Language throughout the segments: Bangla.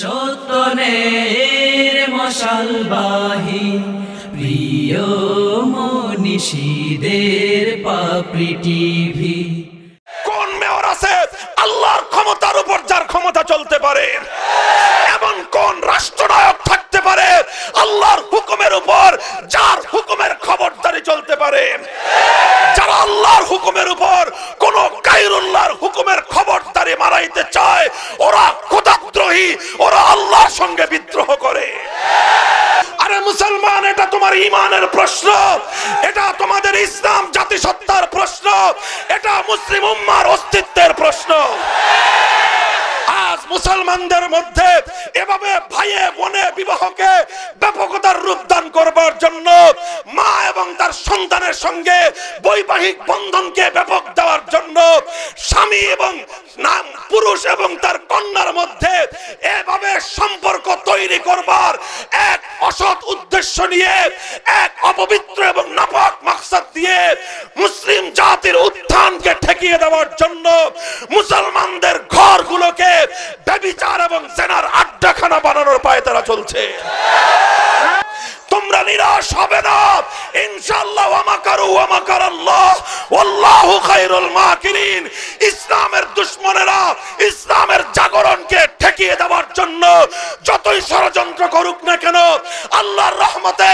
সত্যনের মশালবাহী প্রিয় মনীষীদের পাপড়ি টিভি। কোন মেয়র আছে? আল্লাহর ক্ষমতার উপর যার ক্ষমতা চলতে পারে। এমন কোন রাষ্ট্রনায়ক থাকতে পারে? আল্লাহর হুকুমের উপর যার হুকুমের খবরদারি চলতে পারে। যারা আল্লাহর হুকুমের উপর কোন গায়রুল্লাহর হুকুমের খবরদারি মারাইতে চায়, ওরা খোদাদ্রোহী ওরা আল্লাহর সঙ্গে বিদ্রোহ করে। আরে মুসলমান, এটা তোমার ইমানের প্রশ্ন। এটা তোমাদের ইসলাম জাতিসত্তার প্রশ্ন। এটা মুসলিম উম্মার অস্তিত্বের প্রশ্ন। আজ মুসলমানদের মধ্যে এভাবে ভাইয়ে, বোনে, বিবাহকে ব্যাপকতার রূপদান করবার জন্য মা এবং তার সন্তানের সঙ্গে বৈবাহিক বন্ধনকে ব্যাপক দেওয়ার জন্য স্বামী এবং পুরুষ এবং তার কন্যার মধ্যে এভাবে সম্পর্ক তৈরি করবার এক অসৎ উদ্দেশ্য নিয়ে, এক অপবিত্র এবং নাপাক মাকসাদ দিয়ে মুসলিম জাতির উত্থানকে ঠেকিয়ে দেওয়ার জন্য মুসলমানদের ঘরগুলোকে ব্যবিচার এবং আড্ডাখানা বানানোর পায়ে তারা চলছে। ইসলামের ইসলামের জাগরণকে ঠেকিয়ে দেওয়ার জন্য যতই ষড়যন্ত্র করুক না কেন রহমতে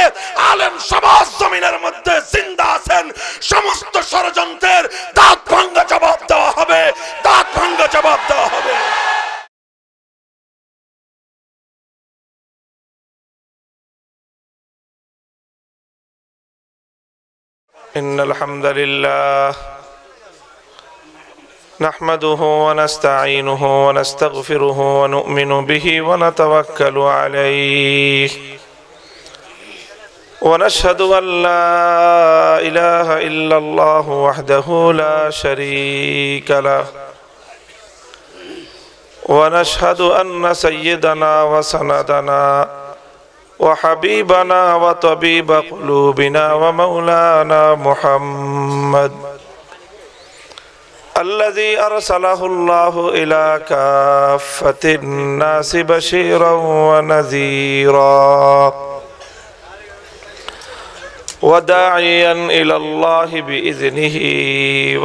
আলেম সমাজ জমিনের মধ্যে জিন্দা আছেন। সমস্ত ষড়যন্ত্রের দাঁত ভাঙ্গা জবাব দেওয়া হবে দাঁত ভাঙ্গা জবাব দেওয়া হবে। إن الحمد لله نحمده ونستعينه ونستغفره ونؤمن به ونتوكل عليه ونشهد أن لا إله إلا الله وحده لا شريك له ونشهد أن سيدنا وسندنا وحبيبنا وطبيب قلوبنا ومولانا محمد. الذي أرسله الله إلى كافة الناس بشيرا ونذيرا. وداعيا إلى الله بإذنه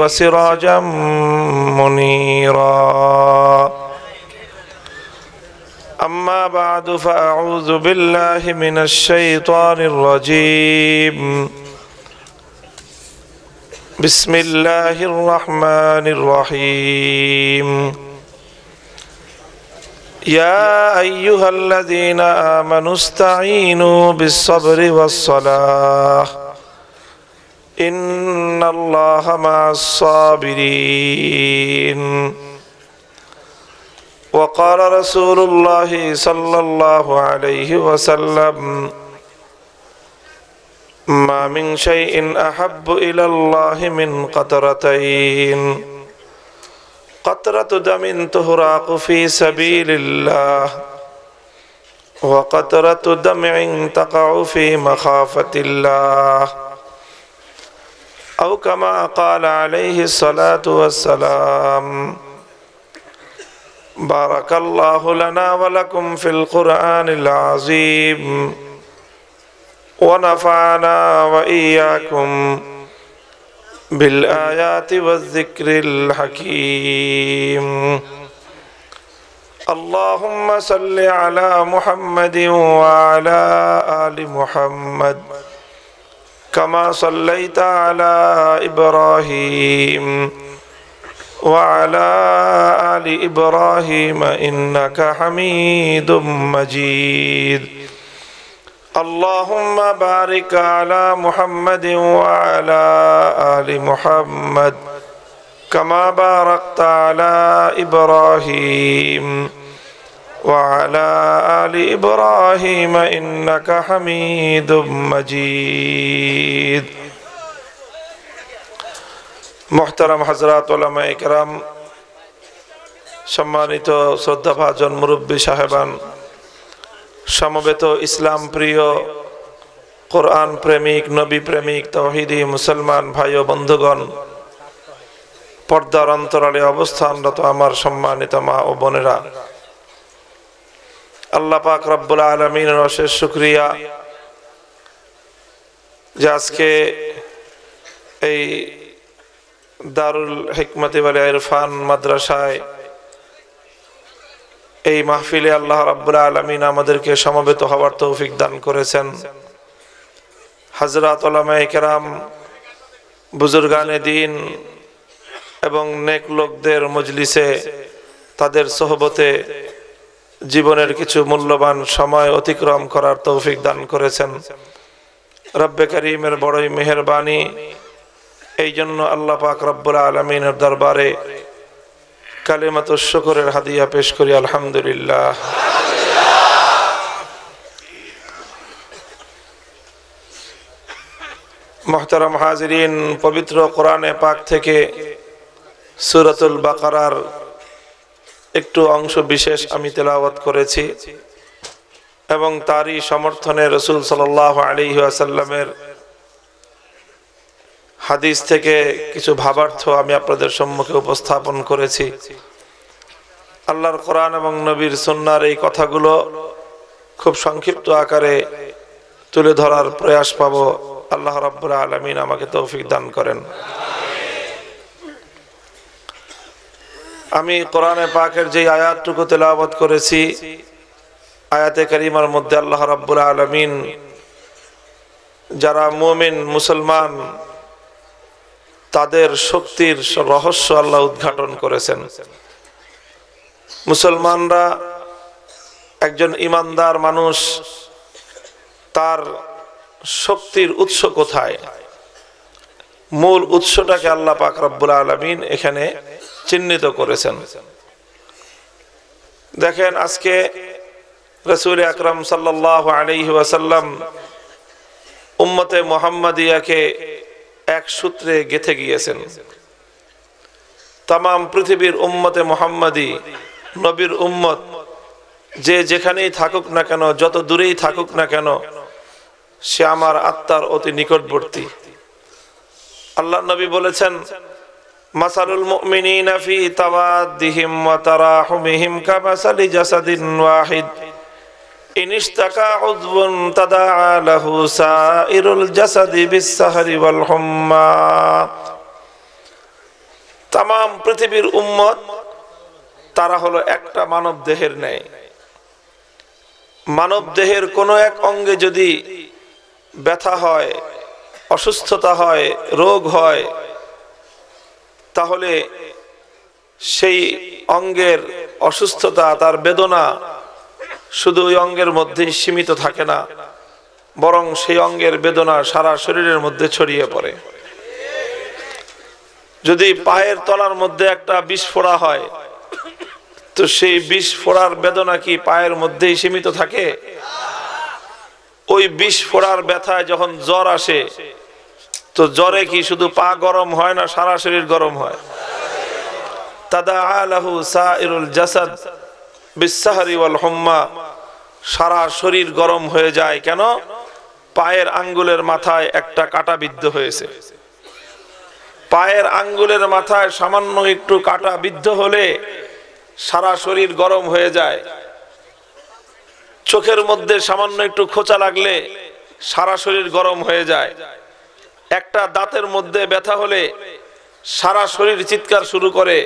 وسراجا منيرا. أما بعد فأعوذ بالله من الشيطان الرجيم. بسم الله الرحمن الرحيم. يا أيها الذين آمنوا استعينوا بالصبر والصلاة. إن الله مع الصابرين. وقال رسول الله صلى الله عليه وسلم ما من شيء أحب إلى الله من قطرتين. قطرة دم تهراق في سبيل الله وقطرة دمع تقع في مخافة الله. أو كما قال عليه الصلاة والسلام بارك الله لنا ولكم في القرآن العظيم. ونفعنا وإياكم بالآيات والذكر الحكيم. اللهم صل على محمد وعلى آل محمد كما صليت على إبراهيم. وعلى آل إبراهيم إنك حميد مجيد. اللهم بارك على محمد وعلى آل محمد كما باركت على إبراهيم وعلى آل إبراهيم إنك حميد مجيد. মোহতারাম হজরত ওলামা একরাম সম্মানিত শ্রদ্ধাভাজন মুরব্বী সাহেবান, সমবেত ইসলাম প্রিয় কোরআন প্রেমিক, নবী প্রেমিক, তহিদি মুসলমান ভাই ও বন্ধুগণ, পর্দার অন্তরালে অবস্থানরত আমার সম্মানিত মা ও বোনেরা, আল্লাহ পাক রব্বুল আলমিনের অশেষ শুক্রিয়া যে আজকে এই দারুল হিকমতি বলে ইরফান মাদ্রাসায় এই মাহফিলে আল্লাহ রাব্বুল আলমিন আমাদেরকে সমবেত হওয়ার তৌফিক দান করেছেন। হজরত কেরাম বুজুর্গানে দিন এবং নেক লোকদের মজলিসে তাদের সহবতে জীবনের কিছু মূল্যবান সময় অতিক্রম করার তৌফিক দান করেছেন। রব্বে করিমের বড়ই মেহরবানি এই জন্য আল্লাহ পাক রব্বুল আলমিনের দরবারে কালিমাত শকরের হাদিয়া পেশ করি, আলহামদুলিল্লাহ। মোহতারাম হাজরিন, পবিত্র কোরআনে পাক থেকে সুরাতুল বাকারার একটু অংশ বিশেষ আমি তেলাওয়াত করেছি এবং তারই সমর্থনে রসুল সাল আলী আসাল্লামের হাদিস থেকে কিছু ভাবার্থ আমি আপনাদের সম্মুখে উপস্থাপন করেছি। আল্লাহর কোরআন এবং নবীর সন্ন্যার এই কথাগুলো খুব সংক্ষিপ্ত আকারে তুলে ধরার প্রয়াস পাব। আল্লাহ রাব্বুল আলমিন আমাকে তৌফিক দান করেন। আমি কোরআনে পাকের যে আয়াতটুকু তেলাওয়াত করেছি, আয়াতে করিমার মধ্যে আল্লাহ রাব্বুল আলমিন যারা মুমিন, মুসলমান তাদের শক্তির রহস্য আল্লাহ উদ্ঘাটন করেছেন। মুসলমানরা একজন ইমানদার মানুষ, তার শক্তির উৎস কোথায়? মূল উৎসটাকে আল্লাহ পাক রব্বুল আলমিন এখানে চিহ্নিত করেছেন। দেখেন, আজকে রসুল আকরম সাল্লাহ আলহি ওয়াসাল্লাম উম্মতে মোহাম্মদিয়াকে এক সূত্রে গেথে গিয়েছেন। তাম পৃথিবীর উম্মতে মোহাম্মদী, নবীর উম্মত, যে যেখানেই থাকুক না কেন, যত দূরেই থাকুক না কেন, সে আমার আত্মার অতি নিকটবর্তী। আল্লাহ নবী বলেছেন, মাসালুল পৃথিবীর উম্মত, তারা হলো একটা মানব দেহের ন্যায়। মানব দেহের কোনো এক অঙ্গে যদি ব্যথা হয়, অসুস্থতা হয়, রোগ হয়, তাহলে সেই অঙ্গের অসুস্থতা, তার বেদনা শুধু ওই অঙ্গের মধ্যেই সীমিত থাকে না, বরং সেই অঙ্গের বেদনা সারা শরীরের মধ্যে ছড়িয়ে পড়ে। যদি পায়ের তলার মধ্যে একটা বিস্ফোরা হয়, তো সেই বিষ ফোড়ার বেদনা কি পায়ের মধ্যেই সীমিত থাকে? ওই বিষ ফোড়ার ব্যথায় যখন জ্বর আসে, তো জ্বরে কি শুধু পা গরম হয় না সারা শরীর গরম হয়? তাদা আলাহু সাইরুল জাসাদ। বিসাহারি ওয়াল হুম্মা, সারা শরীর গরম হয়ে যায় কেন? পায়ের আঙ্গুলের মাথায় একটা কাটা বিদ্ধ হয়েছে। পায়ের আঙ্গুলের মাথায় সামান্য একটু কাটা বিদ্ধ হলে সারা শরীর গরম হয়ে যায়। চোখের মধ্যে সামান্য একটু খোঁচা লাগলে সারা শরীর গরম হয়ে যায়। একটা দাঁতের মধ্যে ব্যথা হলে সারা শরীর চিৎকার শুরু করে,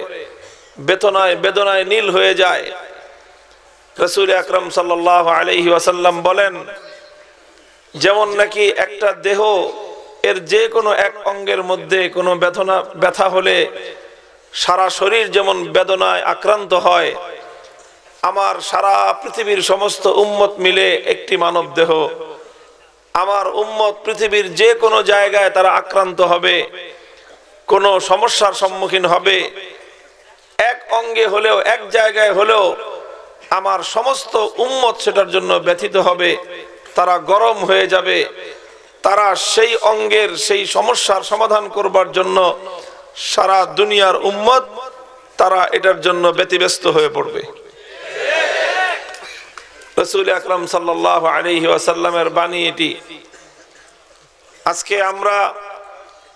বেতনায় বেদনায় নীল হয়ে যায়। রসুল আকরম সাল্লাহ আলহি ওয়াসাল্লাম বলেন, যেমন নাকি একটা দেহ এর যে কোনো এক অঙ্গের মধ্যে কোনো বেদনা ব্যথা হলে সারা শরীর যেমন বেদনায় আক্রান্ত হয়, আমার সারা পৃথিবীর সমস্ত উম্মত মিলে একটি মানব দেহ। আমার উম্মত পৃথিবীর যে কোনো জায়গায় তারা আক্রান্ত হবে, কোনো সমস্যার সম্মুখীন হবে। এক অঙ্গে হলেও, এক জায়গায় হলেও আমার সমস্ত উম্মত সেটার জন্য ব্যথিত হবে, তারা গরম হয়ে যাবে। তারা সেই অঙ্গের, সেই সমস্যার সমাধান করবার জন্য সারা দুনিয়ার উম্মত, তারা এটার জন্য ব্যতিব্যস্ত হয়ে পড়বে। রসুল আকরম সাল্লাহ আলহি আসাল্লামের বাণী এটি। আজকে আমরা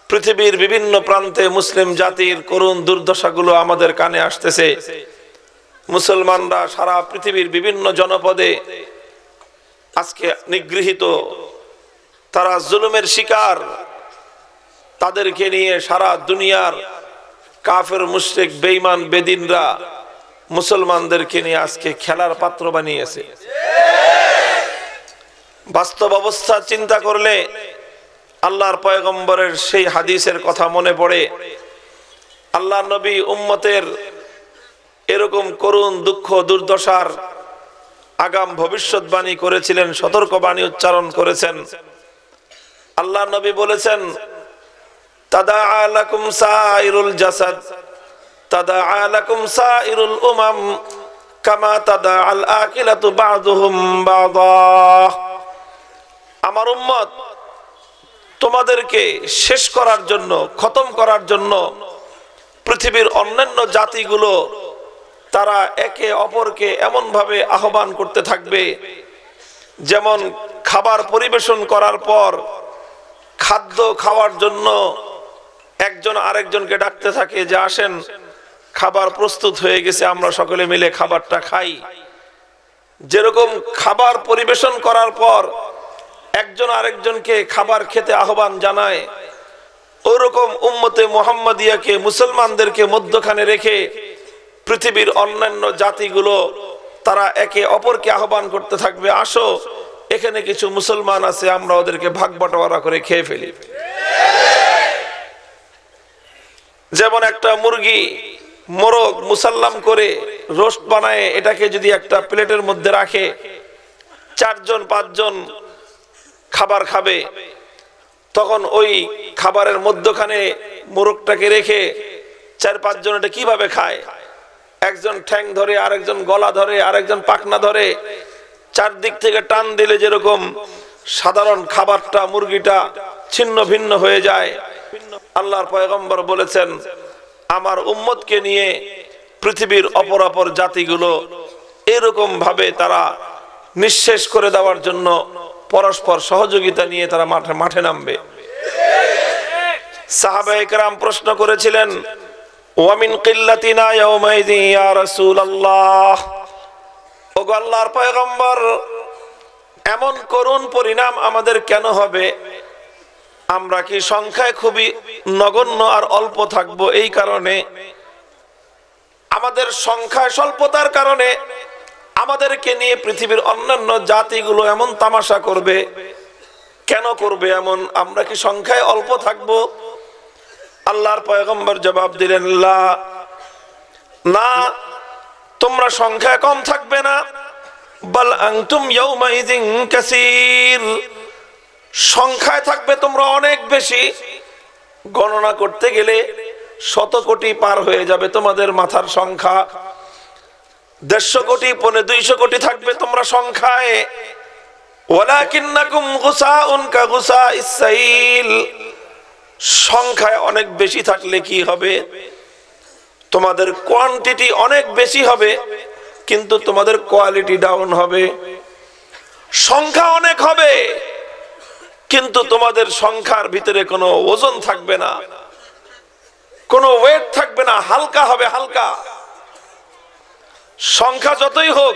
পৃথিবীর বিভিন্ন প্রান্তে মুসলিম জাতির করুণ দুর্দশাগুলো আমাদের কানে আসতেছে। মুসলমানরা সারা পৃথিবীর বিভিন্ন জনপদে আজকে নিগৃহীত। তারা জুলুমের শিকার। তাদেরকে নিয়ে সারা দুনিয়ার কাফের, মুশরিক, বেঈমান, বেদিনরা মুসলমানদেরকে নিয়ে আজকে খেলার পাত্র বানিয়েছে। বাস্তব অবস্থা চিন্তা করলে আল্লাহর পয়গম্বরের সেই হাদিসের কথা মনে পড়ে। আল্লাহ নবী উম্মতের এরকম করুণ দুঃখ দুর্দশার আগাম ভবিষ্যৎবাণী করেছিলেন, সতর্কবাণী উচ্চারণ করেছেন। আল্লাহ নবী বলেছেন জাসাদ উমাম, কামা আল আকিলাতু আমার উম্মত, তোমাদেরকে শেষ করার জন্য, খতম করার জন্য পৃথিবীর অন্যান্য জাতিগুলো তারা একে অপরকে এমনভাবে আহ্বান করতে থাকবে, যেমন খাবার পরিবেশন করার পর খাদ্য খাওয়ার জন্য একজন আরেকজনকে ডাকতে থাকে যে, আসেন, খাবার প্রস্তুত হয়ে গেছে, আমরা সকলে মিলে খাবারটা খাই। যেরকম খাবার পরিবেশন করার পর একজন আরেকজনকে খাবার খেতে আহ্বান জানায়, ওরকম উম্মতে মোহাম্মদিয়াকে, মুসলমানদেরকে মধ্যখানে রেখে পৃথিবীর অন্যান্য জাতিগুলো তারা একে অপরকে আহ্বান করতে থাকবে, আসো, এখানে কিছু মুসলমান আছে, আমরা ওদেরকে ভাগ বাটোয়ারা করে খেয়ে ফেলি। যেমন একটা মুরগি মোরগ মুসাল্লাম করে রোস্ট বানায়, এটাকে যদি একটা প্লেটের মধ্যে রাখে, চারজন, পাঁচজন খাবার খাবে, তখন ওই খাবারের মধ্যখানে মোরগটাকে রেখে চার পাঁচজন এটা কীভাবে খায়? একজন ঠ্যাং ধরে, আরেকজন গলা ধরে, আরেকজন পাখনা ধরে, চারদিক থেকে টান দিলে যেরকম সাধারণ খাবারটা, মুরগিটা ছিন্ন ভিন্ন হয়ে যায়। আল্লাহর পয়গম্বর বলেছেন, আমার উম্মতকে নিয়ে পৃথিবীর অপর অপর জাতিগুলো এরকম ভাবে তারা নিঃশেষ করে দেওয়ার জন্য পরস্পর সহযোগিতা নিয়ে তারা মাঠে মাঠে নামবে। সাহাবা একরাম প্রশ্ন করেছিলেন ওয়ামিন কিল্লাতিনা ইয়াউমাইযি ইয়া রাসূলুল্লাহ। ওগো আল্লাহর পয়গম্বর, এমন করুণ পরিণাম আমাদের কেন হবে? আমরা কি সংখ্যায় খুবই নগণ্য আর অল্প থাকব এই কারণে? আমাদের সংখ্যায় স্বল্পতার কারণে আমাদেরকে নিয়ে পৃথিবীর অন্যান্য জাতিগুলো এমন তামাশা করবে। কেন করবে এমন? আমরা কি সংখ্যায় অল্প থাকব? আল্লাহর পয়গম্বর জবাব দিলেন না, তোমরা সংখ্যায় কম থাকবে না। বল ইয়াউমাইযিন কাসীর। সংখ্যায় থাকবে তোমরা অনেক বেশি। গণনা করতে গেলে শত কোটি পার হয়ে যাবে তোমাদের মাথার সংখ্যা। দেড়শো কোটি, পনে দুইশো কোটি থাকবে তোমরা সংখ্যায়। ওয়ালাকিন্নাকুম গুসাউন কা গুসা ইসাইল সংখ্যায় অনেক বেশি থাকলে কি হবে? তোমাদের কোয়ান্টিটি অনেক বেশি হবে, কিন্তু তোমাদের কোয়ালিটি ডাউন হবে। সংখ্যা অনেক হবে, কিন্তু তোমাদের সংখ্যার ভিতরে কোনো ওজন থাকবে না। কোনো ওয়েট থাকবে না, হালকা হবে, হালকা। সংখ্যা যতই হোক,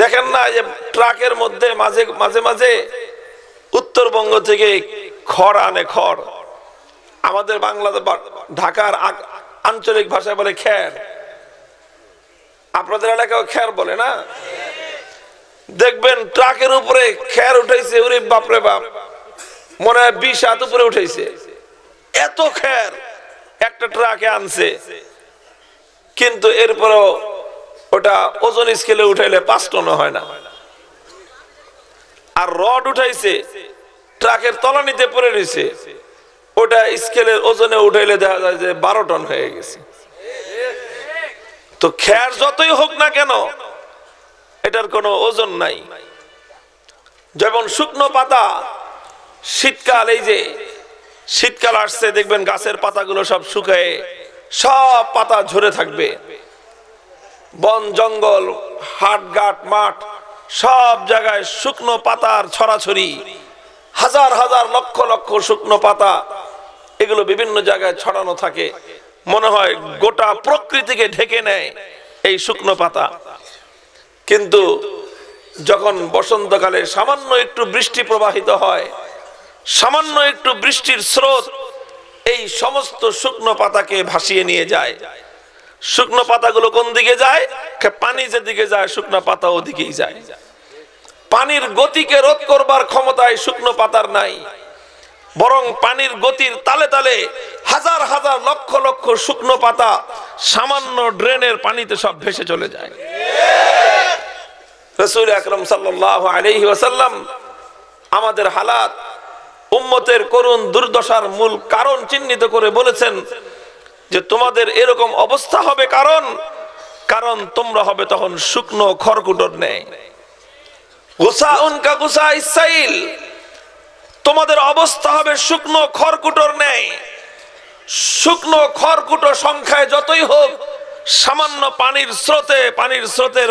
দেখেন না যে ট্রাকের মধ্যে, মাঝে মাঝে মাঝে, উত্তরবঙ্গ থেকে খড় আনে খড়। আমাদের বাংলাদেশ ঢাকার আঞ্চলিক ভাষায় বলে খ্যার আপনাদের এলাকায় খ্যার বলে না? দেখবেন ট্রাকের উপরে খ্যার উঠাইছে উরি বাপরে বাপ। মনে হয় বিশ হাত উপরে উঠেছে এত খ্যার একটা ট্রাকে আনছে। কিন্তু এরপরেও ওটা ওজন স্কেলে উঠাইলে পাঁচ টন হয় না। আর রড উঠাইছে ট্রাকের তলানিতে পড়ে রয়েছে। ওটা স্কেলের ওজনে উঠাইলে দেখা যায় যে বারো টন হয়ে গেছে। তো খ্যার যতই হোক না কেন, এটার কোনো ওজন নাই। যেমন শুকনো পাতা, শীতকাল এই যে, শীতকাল আসছে, দেখবেন গাছের পাতাগুলো সব শুকায় সব পাতা ঝরে থাকবে। বন, জঙ্গল হাট ঘাট মাঠ, সব জায়গায় শুকনো পাতার ছড়াছড়ি। হাজার হাজার লক্ষ লক্ষ শুকনো পাতা, এগুলো বিভিন্ন জায়গায় ছড়ানো থাকে। মনে হয় গোটা প্রকৃতিকে ঢেকে নেয় এই শুকনো পাতা। কিন্তু যখন বসন্তকালে সামান্য একটু বৃষ্টি প্রবাহিত হয়, সামান্য একটু বৃষ্টির স্রোত এই সমস্ত শুকনো পাতাকে ভাসিয়ে নিয়ে যায়। শুকনো পাতাগুলো কোন দিকে যায়? পানি যেদিকে যায়, শুকনো পাতা ওদিকেই যায়। পানির গতিকে রোধ করবার ক্ষমতায় শুকনো পাতার নাই। বরং পানির গতির তালে তালে হাজার হাজার লক্ষ লক্ষ শুকনো পাতা সামান্য ড্রেনের পানিতে সব ভেসে চলে যায়। রসুল আকরম ওয়াসাল্লাম আমাদের হালাত, উম্মতের করুণ দুর্দশার মূল কারণ চিহ্নিত করে বলেছেন যে তোমাদের এরকম অবস্থা হবে কারণ কারণ তোমরা হবে তখন শুকনো খড়কুটোর নেই উনকা তোমাদের অবস্থা হবে শুকনো খড়কুটোর নেই শুকনো খড়কুটো সংখ্যায় যতই হোক, সামান্য পানির স্রোতে, পানির স্রোতের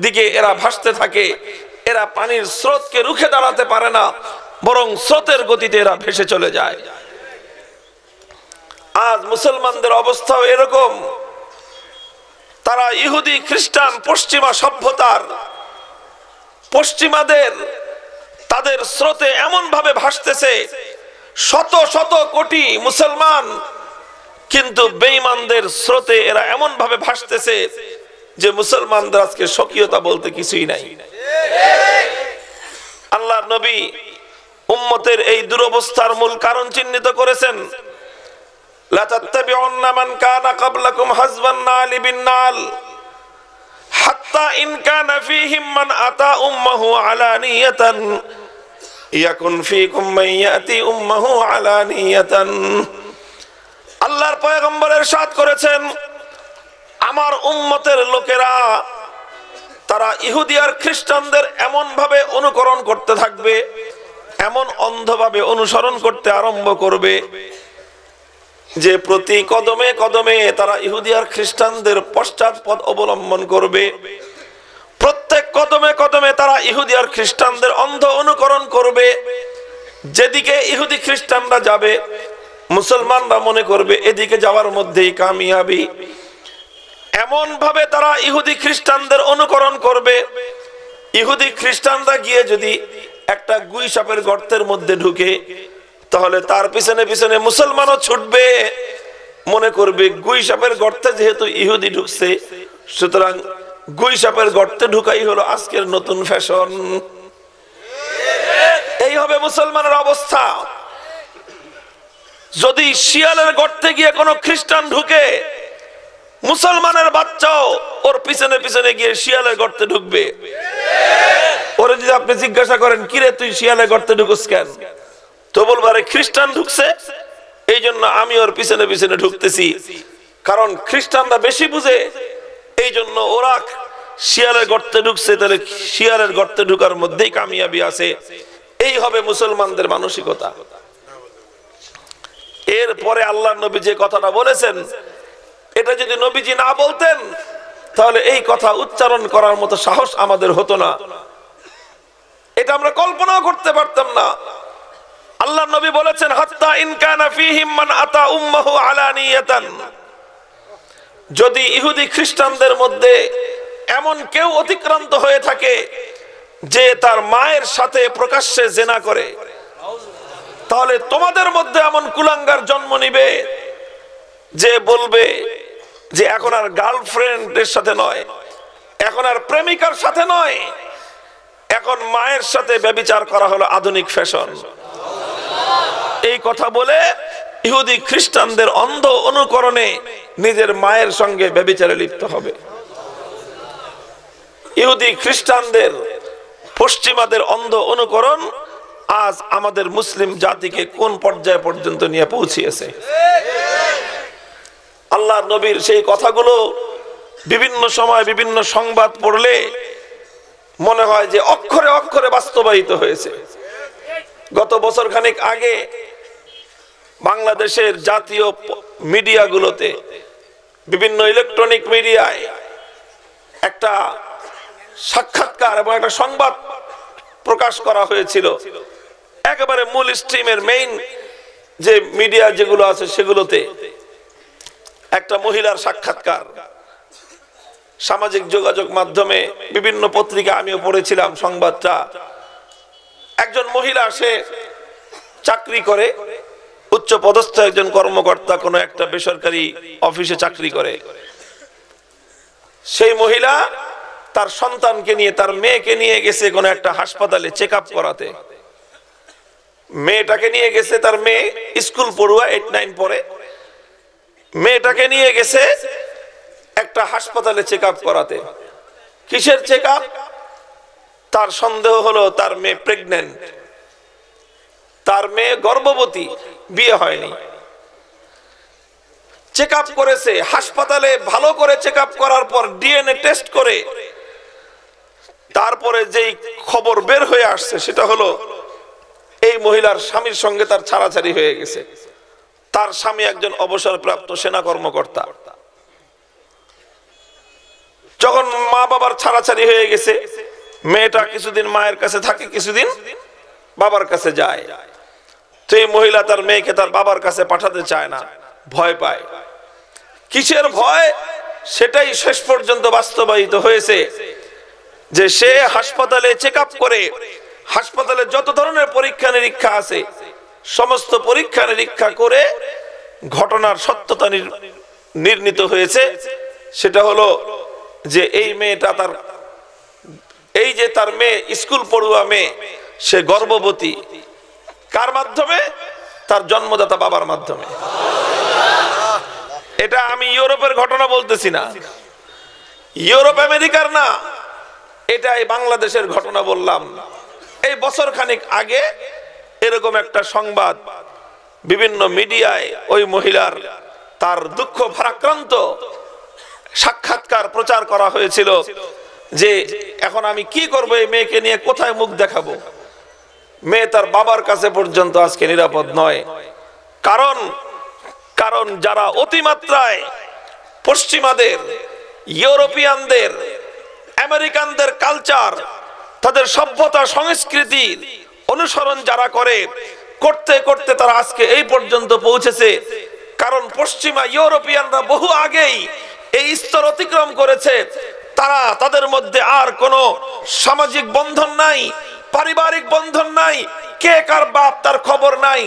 দিকে এরা ভাসতে থাকে। এরা পানির স্রোতকে রুখে দাঁড়াতে পারে না, বরং স্রোতের গতিতে এরা ভেসে চলে যায়। আজ মুসলমানদের অবস্থাও এরকম। তারা ইহুদি, খ্রিস্টান, পশ্চিমা সভ্যতার পশ্চিমাদের তাদের স্রোতে এমন ভাবে ভাসতেছে, শত শত কোটি মুসলমান, কিন্তু বেঈমানদের স্রোতে এরা এমন ভাবে ভাসতেছে যে মুসলমানদের আজকে স্বকীয়তা বলতে কিছুই নাই। আল্লাহ নবী উম্মতের এই দুরবস্থার মূল কারণ চিহ্নিত করেছেন। লাতাত্তাবিউন্না মান কানা ক্বাবলাকুম হাজবান নালি বিন নাল। হাত্তা ইনকান আতা ইয়াকুন আল্লাহর পয়গম্বরের সাথ করেছেন, আমার উম্মতের লোকেরা, তারা ইহুদি আর খ্রিস্টানদের এমন ভাবে অনুকরণ করতে থাকবে, এমন অন্ধভাবে অনুসরণ করতে আরম্ভ করবে। যে প্রতি কদমে কদমে তারা ইহুদি আর খ্রিস্টানদের পশ্চাৎপদ অবলম্বন করবে। প্রত্যেক কদমে কদমে তারা ইহুদি আর খ্রিস্টানদের অন্ধ অনুকরণ করবে। যেদিকে ইহুদি খ্রিস্টানরা যাবে, মুসলমানরা মনে করবে এদিকে যাওয়ার মধ্যেই কামিয়াবি। এমন ভাবে তারা ইহুদি খ্রিস্টানদের অনুকরণ করবে। ইহুদি খ্রিস্টানরা গিয়ে যদি একটা গুই সাপের গর্তের মধ্যে ঢুকে তাহলে তার পিছনে পিছনে মুসলমানও ছুটবে। মনে করবে গুই সাপের গর্তে যেহেতু ইহুদি ঢুকছে, সুতরাং গুই সাপের গর্তে ঢুকাই হলো আজকের নতুন ফ্যাশন। এই হবে মুসলমানের অবস্থা। যদি শিয়ালের গর্তে গিয়ে কোনো খ্রিস্টান ঢুকে, মুসলমানের বাচ্চাও ওর পিছনে পিছনে গিয়ে শিয়ালের গর্তে ঢুকবে। ওরে যদি আপনি জিজ্ঞাসা করেন, কিরে তুই শিয়ালের গর্তে ঢুকুস কেন? তো বলব, আরে খ্রিস্টান ঢুকছে। এই জন্য আমি ওর পিছনে পিছনে ঢুকতেছি। কারণ খ্রিস্টানরা বেশি বুঝে। এই জন্য ওরা শিয়ালের গর্তে ঢুকছে, তাহলে শিয়ালের গর্তে ঢুকার মধ্যেই কামিয়াবি আছে। এই হবে মুসলমানদের মানসিকতা। এরপরে আল্লাহ নবী যে কথাটা বলেছেন, এটা যদি নবীজি না বলতেন, তাহলে এই কথা উচ্চারণ করার মতো সাহস আমাদের হতো না। এটা আমরা কল্পনাও করতে পারতাম না। আল্লাহ নবী বলেছেন, হাত্তা ইনকানা ফিহিম মান আতা উম্মাহু আলানিয়াতান যদি ইহুদি খ্রিস্টানদের মধ্যে এমন কেউ অতিক্রান্ত হয়ে থাকে যে তার মায়ের সাথে প্রকাশ্যে জেনা করে, তাহলে তোমাদের মধ্যে এমন কুলাঙ্গার জন্ম নিবে যে বলবে যে এখন আর গার্লফ্রেন্ডের সাথে নয়, এখন আর প্রেমিকার সাথে নয়, এখন মায়ের সাথে ব্যবিচার করা হলো আধুনিক ফ্যাশন। এই কথা বলে ইহুদি খ্রিস্টানদের অন্ধ অনুকরণে নিজের মায়ের সঙ্গে ব্যবিচারে লিপ্ত হবে। ইহুদি খ্রিস্টানদের পশ্চিমাদের অন্ধ অনুকরণ আজ আমাদের মুসলিম জাতিকে কোন পর্যায় পর্যন্ত নিয়ে পৌঁছিয়েছে? আল্লাহ নবীর সেই কথাগুলো বিভিন্ন সময় বিভিন্ন সংবাদ পড়লে মনে হয় যে অক্ষরে অক্ষরে বাস্তবায়িত হয়েছে। গত বছর খানিক আগে বাংলাদেশের জাতীয় মিডিয়াগুলোতে বিভিন্ন ইলেকট্রনিক মিডিয়ায় একটা সাক্ষাৎকার এবং একটা সংবাদ প্রকাশ করা হয়েছিল। একেবারে মূল স্ট্রিমের মেইন যে মিডিয়া যেগুলো আছে সেগুলোতে একটা মহিলার সাক্ষাৎকার। সামাজিক যোগাযোগ মাধ্যমে বিভিন্ন পত্রিকা আমিও পড়েছিলাম সংবাদটা। একজন মহিলা সে চাকরি করে, উচ্চ পদস্থ একজন কর্মকর্তা, কোনো একটা বেসরকারি অফিসে চাকরি করে। সেই মহিলা তার সন্তানকে নিয়ে, তার মেয়েকে নিয়ে গেছে কোনো একটা হাসপাতালে চেক আপ করাতে। মেয়েটাকে নিয়ে গেছে, তার মেয়ে স্কুল পড়ুয়া এইট নাইন পরে মেয়েটাকে নিয়ে গেছে একটা হাসপাতালে চেক আপ করাতে। কিসের চেক আপ তার সন্দেহ হলো তার মেয়ে প্রেগনেন্ট তার মেয়ে গর্ভবতী, বিয়ে হয়নি। চেক করেছে, হাসপাতালে ভালো করে চেক করার পর ডিএনএ টেস্ট করে। তারপরে যেই খবর বের হয়ে আসছে সেটা হলো, এই মহিলার স্বামীর সঙ্গে তার ছাড়াছাড়ি হয়ে গেছে। তার স্বামী একজন অবসরপ্রাপ্ত সেনা কর্মকর্তা। যখন মা বাবার ছাড়াছাড়ি হয়ে গেছে মেয়েটা কিছুদিন মায়ের কাছে থাকে, কিছুদিন বাবার কাছে যায়। তো এই মহিলা তার মেয়েকে তার বাবার কাছে পাঠাতে চায় না, ভয় পায়। কিসের ভয়? সেটাই শেষ পর্যন্ত বাস্তবায়িত হয়েছে যে সে হাসপাতালে চেক করে, হাসপাতালে যত ধরনের পরীক্ষা নিরীক্ষা আছে, সমস্ত পরীক্ষা নিরীক্ষা করে ঘটনার সত্যতা নির- নির্ণীত হয়েছে। সেটা হলো যে এই মেয়েটা তার এই যে তার মেয়ে, স্কুল পড়ুয়া মেয়ে, সে গর্ভবতী। কার মাধ্যমে? তার জন্মদাতা বাবার মাধ্যমে। এটা আমি ইউরোপের ঘটনা বলতেছি না। ইউরোপ আমেরিকার না এটা এই বাংলাদেশের ঘটনা বললাম। এই বছর খানিক আগে এরকম একটা সংবাদ বিভিন্ন মিডিয়ায় ওই মহিলার তার দুঃখ ভারাক্রান্ত সাক্ষাৎকার প্রচার করা হয়েছিল। যে এখন আমি কি করব এই মেয়েকে নিয়ে কোথায় মুখ দেখাবো? মেয়ে তার বাবার কাছে পর্যন্ত আজকে নিরাপদ নয়। কারণ কারণ যারা অতিমাত্রায় পশ্চিমাদের, ইউরোপিয়ানদের, আমেরিকানদের কালচার তাদের সভ্যতা সংস্কৃতির অনুসরণ যারা করে, করতে করতে তারা আজকে এই পর্যন্ত পৌঁছেছে। কারণ পশ্চিমা ইউরোপিয়ানরা বহু আগেই এই স্তর অতিক্রম করেছে। তারা তাদের মধ্যে আর কোনো সামাজিক বন্ধন নাই, পারিবারিক বন্ধন নাই, কে কার বাপ তার খবর নাই,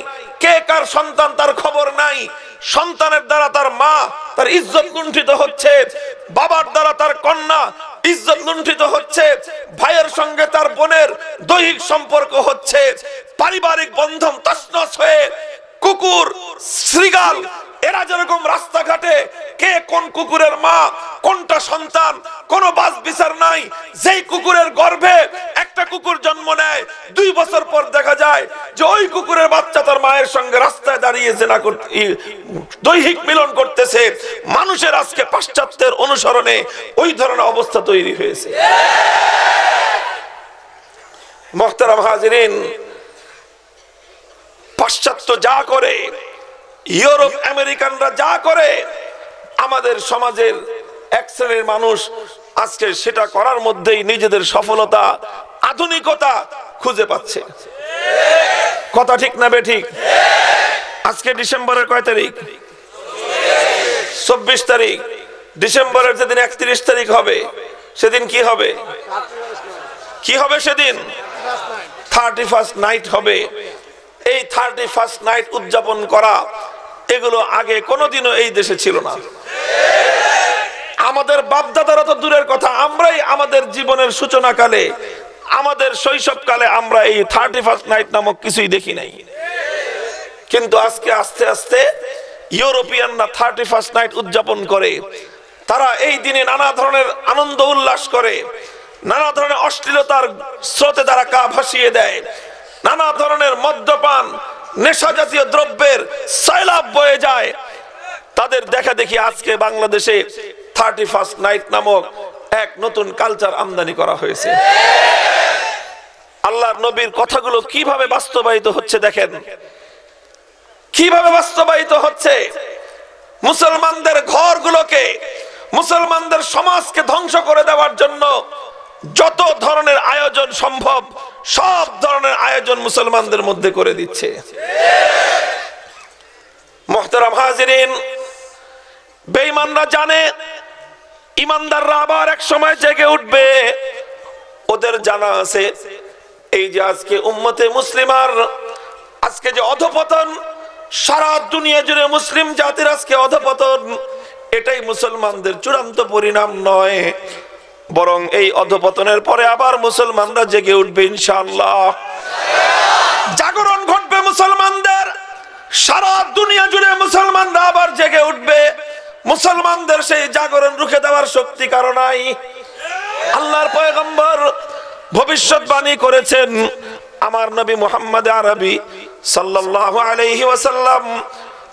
কে কার সন্তান তার খবর নাই, সন্তানের দ্বারা তার মা তার ইজ্জত লুণ্ঠিত হচ্ছে, বাবার দ্বারা তার কন্যা ইজ্জত লুণ্ঠিত হচ্ছে, ভাইয়ের সঙ্গে তার বোনের দৈহিক সম্পর্ক হচ্ছে, পারিবারিক বন্ধন তছনছ হয়ে কুকুর শ্রীগাল এরা যেরকম রাস্তাঘাটে কে কোন কুকুরের মা, কোনটা সন্তান, কোনো বাস বিচার নাই, যেই কুকুরের গর্ভে একটা কুকুর জন্ম নেয়, দুই বছর পর দেখা যায় যে ওই কুকুরের বাচ্চা তার মায়ের সঙ্গে রাস্তায় দাঁড়িয়ে জেনা করতে দৈহিক মিলন করতেছে। মানুষের আজকে পাশ্চাত্যের অনুসরণে ওই ধরনের অবস্থা তৈরি হয়েছে। মোহতারাম হাজিরিন, পাশ্চাত্য যা করে ইউরোপ আমেরিকানরা যা করে, আমাদের সমাজের এক শ্রেণির মানুষ আজকে সেটা করার মধ্যেই নিজেদের সফলতা, আধুনিকতা খুঁজে পাচ্ছে। কথা ঠিক না বে ঠিক? আজকে ডিসেম্বরের কয় তারিখ? চব্বিশ তারিখ। ডিসেম্বরের যেদিন একত্রিশ তারিখ হবে, সেদিন কি হবে? কি হবে সেদিন? থার্টি ফার্স্ট নাইট হবে। এই থার্টি ফার্স্ট নাইট উদযাপন করা এগুলো আগে কোনোদিনও এই দেশে ছিল না। আমাদের বাপদাদারা তো দূরের কথা, আমরাই আমাদের জীবনের সূচনাকালে, আমাদের শৈশবকালে আমরা এই থার্টি ফার্স্ট নাইট নামক কিছুই দেখি নাই। কিন্তু আজকে আস্তে আস্তে ইউরোপিয়ানরা থার্টি ফার্স্ট নাইট উদযাপন করে, তারা এই দিনে নানা ধরনের আনন্দ উল্লাস করে, নানা ধরনের অশ্লীলতার স্রোতে তারা কা ভাসিয়ে দেয়, নানা ধরনের মদ্যপান নেশা জাতীয় দ্রব্যের সয়লাভ বয়ে যায়। তাদের দেখা দেখি আজকে বাংলাদেশে থার্টি ফার্স্ট নাইট নামক এক নতুন কালচার আমদানি করা হয়েছে। আল্লাহর নবীর কথাগুলো কীভাবে বাস্তবায়িত হচ্ছে দেখেন? কীভাবে বাস্তবায়িত হচ্ছে? মুসলমানদের ঘরগুলোকে, মুসলমানদের সমাজকে ধ্বংস করে দেওয়ার জন্য যত ধরনের আয়োজন সম্ভব, সব ধরনের আয়োজন মুসলমানদের মধ্যে করে দিচ্ছে। বেঈমানরা জানে ইমানদাররা আবার এক সময় জেগে উঠবে। ওদের জানা আছে, এই যে আজকে উম্মতে মুসলিমার আজকে যে অধপতন, সারা দুনিয়া জুড়ে মুসলিম জাতির আজকে অধপতন, এটাই মুসলমানদের চূড়ান্ত পরিণাম নয়। বরং এই অধপতনের পরে আবার মুসলমানরা জেগে উঠবে ইনশাআল্লাহ। জাগরণ ঘটবে মুসলমানদের, সারা দুনিয়া জুড়ে মুসলমানরা আবার জেগে উঠবে। মুসলমানদের সেই জাগরণ রুখে দেওয়ার শক্তি কারণ নাই। আল্লাহর পয়গম্বর ভবিষ্যৎবাণী করেছেন, আমার নবী মুহাম্মদ আরবি সাল্লাল্লাহু আলাইহি ওয়াসাল্লাম,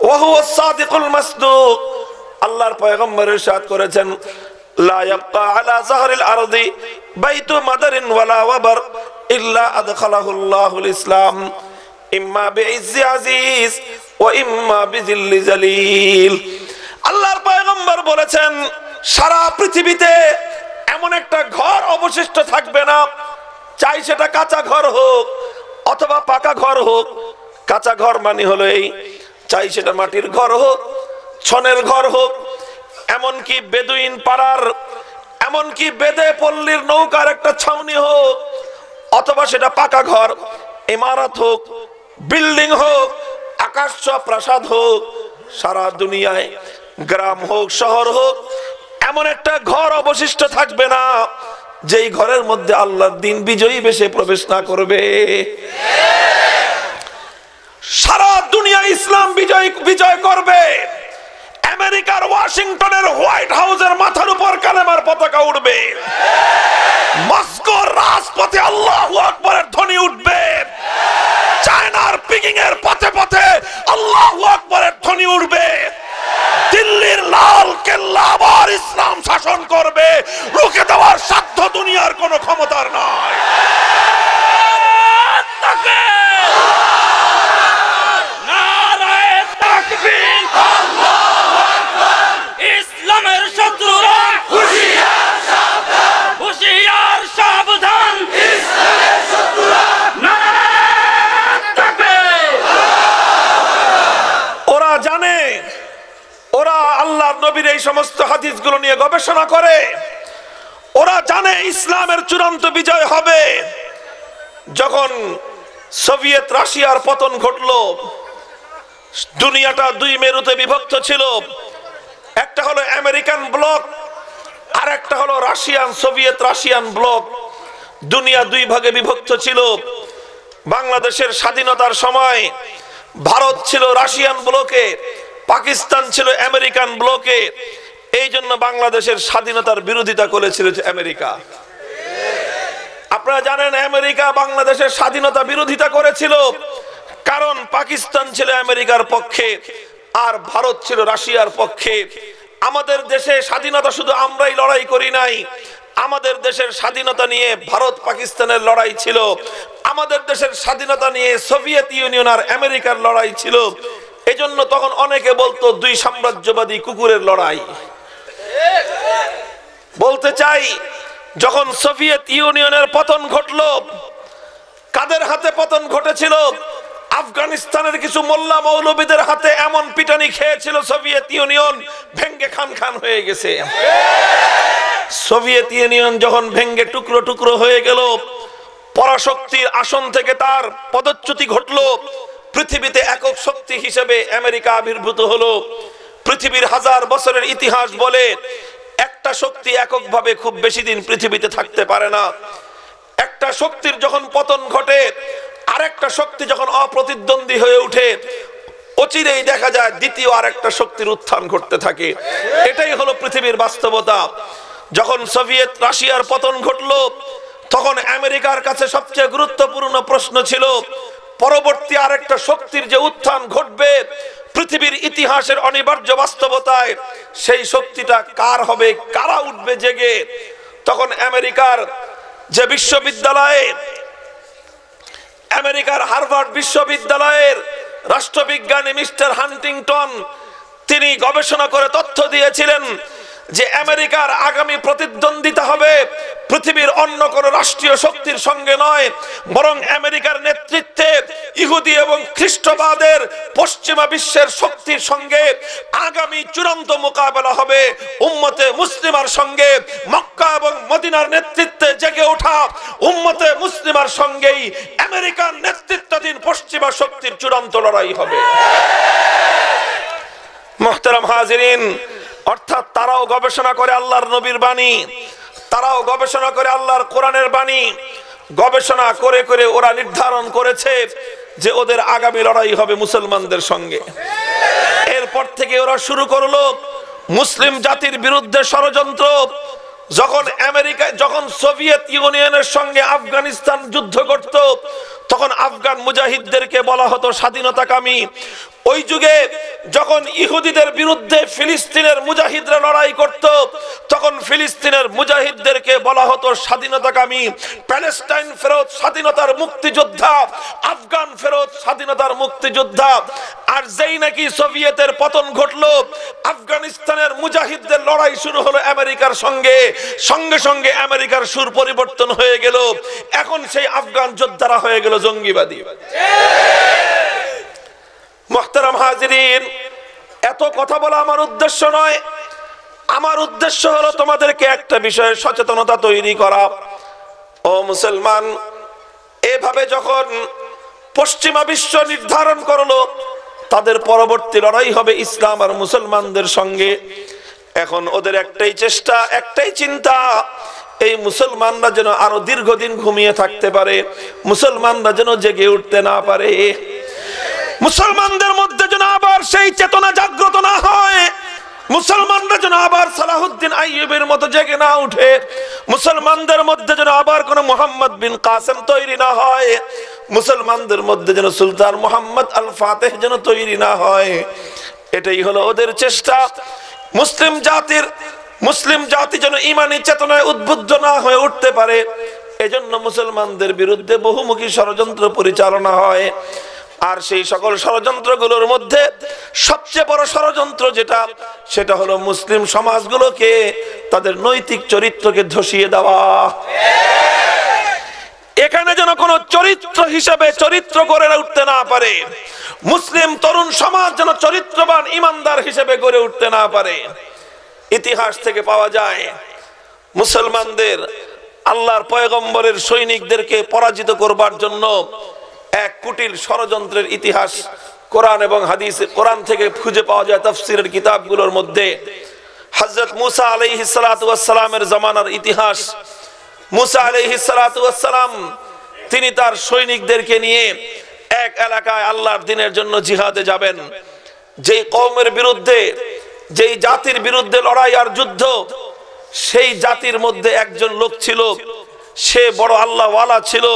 ওয়া হুয়া সাদিকুল মাসদুক। আল্লাহর পয়গম্বর ইরশাদ করেছেন ইয়াবকা আলা যাহরিল আরদি বাইতু মাদারিন ওয়ালা ওয়াবার ইল্লা আদখালাহু আল্লাহুল ইসলাম। ইম্মা বিইজ্জি আজিজ ওয়া ইম্মা বিজিল্লি জালিল। আল্লাহর পয়গম্বর বলেছেন, সারা পৃথিবীতে এমন একটা ঘর অবশিষ্ট থাকবে না। চাই সেটা কাঁচা ঘর হোক অথবা পাকা ঘর হোক। কাঁচা ঘর মানে হলো এই, চাই সেটা মাটির ঘর হোক, ছনের ঘর হোক এমনকি বেদুইন পাড়ার, এমনকি বেদে পল্লীর নৌকার একটা ছাউনি হোক, অথবা সেটা পাকা ঘর, ইমারত হোক, বিল্ডিং হোক, আকাশ প্রাসাদ হোক, সারা দুনিয়ায় গ্রাম হোক, শহর হোক, এমন একটা ঘর অবশিষ্ট থাকবে না, যেই ঘরের মধ্যে আল্লাহর দিন বিজয়ী বেশে প্রবেশ না করবে। সারা দুনিয়া ইসলাম বিজয় বিজয় করবে। আমেরিকার ওয়াশিংটনের হোয়াইট হাউসের মাথার উপর কালেমার পতাকা উঠবে মস্কোর রাজপথে আল্লাহু আকবরের ধ্বনি উঠবে। চায়নার পিকিং এর পথে পথে আল্লাহু আকবরের ধ্বনি উঠবে দিল্লির লাল কেল্লা আবার ইসলাম শাসন করবে। রুখে দেওয়ার সাধ্য দুনিয়ার কোনো ক্ষমতার নয়। ইসলামের শত্রুরা হুশিয়ার সাবধান। ওরা জানে, ওরা আল্লাহর নবীর এই সমস্ত হাদিসগুলো নিয়ে গবেষণা করে। ওরা জানে ইসলামের চূড়ান্ত বিজয় হবে। যখন সোভিয়েত রাশিয়ার পতন ঘটলো, দুনিয়াটা দুই মেরুতে বিভক্ত ছিল। একটা হলো আমেরিকান ব্লক আর একটা হলো রাশিয়ান, সোভিয়েত রাশিয়ান ব্লক। দুনিয়া দুই ভাগে বিভক্ত ছিল। বাংলাদেশের স্বাধীনতার সময় ভারত ছিল রাশিয়ান ব্লকে, পাকিস্তান ছিল আমেরিকান ব্লকে। এই জন্য বাংলাদেশের স্বাধীনতার বিরোধিতা করেছিল আমেরিকা। আপনারা জানেন, আমেরিকা বাংলাদেশের স্বাধীনতা বিরোধিতা করেছিল। কারণ পাকিস্তান ছিল আমেরিকার পক্ষে। আর ভারত ছিল রাশিয়ার পক্ষে। আমাদের দেশে স্বাধীনতা শুধু আমরাই লড়াই করি নাই। আমাদের দেশের স্বাধীনতা নিয়ে ভারত পাকিস্তানের লড়াই ছিল। আমাদের দেশের স্বাধীনতা নিয়ে সোভিয়েত ইউনিয়ন আর আমেরিকার লড়াই ছিল। এজন্য তখন অনেকে বলতো, দুই সাম্রাজ্যবাদী কুকুরের লড়াই। বলতে চাই, যখন সোভিয়েত ইউনিয়নের পতন ঘটলো, কাদের হাতে পতন ঘটেছিল? আফগানিস্তানের কিছু মোল্লা মৌলবীদের হাতে এমন পিটানি খেয়েছিল সোভিয়েত ইউনিয়ন, ভেঙ্গে খান খান হয়ে গেছে। সোভিয়েত ইউনিয়ন যখন ভেঙ্গে টুকরো টুকরো হয়ে গেল, পরাশক্তির আসন থেকে তার পদচ্যুতি ঘটলো। পৃথিবীতে একক শক্তি হিসেবে আমেরিকা আবির্ভূত হলো। পৃথিবীর হাজার বছরের ইতিহাস বলে, একটা শক্তি এককভাবে খুব বেশি দিন পৃথিবীতে থাকতে পারে না। একটা শক্তির যখন পতন ঘটে আরেকটা শক্তি যখন অপ্রতিদ্বন্দ্বী হয়ে উঠে অচিরেই দেখা যায় দ্বিতীয় আরেকটা শক্তির উত্থান ঘটতে থাকে। এটাই হলো পৃথিবীর বাস্তবতা। যখন সোভিয়েত রাশিয়ার পতন ঘটলো, তখন আমেরিকার কাছে সবচেয়ে গুরুত্বপূর্ণ প্রশ্ন ছিল, পরবর্তী আরেকটা শক্তির যে উত্থান ঘটবে পৃথিবীর ইতিহাসের অনিবার্য বাস্তবতায়, সেই শক্তিটা কার হবে, কারা উঠবে জেগে? তখন আমেরিকার যে বিশ্ববিদ্যালয়ে আমেরিকার হার্ভার্ড বিশ্ববিদ্যালয়ের রাষ্ট্রবিজ্ঞানী মিস্টার হান্টিংটন তিনি গবেষণা করে তথ্য দিয়েছিলেন যে আমেরিকার আগামী প্রতিদ্বন্দ্বিতা হবে পৃথিবীর অন্য কোন রাষ্ট্রীয় শক্তির সঙ্গে নয়, বরং আমেরিকার নেতৃত্বে ইহুদি এবং খ্রিস্টবাদের পশ্চিমা বিশ্বের শক্তির সঙ্গে আগামী চূড়ান্ত মোকাবেলা হবে। উম্মতে মুসলিমার সঙ্গে, মক্কা এবং মদিনার নেতৃত্বে জেগে ওঠা উম্মতে মুসলিমার সঙ্গেই আমেরিকার নেতৃত্বাধীন পশ্চিমা শক্তির চূড়ান্ত লড়াই হবে। মোহতারাম হাজিরিন অর্থাৎ তারাও গবেষণা করে আল্লাহর নবীর বাণী, তারাও গবেষণা করে আল্লাহর কোরআনের বাণী, গবেষণা করে করে ওরা নির্ধারণ করেছে যে ওদের আগামী লড়াই হবে মুসলমানদের সঙ্গে। এরপর থেকে ওরা শুরু করল মুসলিম জাতির বিরুদ্ধে ষড়যন্ত্র। যখন আমেরিকা যখন সোভিয়েত ইউনিয়নের সঙ্গে আফগানিস্তান যুদ্ধ করত তখন আফগান মুজাহিদদেরকে বলা হতো স্বাধীনতাকামী। ওই যুগে যখন ইহুদিদের বিরুদ্ধে ফিলিস্তিনের মুজাহিদরা লড়াই করত, তখন ফিলিস্তিনের মুজাহিদদেরকে বলা হতো স্বাধীনতাকামী। প্যালেস্টাইন ফেরত স্বাধীনতার মুক্তিযোদ্ধা, আফগান ফেরত স্বাধীনতার মুক্তিযোদ্ধা। আর যেই নাকি সোভিয়েতের পতন ঘটলো, আফগানিস্তানের মুজাহিদদের লড়াই শুরু হলো আমেরিকার সঙ্গে। সঙ্গে সঙ্গে আমেরিকার সুর পরিবর্তন হয়ে গেল। এখন সেই আফগান যোদ্ধারা হয়ে গেল জঙ্গিবাদী। মোহতারাম হাজিরিন, এত কথা বলা আমার উদ্দেশ্য নয়। আমার উদ্দেশ্য হলো তোমাদেরকে একটা বিষয়ে সচেতনতা তৈরি করা। ও মুসলমান, এভাবে যখন পশ্চিমা বিশ্ব নির্ধারণ করল, তাদের পরবর্তী লড়াই হবে ইসলাম আর মুসলমানদের সঙ্গে। এখন ওদের একটাই চেষ্টা, একটাই চিন্তা এই মুসলমানরা যেন আরও দীর্ঘদিন ঘুমিয়ে থাকতে পারে, মুসলমানরা যেন জেগে উঠতে না পারে। মুসলমানদের মধ্যে যেন আবার সেই চেতনা জাগ্রত না হয়, মুসলমানরা যেন আবার সালাহুদ্দিন আইয়ুবের মতো জেগে না উঠে, মুসলমানদের মধ্যে যেন আবার কোন মোহাম্মদ বিন কাসেম তৈরি না হয়, মুসলমানদের মধ্যে যেন সুলতান মোহাম্মদ আল ফাতেহ যেন তৈরি না হয়। এটাই হলো ওদের চেষ্টা। মুসলিম জাতির মুসলিম জাতি যেন ইমানি চেতনায় উদ্বুদ্ধ না হয়ে উঠতে পারে, এজন্য মুসলমানদের বিরুদ্ধে বহুমুখী ষড়যন্ত্র পরিচালনা হয়। আর সেই সকল ষড়যন্ত্রগুলোর মধ্যে সবচেয়ে বড় ষড়যন্ত্র যেটা, সেটা হলো মুসলিম সমাজগুলোকে তাদের নৈতিক চরিত্রকে ধসিয়ে দেওয়া। এখানে যেন কোনো চরিত্র হিসেবে চরিত্র গড়ে উঠতে না পারে, মুসলিম তরুণ সমাজ যেন চরিত্রবান ইমানদার হিসেবে গড়ে উঠতে না পারে। ইতিহাস থেকে পাওয়া যায়। মুসলমানদের আল্লাহর পয়গম্বরের সৈনিকদেরকে পরাজিত করবার জন্য এক কুটিল ষড়যন্ত্রের ইতিহাস কোরআন এবং হাদিস কোরআন থেকে খুঁজে পাওয়া যায় তফসিরের কিতাবগুলোর মধ্যে। হজরত মুসা আলাইহি সালামের জামানার ইতিহাস। মুসা আলাইহি সালাম তিনি তার সৈনিকদেরকে নিয়ে এক এলাকায় আল্লাহর দিনের জন্য জিহাদে যাবেন। যেই কওমের বিরুদ্ধে যেই জাতির বিরুদ্ধে লড়াই আর যুদ্ধ, সেই জাতির মধ্যে একজন লোক ছিল। সে বড় আল্লাহ ওয়ালা ছিল।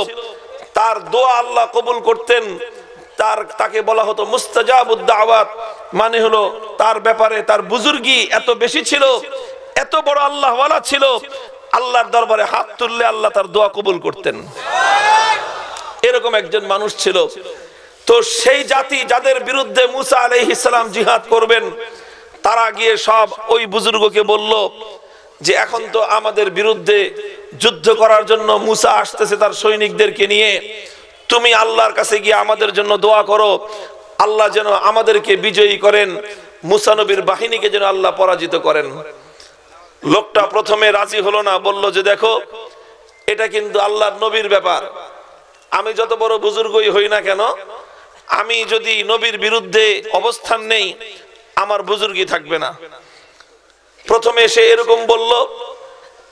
তার দোয়া আল্লাহ কবুল করতেন। তার, তাকে বলা হতো মুস্তাজাবুদ্দাওয়াত মানে হলো তার ব্যাপারে তার বুজুর্গি এত বেশি ছিল, এত বড় আল্লাহ ওয়ালা ছিল। আল্লাহর দরবারে হাত তুললে আল্লাহ তার দোয়া কবুল করতেন। এরকম একজন মানুষ ছিল। তো সেই জাতি যাদের বিরুদ্ধে মুসা আলাইহিস সালাম জিহাদ করবেন তারা গিয়ে সব ওই বুজুর্গকে বলল যে এখন তো আমাদের বিরুদ্ধে যুদ্ধ করার জন্য মুসা আসতেছে তার সৈনিকদেরকে নিয়ে। তুমি আল্লাহর কাছে গিয়ে আমাদের জন্য দোয়া করো। আল্লাহ যেন আমাদেরকে বিজয়ী করেন। মুসা নবীর বাহিনীকে যেন আল্লাহ পরাজিত করেন। লোকটা প্রথমে রাজি হলো না, বলল যে দেখো, এটা কিন্তু আল্লাহর নবীর ব্যাপার। আমি যত বড় বুজুর্গই হই না কেন, আমি যদি নবীর বিরুদ্ধে অবস্থান নেই আমার বুজুর্গি থাকবে না। প্রথমে সে এরকম বলল,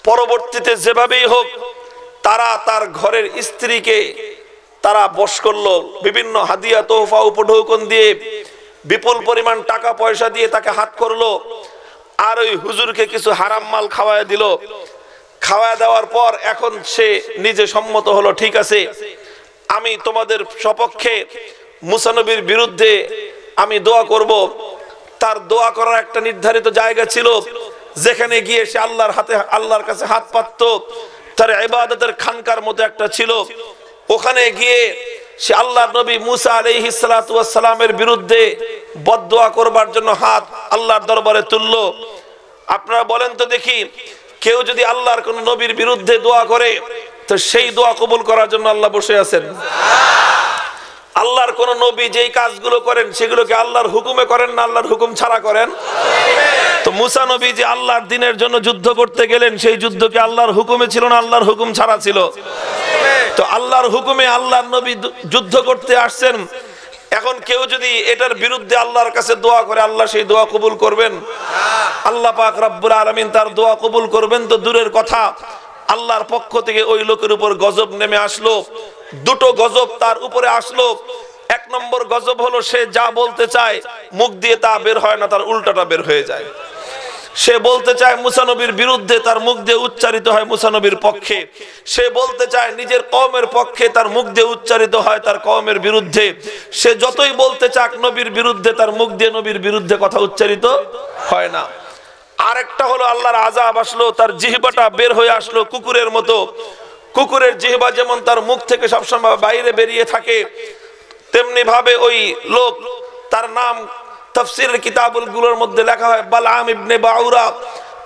পরবর্তীতে যেভাবেই হোক, তারা তার ঘরের স্ত্রীকে তারা বশ করল, বিভিন্ন হাদিয়া, তোহফা, উপঢৌকন দিয়ে বিপুল পরিমাণ টাকা, পয়সা দিয়ে তাকে হাত করল, আর ওই হুজুরকে কিছু হারাম মাল খাওয়ায় দিল। খাওয়া দেওয়ার পর এখন সে নিজে সম্মত হলো, ঠিক আছে, আমি তোমাদের সপক্ষে মুসানবীর বিরুদ্ধে আমি দোয়া করব তার দোয়া করার একটা নির্ধারিত জায়গা ছিল। যেখানে গিয়ে সে আল্লাহর হাতে, আল্লাহর কাছে হাত পাতত। তার ইবাদতের খানকার মতো একটা ছিল। ওখানে গিয়ে সে আল্লাহর নবী মুসা আলাইহি সালামের বিরুদ্ধে বদদোয়া করবার জন্য হাত আল্লাহর দরবারে তুললো। আপনারা বলেন তো দেখি, কেউ যদি আল্লাহর কোন নবীর বিরুদ্ধে দোয়া করে, তো সেই দোয়া কবুল করার জন্য আল্লাহ বসে আছেন। আল্লাহর কোন নবী যেই কাজগুলো করেন সেগুলোকে আল্লাহর হুকুমে করেন না আল্লাহর হুকুম ছাড়া করেন? তো মুসা নবী যে আল্লাহর দিনের জন্য যুদ্ধ করতে গেলেন, সেই যুদ্ধ কি আল্লাহর হুকুমে ছিল না আল্লাহর হুকুম ছাড়া ছিল? তো আল্লাহর হুকুমে আল্লাহর নবী যুদ্ধ করতে আসছেন। এখন কেউ যদি এটার বিরুদ্ধে আল্লাহর কাছে দোয়া করে, আল্লাহ সেই দোয়া কবুল করবেন? আল্লাহ পাক রব্বুল আলামিন তার দোয়া কবুল করবেন। তো দূরের কথা, আল্লাহর পক্ষ থেকে ওই লোকের উপর গজব নেমে আসলো। দুটো গজব তার উপরে আসলো। এক নম্বর গজব হলো, সে যা বলতে চায়, মুখ দিয়ে তা বের হয় না, তার উল্টাটা বের হয়ে যায়। সে বলতে চায় মুসানবীর বিরুদ্ধে তার মুখ দিয়ে উচ্চারিত হয় মুসানবীর পক্ষে। সে বলতে চায়, নিজের কওমের পক্ষে তার মুখ দিয়ে উচ্চারিত হয় তার কওমের বিরুদ্ধে। সে যতই বলতে চাক, নবীর বিরুদ্ধে তার মুখ দিয়ে নবীর বিরুদ্ধে কথা উচ্চারিত হয় না। আরেকটা হলো, আল্লাহর আজাব আসলো, তার জিহবাটা বের হয়ে আসলো কুকুরের মতো। কুকুরের জিহবা যেমন তার মুখ থেকে সবসময় বাইরে বেরিয়ে থাকে, তেমনি ভাবে ওই লোক, তার নাম তফসিরের কিতাবুলগুলোর মধ্যে লেখা হয় বালাম ইবনে বাউরা।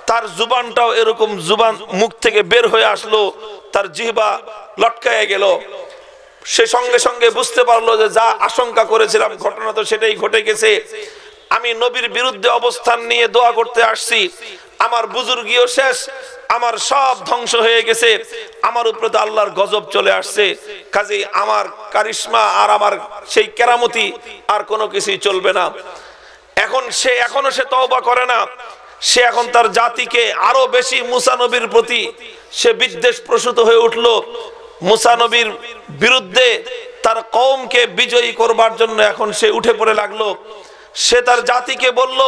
তার জুবানটাও এরকম জুবান মুখ থেকে বের হয়ে আসলো, তার জিহবা লটকায় গেল। সে সঙ্গে সঙ্গে বুঝতে পারল যে যা আশঙ্কা করেছিলাম, ঘটনা তো সেটাই ঘটে গেছে। আমি নবীর বিরুদ্ধে অবস্থান নিয়ে দোয়া করতে আসছি। আমার বুজুর্গিও শেষ, আমার সব ধ্বংস হয়ে গেছে। আমার উপরে তো আল্লাহর গজব চলে আসছে। কাজে আমার কারিশমা আর আমার সেই কেরামতি আর কোনো কিছুই চলবে না। এখন সে, এখনও সে তওবা করে না। সে এখন তার জাতিকে আরও বেশি মুসা নবীর প্রতি সে বিদ্বেষ প্রসূত হয়ে উঠল। মুসা নবীর বিরুদ্ধে তার কওমকে বিজয়ী করবার জন্য এখন সে উঠে পড়ে লাগল। সে তার জাতিকে বলল,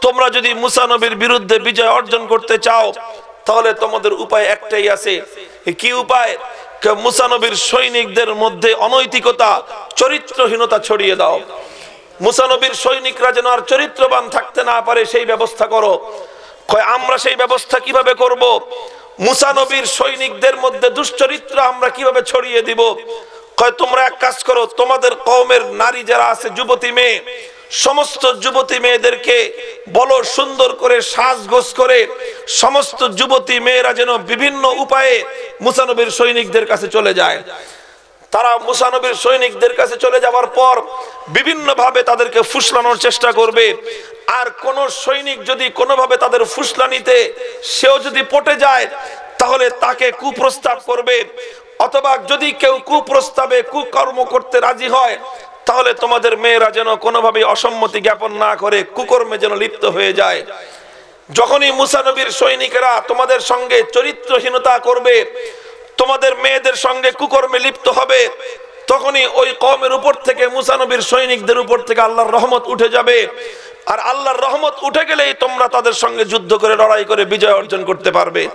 তোমরা যদি মুসা নবীর বিরুদ্ধে বিজয় অর্জন করতে চাও, তাহলে তোমাদের উপায় একটাই আছে। কি উপায়? কে মুসা নবীর সৈনিকদের মধ্যে অনৈতিকতা, চরিত্রহীনতা ছড়িয়ে দাও। মুসানবীর সৈনিকরা যেন আর চরিত্রবান থাকতে না পারে, সেই ব্যবস্থা করো। আমরা সেই ব্যবস্থা কীভাবে করব? মুসানবীর সৈনিকদের মধ্যে দুশ্চরিত্র আমরা কীভাবে ছড়িয়ে দিব? কয় তোমরা এক কাজ করো, তোমাদের কওমের নারী যারা আছে, যুবতী মেয়ে, সমস্ত যুবতী মেয়েদেরকে বলো, সুন্দর করে সাজগোজ করে সমস্ত যুবতী মেয়েরা যেন বিভিন্ন উপায়ে মুসানবীর সৈনিকদের কাছে চলে যায়। তারা মুসানবীর সৈনিকদের কাছে চলে যাওয়ার পর বিভিন্ন ভাবে তাদেরকে ফুসলানোর চেষ্টা করবে। আর কোন সৈনিক যদি কোনোভাবে তাদের ফুসলানিতে সেও যদি পটে যায়, তাহলে তাকে কুপ্রস্তাব করবে। অথবা যদি কেউ কুপ্রস্তাবে কুকর্ম করতে রাজি হয়, তাহলে তোমাদের মেয়েরা যেন কোনোভাবে অসম্মতি জ্ঞাপন না করে, কুকর্মে যেন লিপ্ত হয়ে যায়। যখনই মুসানবীর সৈনিকেরা তোমাদের সঙ্গে চরিত্রহীনতা করবে, তোমাদের মেয়েদের সঙ্গে কুকর্মে লিপ্ত হবে, তখনই ওই কমের উপর থেকে মুসানবীর সৈনিকদের উপর থেকে আল্লাহর রহমত উঠে যাবে। আর আল্লাহর রহমত উঠে গেলেই তোমরা তাদের সঙ্গে যুদ্ধ করে, লড়াই করে বিজয় অর্জন করতে পারবে।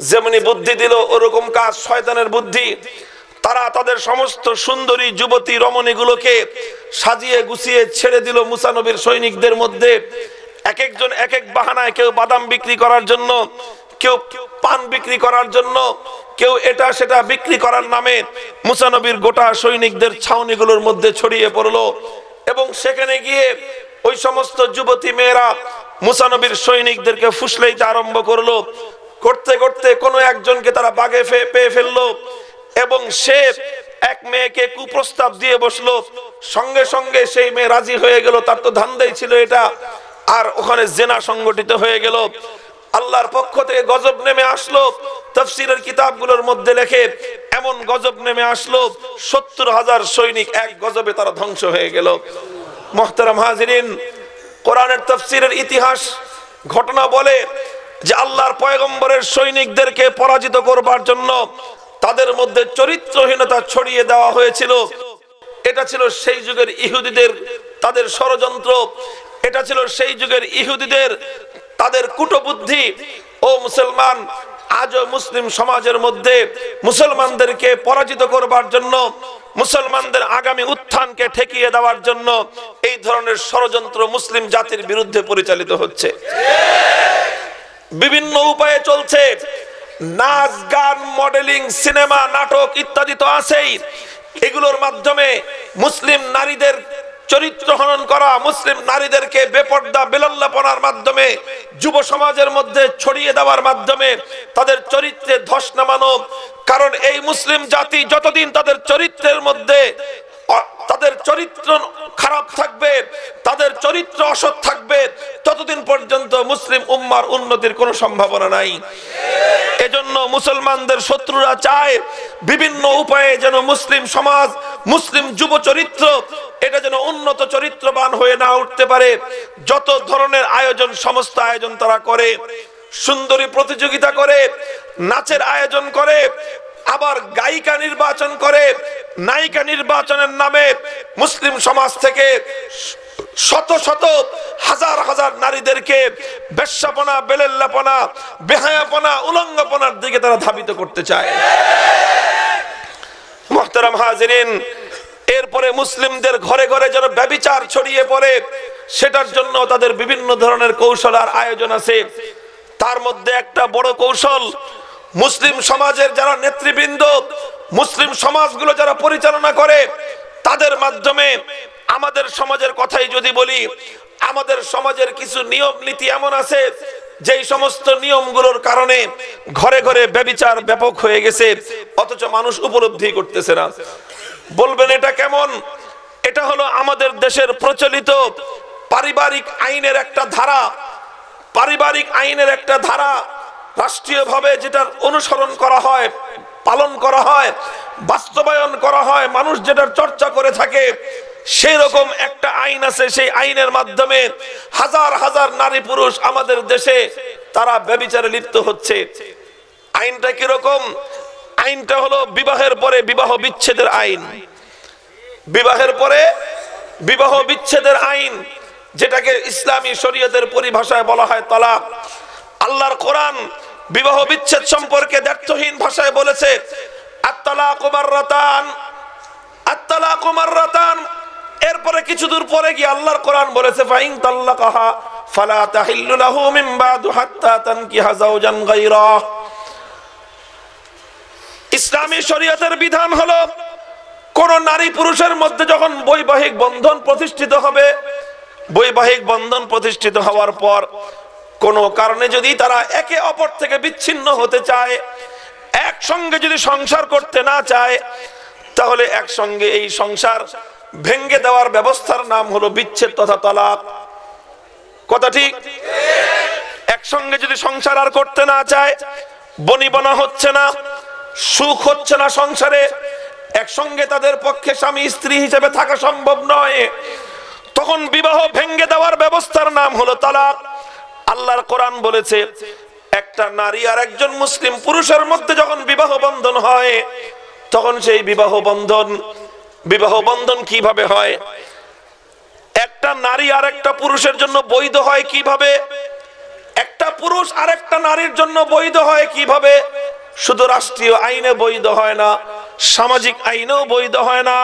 যেমনি বুদ্ধি দিল, ওরকম কাজ শয়তানের বুদ্ধি। তারা তাদের সমস্ত সুন্দরী যুবতী রমণীগুলোকে সাজিয়ে গুছিয়ে ছেড়ে দিল মুসানবীর সৈনিকদের মধ্যে। এক একজন এক এক বাহানায় কেউ বাদাম বিক্রি করার জন্য, কেউ পান বিক্রি করার জন্য, কেউ এটা সেটা বিক্রি করার নামে মুসানবীর গোটা সৈনিকদের ছাউনিগুলোর মধ্যে ছড়িয়ে পড়ল। এবং সেখানে গিয়ে ওই সমস্ত যুবতী মেয়েরা মুসানবীর সৈনিকদেরকে ফুসলাইতে আরম্ভ করল। করতে করতে কোনো একজনকে তারা বাগে পেয়ে ফেলল এবং সে এক মেয়েকে কুপ্রস্তাব দিয়ে বসল। সঙ্গে সঙ্গে সেই মেয়ে রাজি হয়ে গেল, তার তো ধান্দাই ছিল এটা। আর ওখানে জেনা সংগঠিত হয়ে গেল। আল্লাহর পক্ষ থেকে গজব নেমে আসলো। তফসিরের কিতাবগুলোর মধ্যে লেখে, এমন গজব নেমে আসলো, সত্তর হাজার সৈনিক এক গজবে তারা ধ্বংস হয়ে গেল। মোহতারাম হাজিরিন, কোরআনের তফসিরের ইতিহাস ঘটনা বলে যে আল্লাহর পয়গম্বরের সৈনিকদেরকে পরাজিত করবার জন্য তাদের মধ্যে চরিত্রহীনতা ছড়িয়ে দেওয়া হয়েছিল। এটা ছিল সেই যুগের ইহুদিদের তাদের ষড়যন্ত্র। এটা ছিল সেই যুগের ইহুদিদের তাদের কুটবুদ্ধি। ও মুসলমান, আজও মুসলিম সমাজের মধ্যে মুসলমানদেরকে পরাজিত করবার জন্য, মুসলমানদের আগামী উত্থানকে ঠেকিয়ে দেওয়ার জন্য এই ধরনের ষড়যন্ত্র মুসলিম জাতির বিরুদ্ধে পরিচালিত হচ্ছে। বিভিন্ন উপায়ে চলছে। নাচ, গান মডেলিং সিনেমা নাটক ইত্যাদি তো আছেই। এগুলোর মাধ্যমে মুসলিম নারীদের চরিত্র হনন করা, মুসলিম নারীদেরকে বেপর্দা, বেলল্লাপনার মাধ্যমে, যুব সমাজের মধ্যে ছড়িয়ে দেওয়ার মাধ্যমে তাদের চরিত্রে ধস নামানো। কারণ এই মুসলিম জাতি যতদিন তাদের চরিত্রের মধ্যে তাদের চরিত্র খারাপ থাকবে, তাদের চরিত্র অসৎ থাকবে, ততদিন পর্যন্ত মুসলিম উম্মার উন্নতির কোনো সম্ভাবনা নাই। এজন্য মুসলমানদের শত্রুরা চায় বিভিন্ন উপায়ে যেন মুসলিম সমাজ, মুসলিম যুব চরিত্র, এটা যেন উন্নত চরিত্রবান হয়ে না উঠতে পারে। যত ধরনের আয়োজন, সমস্ত আয়োজন তারা করে, সুন্দরী প্রতিযোগিতা করে, নাচের আয়োজন করে আবার গায়িকা নির্বাচন করে নায়িকা নির্বাচনের নামে মুসলিম সমাজ থেকে শত শত হাজার হাজার নারীদেরকে বেশ্যাপনা, বেলেল্লাপনা, বেহায়াপনা, উলঙ্গপনার দিকে তারা ধাবিত করতে চায়। মোহতারাম হাজিরিন, এরপরে মুসলিমদের ঘরে ঘরে যেন ব্যবিচার ছড়িয়ে পড়ে, সেটার জন্য তাদের বিভিন্ন ধরনের কৌশল আর আয়োজন আছে। তার মধ্যে একটা বড় কৌশল মুসলিম সমাজের যারা নেতৃবৃন্দ, মুসলিম সমাজগুলো যারা পরিচালনা করে, তাদের মাধ্যমে আমাদের সমাজের কথাই যদি বলি, আমাদের সমাজের কিছু নিয়ম নীতি এমন আছে, যেই সমস্ত নিয়মগুলোর কারণে ঘরে ঘরে ব্যবিচার ব্যাপক হয়ে গেছে, অথচ মানুষ উপলব্ধি করতেছে না। বলবেন এটা কেমন? এটা হলো আমাদের দেশের প্রচলিত পারিবারিক আইনের একটা ধারা। পারিবারিক আইনের একটা ধারা। রাষ্ট্রীয়ভাবে যেটার অনুসরণ করা হয়, পালন করা হয়, বাস্তবায়ন করা হয়, মানুষ যেটার চর্চা করে থাকে সেই রকম একটা আইন আছে, সেই আইনের মাধ্যমে হাজার হাজার নারী পুরুষ আমাদের দেশে তারা ব্যবিচারে লিপ্ত হচ্ছে। আইনটা কীরকম? আইনটা হলো বিবাহের পরে বিবাহ বিচ্ছেদের আইন। বিবাহের পরে বিবাহ বিচ্ছেদের আইন, যেটাকে ইসলামী শরীয়তের পরিভাষায় বলা হয় তালাক। আল্লাহর কোরআন বিবাহ বিচ্ছেদ সম্পর্কে দ্ব্যর্থহীন ভাষায় বলেছে, আত্তালাক মাররাতান, আত্তালাক রতান এরপরে কিছু দূর পরে গিয়ে আল্লাহর কোরআন বলেছে, ফাইন তাল্লাকাহা ফালা তাহিল্লু লাহু মিন বাদু হাত্তা তানকিহা যাওজান গায়রা। ইসলামী শরীয়তের বিধান হলো, কোন নারী পুরুষের মধ্যে যখন বৈবাহিক বন্ধন প্রতিষ্ঠিত হবে, বৈবাহিক বন্ধন প্রতিষ্ঠিত হওয়ার পর কোনো কারণে যদি তারা একে অপর থেকে বিচ্ছিন্ন হতে চায়, একসঙ্গে যদি সংসার করতে না চায়, তাহলে একসঙ্গে এই সংসার ভেঙ্গে দেওয়ার ব্যবস্থার নাম হলো বিচ্ছেদ তথা তালাক। কথা ঠিক? একসঙ্গে যদি সংসার আর করতে না চায়, বনিবনা হচ্ছে না, সুখ হচ্ছে না সংসারে, একসঙ্গে তাদের পক্ষে স্বামী স্ত্রী হিসেবে থাকা সম্ভব নয়। তখন বিবাহ ভেঙ্গে দেওয়ার ব্যবস্থার নাম হলো তালাক। আল্লাহর কোরআন বলেছে, একটা নারী আর একজন মুসলিম পুরুষের মধ্যে যখন বিবাহ বন্ধন হয়, তখন সেই বিবাহ বন্ধন বিবাহ বন্ধন কীভাবে হয়? একটা নারী আর একটা পুরুষের জন্য বৈধ হয় কীভাবে? একটা পুরুষ আর একটা নারীর জন্য বৈধ হয় কীভাবে? শুধু রাষ্ট্রীয় আইনে বৈধ হয় না, সামাজিক আইনেও বৈধ হয় না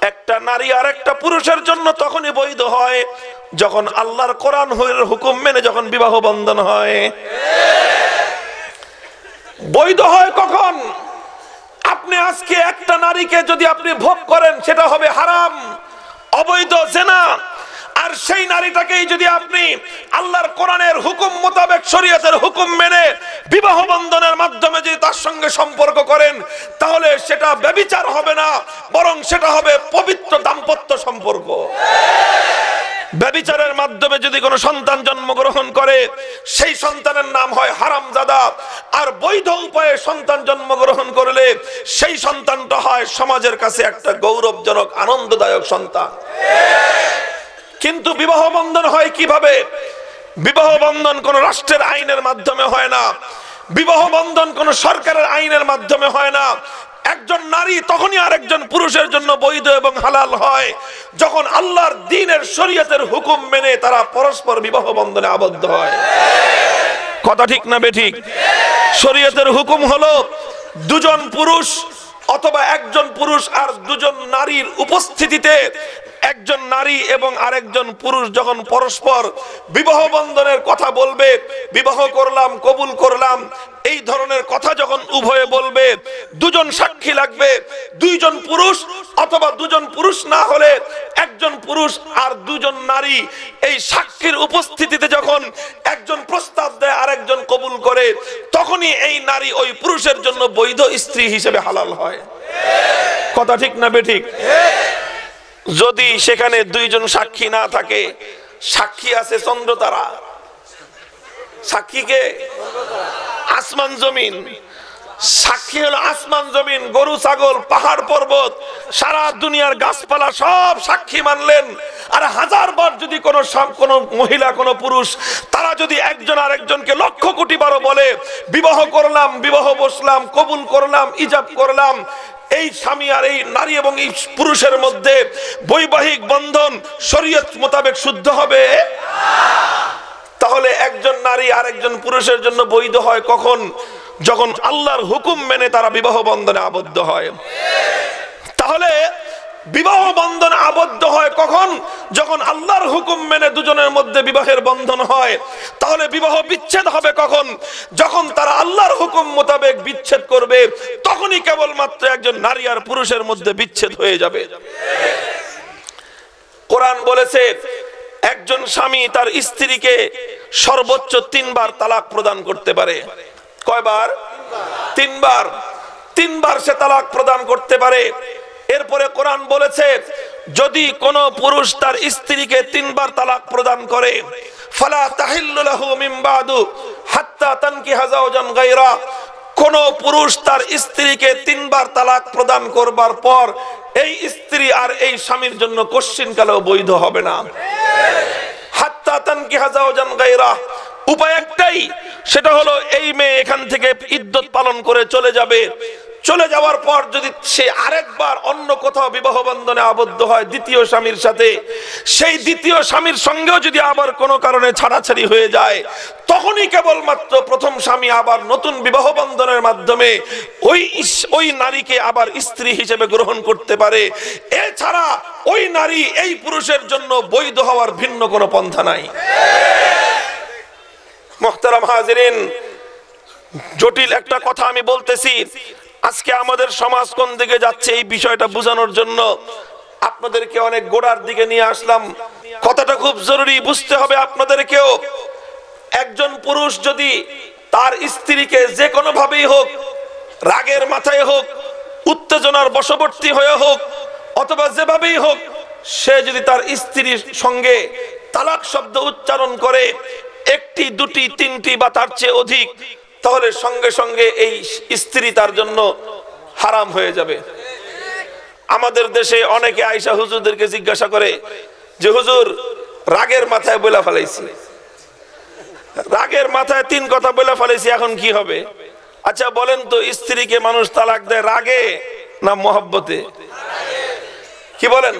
একটা নারী আর একটা পুরুষের জন্য তখনই বৈধ হয় যখন আল্লাহর কোরআন হুকুম মেনে যখন বিবাহ বন্ধন হয়। বৈধ হয় কখন? আপনি আজকে একটা নারীকে যদি আপনি ভোগ করেন, সেটা হবে হারাম, অবৈধ আর সেই নারীটাকেই যদি আপনি আল্লাহর কোরআনের হুকুম মোতাবেক শরীয়তের হুকুম মেনে বিবাহ বন্ধনের মাধ্যমে যদি তার সঙ্গে সম্পর্ক করেন, তাহলে সেটা ব্যবিচার হবে না, বরং সেটা হবে পবিত্র দাম্পত্য সম্পর্ক। ব্যবিচারের মাধ্যমে যদি কোনো সন্তান জন্মগ্রহণ করে, সেই সন্তানের নাম হয় হারামজাদা। আর বৈধ উপায়ে সন্তান জন্মগ্রহণ করলে, সেই সন্তানটা হয় সমাজের কাছে একটা গৌরবজনক, আনন্দদায়ক সন্তান। কিন্তু বিবাহ বন্ধন হয় কীভাবে? বিবাহ বন্ধন কোন রাষ্ট্রের আইনের মাধ্যমে হয় না। বিবাহ বন্ধন কোন সরকারের আইনের মাধ্যমে হয় না। একজন নারী তখনই আর একজন পুরুষের জন্য বৈধ এবং হালাল হয়। যখন আল্লাহর দিনের শরীয়তের হুকুম মেনে তারা পরস্পর বিবাহ বন্ধনে আবদ্ধ হয়। কথা ঠিক না বেঠিক শরীয়তের হুকুম হলো দুজন পুরুষ অথবা একজন পুরুষ আর দুজন নারীর উপস্থিতিতে একজন নারী এবং আরেকজন পুরুষ যখন পরস্পর বিবাহ বন্ধনের কথা বলবে, বিবাহ করলাম, কবুল করলাম, এই ধরনের কথা যখন উভয়ে বলবে, দুজন সাক্ষী লাগবে, দুইজন পুরুষ অথবা দুজন পুরুষ না হলে একজন পুরুষ আর দুজন নারী, এই সাক্ষীর উপস্থিতিতে যখন একজন প্রস্তাব দেয়, আরেকজন কবুল করে, তখনই এই নারী ওই পুরুষের জন্য বৈধ স্ত্রী হিসেবে হালাল হয়। কথা ঠিক না বেঠিক যদি সেখানে দুইজন সাক্ষী না থাকে, সাক্ষী আছে চন্দ্র তারা। সাক্ষীকে আসমান জমিন। সাক্ষী হলো আসমান জমিন, গরু, ছাগল, পাহাড়, পর্বত, সারা দুনিয়ার গাছপালা সব সাক্ষী মানলেন। আর হাজার বার যদি কোনো কোনো মহিলা, কোনো পুরুষ, তারা যদি একজন আরেকজনকে লক্ষ কোটি বারো বলে, বিবাহ করলাম, বিবাহ বসলাম, কবুল করলাম, ইজাব করলাম এই স্বামী আর এই নারী এবং এই পুরুষের মধ্যে বৈবাহিক বন্ধন শরীয়ত মোতাবেক শুদ্ধ হবে? তাহলে একজন নারী আর একজন পুরুষের জন্য বৈধ হয় কখন? যখন আল্লাহর হুকুম মেনে তারা বিবাহ বন্ধনে আবদ্ধ হয়। তাহলে বিবাহ বন্ধন আবদ্ধ হয় কখন? যখন আল্লাহর হুকুম মেনে দুজনের মধ্যে বিবাহের বন্ধন হয়, তাহলে বিবাহ বিচ্ছেদ হবে কখন? যখন তারা আল্লাহর হুকুম মোতাবেক বিচ্ছেদ করবে, তখনই কেবলমাত্র একজন নারী আর পুরুষের মধ্যে বিচ্ছেদ হয়ে যাবে। কোরআন বলেছে, একজন স্বামী তার স্ত্রীকে সর্বোচ্চ তিনবার তালাক প্রদান করতে পারে। কয়বার? তিনবার। তিনবার সে তালাক প্রদান করতে পারে। এরপরে কোরআন বলেছে, যদি কোন পুরুষ তার স্ত্রীকে তিনবার তালাক প্রদান করে, ফালা তাহিল্লু মিন বাদু হাত্তা তানকিহা যাওজান গায়রা। কোন পুরুষ তার স্ত্রীকে তিনবার তালাক প্রদান করবার পর, এই স্ত্রী আর এই স্বামীর জন্য কোশ্চিন কালেও বৈধ হবে না। হাত্তা তানকিহা যাওজান গায়রা। উপায় একটাই, সেটা হলো এই মেয়ে এখান থেকে ইদ্যত পালন করে চলে যাবে। চলে যাওয়ার পর যদি সে আরেকবার অন্য কোথাও বিবাহ বন্ধনে আবদ্ধ হয় দ্বিতীয় স্বামীর সাথে, সেই দ্বিতীয় স্বামীর সঙ্গেও যদি আবার কোনো কারণে ছাড়াছাড়ি হয়ে যায়, তখনই কেবলমাত্র প্রথম স্বামী আবার নতুন বিবাহ বন্ধনের মাধ্যমে ওই ওই নারীকে আবার স্ত্রী হিসেবে গ্রহণ করতে পারে। এছাড়া ওই নারী এই পুরুষের জন্য বৈধ হওয়ার ভিন্ন কোনো পন্থা নাই। মোহতারাম হাজিরিন, জটিল একটা কথা আমি বলতেছি। আজকে আমাদের সমাজ কোন দিকে যাচ্ছে এই বিষয়টা বোঝানোর জন্য আপনাদেরকে অনেক গোড়ার দিকে নিয়ে আসলাম। কথাটা খুব জরুরি, বুঝতে হবে আপনাদেরকেও। একজন পুরুষ যদি তার স্ত্রীকে যে কোনো ভাবেই হোক, রাগের মাথায় হোক, উত্তেজনার বশবর্তী হয়ে হোক, অথবা যেভাবেই হোক, সে যদি তার স্ত্রীর সঙ্গে তালাক শব্দ উচ্চারণ করে, একটি, দুটি, তিনটি বা তার চেয়ে অধিক তাহলে সঙ্গে সঙ্গে এই স্ত্রী তার জন্য হারাম হয়ে যাবে। আমাদের দেশে অনেকে আইসা হুজুরদেরকে জিজ্ঞাসা করে যে, হুজুর, রাগের মাথায় বলে ফেলাইছি। রাগের মাথায় তিন কথা বলে ফেলেছি এখন কি হবে? আচ্ছা বলেন তো, স্ত্রীকে মানুষ তালাক দেয় রাগে না মহব্বতে? কি বলেন?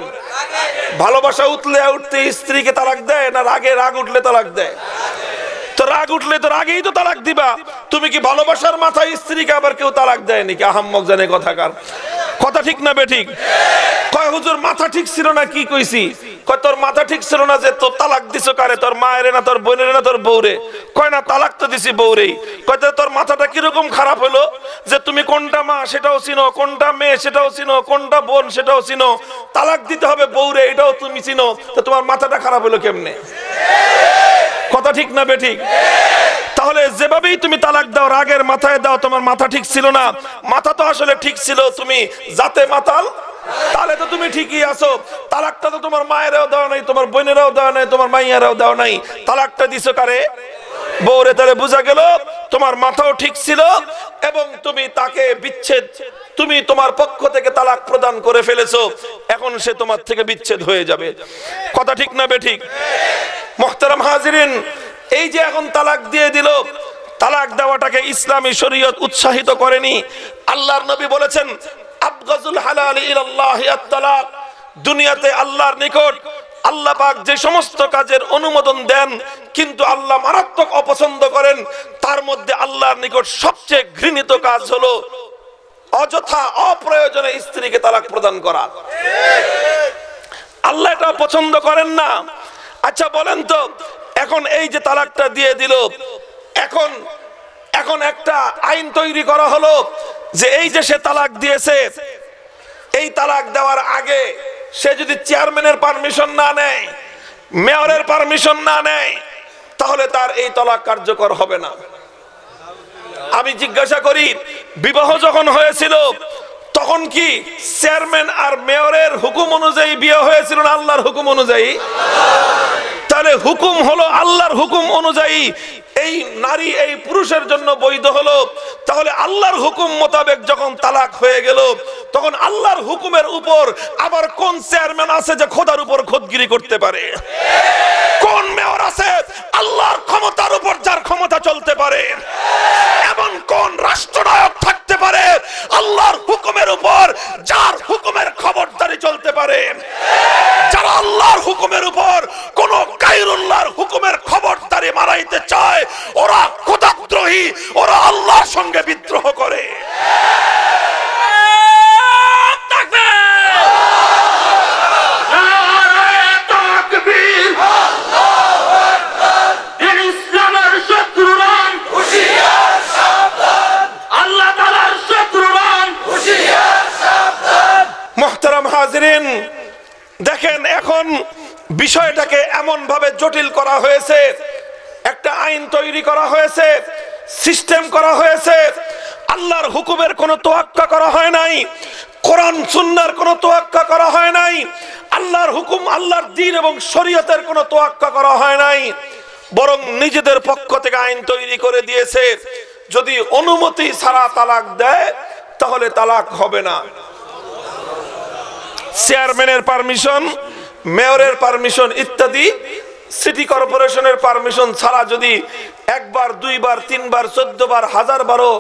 ভালোবাসা উঠলে উঠতে স্ত্রীকে তালাক দেয় না রাগে রাগ উঠলে তালাক দেয়? তো রাগ উঠলে তো রাগেই তো তালাক দিবা। তুমি কি ভালোবাসার মাথায় স্ত্রীকে আবার কেউ তালাক দেয় নাকি আহাম্মক জানে কথাকার কথা ঠিক না বে ঠিক? কয়, হুজুর, মাথা ঠিক ছিল না কি কইছি? কয়, তোর মাথা ঠিক ছিল না যে তোর তালাক দিছো কারে? তোর মায়ের না তোর বোনের না তোর বউরে? কয়, না, তালাক তো দিছি বউরেই। কয় তোর মাথাটা কীরকম খারাপ হলো যে তুমি কোনটা মা সেটাও চিনো, কোনটা মেয়ে সেটাও চিনো, কোনটা বোন সেটাও চিনো? তালাক দিতে হবে বউরে, এটাও তুমি চিনো। তো তোমার মাথাটা খারাপ হলো কেমনে? কথা ঠিক না বেঠিক তাহলে যেভাবেই তুমি তালাক দাও, রাগের মাথায় দাও, তোমার মাথা ঠিক ছিল না। মাথা তো আসলে ঠিক ছিল, তুমি যাতে মাতাল তাহলে তো তুমি ঠিকই আছো। তালাকটা তো তোমার মায়েরাও দেওয়া নাই, তোমার বোনেরাও দেওয়া নাই, তোমার মাইয়ারাও দেওয়া নাই। তালাকটা দিছো কারে? বউরে তাহলে বোঝা গেল, তোমার মাথাও ঠিক ছিল এবং তুমি তাকে বিচ্ছেদ, তুমি তোমার পক্ষ থেকে তালাক প্রদান করে ফেলেছো। এখন সে তোমার থেকে বিচ্ছেদ হয়ে যাবে। কথা ঠিক না বেঠিক? মোহতারাম হাজিরিন, এই যে এখন তালাক দিয়ে দিল, তালাক দেওয়াটাকে ইসলামী শরীয়ত উৎসাহিত করেনি। আল্লাহর নবী বলেছেন আবগাজুল হালাল ইলাল্লাহি আত-তালাক। দুনিয়াতে আল্লাহর নিকট আল্লাহ পাক যে সমস্ত কাজের অনুমোদন দেন, কিন্তু আল্লাহ মারাত্মক অপছন্দ করেন। তার মধ্যে আল্লাহর নিকট সবচেয়ে ঘৃণিত কাজ হলো অযথা অপ্রয়োজনে স্ত্রীকে তালাক প্রদান করা। আল্লাহ এটা পছন্দ করেন না। আচ্ছা বলেন তো, এখন এই যে তালাকটা দিয়ে দিল, এখন এখন একটা আইন তৈরি করা হলো যে এই যে সে তালাক দিয়েছে, এই তালাক দেওয়ার আগে সে যদি চেয়ারম্যানের পারমিশন না নেয়, মেয়রের পারমিশন না নেয়, তাহলে তার এই তলাক কার্যকর হবে না। আমি জিজ্ঞাসা করি, বিবাহ যখন হয়েছিল তখন কি চেয়ারম্যান আর মেয়রের হুকুম অনুযায়ী বিয়ে হয়েছিল না আল্লাহর হুকুম অনুযায়ী? তাহলে হুকুম হলো আল্লাহর হুকুম অনুযায়ী এই নারী, এই পুরুষের জন্য বৈধ হলো। তাহলে আল্লাহর হুকুম মোতাবেক যখন তালাক হয়ে গেল, তখন আল্লাহর হুকুমের উপর আবার কোন চেয়ারম্যান আছে যে খোদার উপর খোদগিরি করতে পারে? কোন মেয়র আছে আল্লাহর ক্ষমতার উপর যার ক্ষমতা চলতে পারে? এমন কোন রাষ্ট্রনায়ক থাকতে পারে আল্লাহর হুকুমের উপর, যার হুকুমের খবরদারি চলতে পারে। যারা আল্লাহর হুকুমের উপর কোন গায়রুল্লাহর হুকুমের খবরদারি মারাইতে চায়, ওরা খোদাদ্রোহী ওরা আল্লাহর সঙ্গে বিদ্রোহ করে। দেখেন, এখন বিষয়টাকে এমন ভাবে জটিল করা হয়েছে, একটা আইন তৈরি করা হয়েছে, সিস্টেম করা হয়েছে, আল্লাহর হুকুমের কোনো তোয়াক্কা করা হয় নাই, কোরআন, সুন্নার কোনো তোয়াক্কা করা হয় নাই, আল্লাহর হুকুম, আল্লাহর দিন এবং শরীয়তের কোনো তোয়াক্কা করা হয় নাই, বরং নিজেদের পক্ষ থেকে আইন তৈরি করে দিয়েছে। যদি অনুমতি ছাড়া তালাক দেয়, তাহলে তালাক হবে না। চেয়ারম্যানের পারমিশন মেয়রের পারমিশন ইত্যাদি সিটি কর্পোরেশনের পারমিশন ছাড়া যদি একবার, দুইবার, তিনবার চোদ্দ বার হাজার বারো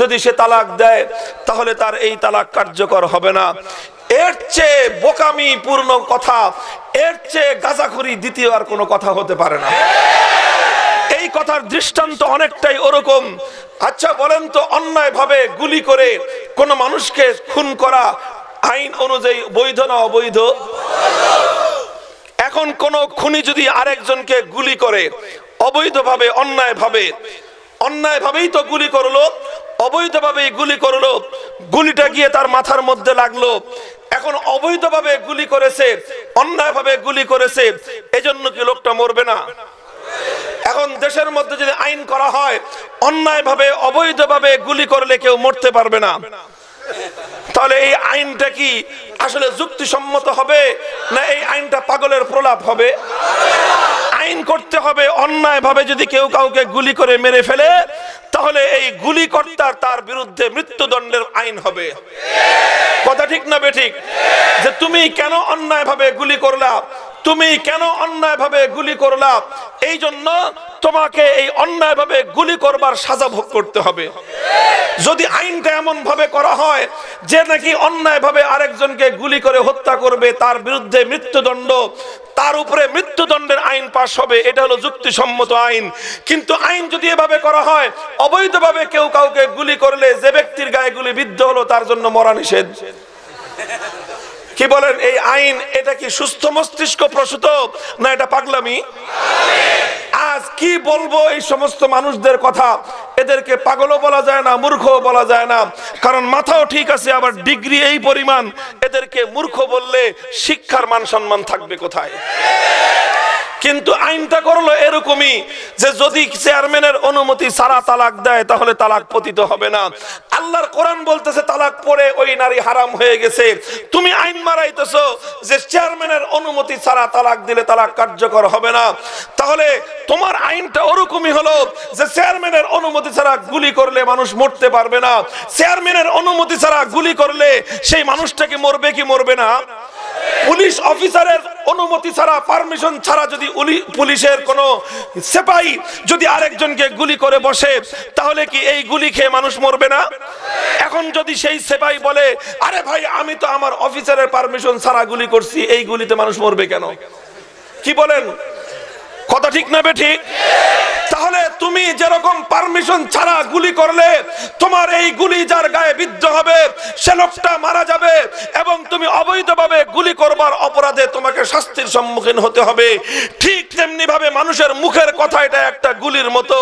যদি সে তালাক দেয়, তাহলে তার এই তালাক কার্যকর হবে না। এর চেয়ে বোকামি পূর্ণ কথা, এর চেয়ে গাজাখুরি দ্বিতীয় আর কোনো কথা হতে পারে না। এই কথার দৃষ্টান্ত অনেকটাই ওরকম। আচ্ছা বলেন তো অন্যায় ভাবে গুলি করে কোনো মানুষকে খুন করা আইন অনুযায়ী বৈধ না অবৈধ? এখন কোন খুনি যদি আরেকজনকে গুলি করে, অবৈধভাবে অন্যায় ভাবে অন্যায় ভাবেই তো গুলি করল, অবৈধভাবেই গুলি করল, গুলিটা গিয়ে তার মাথার মধ্যে লাগল, এখন অবৈধভাবে গুলি করেছে, অন্যায়ভাবে গুলি করেছে, এজন্য কি লোকটা মরবে না? এখন দেশের মধ্যে যদি আইন করা হয়, অন্যায়ভাবে, অবৈধভাবে গুলি করলে কেউ মরতে পারবে না। তাহলে এই আইনটা কি আসলে যুক্তিসম্মত হবে না এই আইনটা পাগলের প্রলাপ হবে? আইন করতে হবে অন্যায় ভাবে যদি কেউ কাউকে গুলি করে মেরে ফেলে, তাহলে এই গুলি কর্তার তার বিরুদ্ধে মৃত্যুদণ্ডের আইন হবে। কথা ঠিক না বেঠিক যে তুমি কেন অন্যায় ভাবে গুলি করলা? তুমি কেন অন্যায়ভাবে গুলি করলা? এই জন্য তোমাকে এই অন্যায়ভাবে গুলি করবার সাজা ভোগ করতে হবে। যদি আইনটা এমন ভাবে করা হয় যে নাকি অন্যায়ভাবে আরেকজনকে গুলি করে হত্যা করবে, তার বিরুদ্ধে মৃত্যুদণ্ড, তার উপরে মৃত্যুদণ্ডের আইন পাশ হবে, এটা হলো যুক্তিসম্মত আইন। কিন্তু আইন যদি এভাবে করা হয়, অবৈধভাবে কেউ কাউকে গুলি করলে যে ব্যক্তির গায়ে গুলি বিদ্ধ হলো, তার জন্য মরা নিষেধ। কি বলেন, এই আইন, এটা কি সুস্থ মস্তিষ্ক প্রসূত, না এটা পাগলামি? আজ কি বলব এই সমস্ত মানুষদের কথা? এদেরকে পাগলও বলা যায় না মূর্খ বলা যায় না। কারণ মাথাও ঠিক আছে, আবার ডিগ্রি এই পরিমাণ। এদেরকে মূর্খ বললে শিক্ষার মান সম্মান থাকবে কোথায়? কিন্তু আইনটা করল এরকমই যে যদি চেয়ারম্যানের অনুমতি সারা তালাক দেয়, তাহলে তালাক পতিত হবে না। আল্লাহর কোরআন বলতেছে, তালাক পড়ে ওই নারী হারাম হয়ে গেছে। তুমি আইন মারাইতেছো যে চেয়ারম্যানের অনুমতি ছাড়া তালাক দিলে তালাক কার্যকর হবে না। তাহলে তোমার আইনটা ওরকমই হলো যে চেয়ারম্যানের অনুমতি ছাড়া গুলি করলে মানুষ মরতে পারবে না। চেয়ারম্যানের অনুমতি ছাড়া গুলি করলে সেই মানুষটা কি মরবে কি মরবে না? পুলিশ অফিসারের অনুমতি ছাড়া, পারমিশন ছাড়া যদি পুলিশের কোনো সেপাই যদি আরেকজনকে গুলি করে বসে, তাহলে কি এই গুলি খেয়ে মানুষ মরবে না? এখন যদি সেই সেপাই বলে, আরে ভাই, আমি তো আমার অফিসারের পারমিশন ছাড়া গুলি করছি, এই গুলিতে মানুষ মরবে কেন? কি বলেন? কথা ঠিক না বে ঠিক? তাহলে তুমি যেরকম পারমিশন ছাড়া গুলি করলে, তোমার এই গুলি যার গায়ে বিদ্ধ হবে, সে লোকটা মারা যাবে এবং তুমি অবৈধভাবে গুলি করবার অপরাধে তোমাকে শাস্তির সম্মুখীন হতে হবে। ঠিক তেমনি ভাবে মানুষের মুখের কথা এটা একটা গুলির মতো।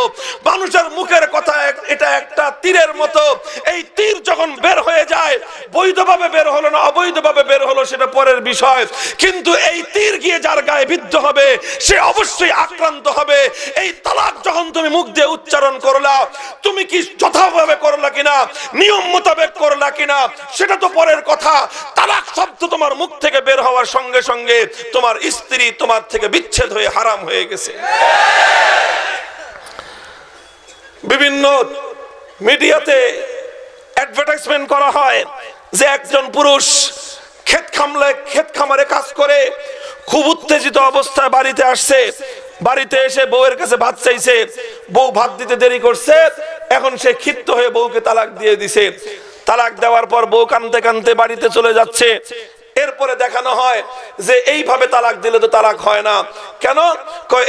মানুষের মুখের কথা এটা একটা তীরের মতো। এই তীর যখন বের হয়ে যায়, বৈধভাবে বের হলো না, অবৈধভাবে বের হলো সেটা পরের বিষয়। কিন্তু এই তীর গিয়ে যার গায়ে বিদ্ধ হবে, সে অবশ্যই আক্রান্ত হবে। এই তালাক যখন তুমি মুখ দিয়ে উচ্চারণ করলা, তুমি কি যথাভাবে করলা কিনা, নিয়ম মোতাবেক করলা কিনা, সেটা তো পরের কথা। তালাক শব্দ তোমার মুখ থেকে বের হওয়ার সঙ্গে সঙ্গে তোমার স্ত্রী তোমার থেকে বিচ্ছেদ হয়ে হারাম হয়ে গেছে। বিভিন্ন মিডিয়াতে অ্যাডভার্টাইজমেন্ট করা হয় যে একজন পুরুষ ক্ষেত খামলে ক্ষেত খামারে কাজ করে, খুব উত্তেজিত অবস্থায় বাড়িতে আসছে। বাড়িতে এসে বউয়ের কাছে ভাত চাইছে, বউ ভাত দিতে দেরি করছে, এখন সে ক্ষিপ্ত হয়ে বউকে তালাক দিয়ে দিছে। তালাক দেওয়ার পর বউ কানতে কানতে বাড়িতে চলে যাচ্ছে। এরপরে দেখানো হয় যে এইভাবে তালাক দিলে তো তালাক হয় না। কেন?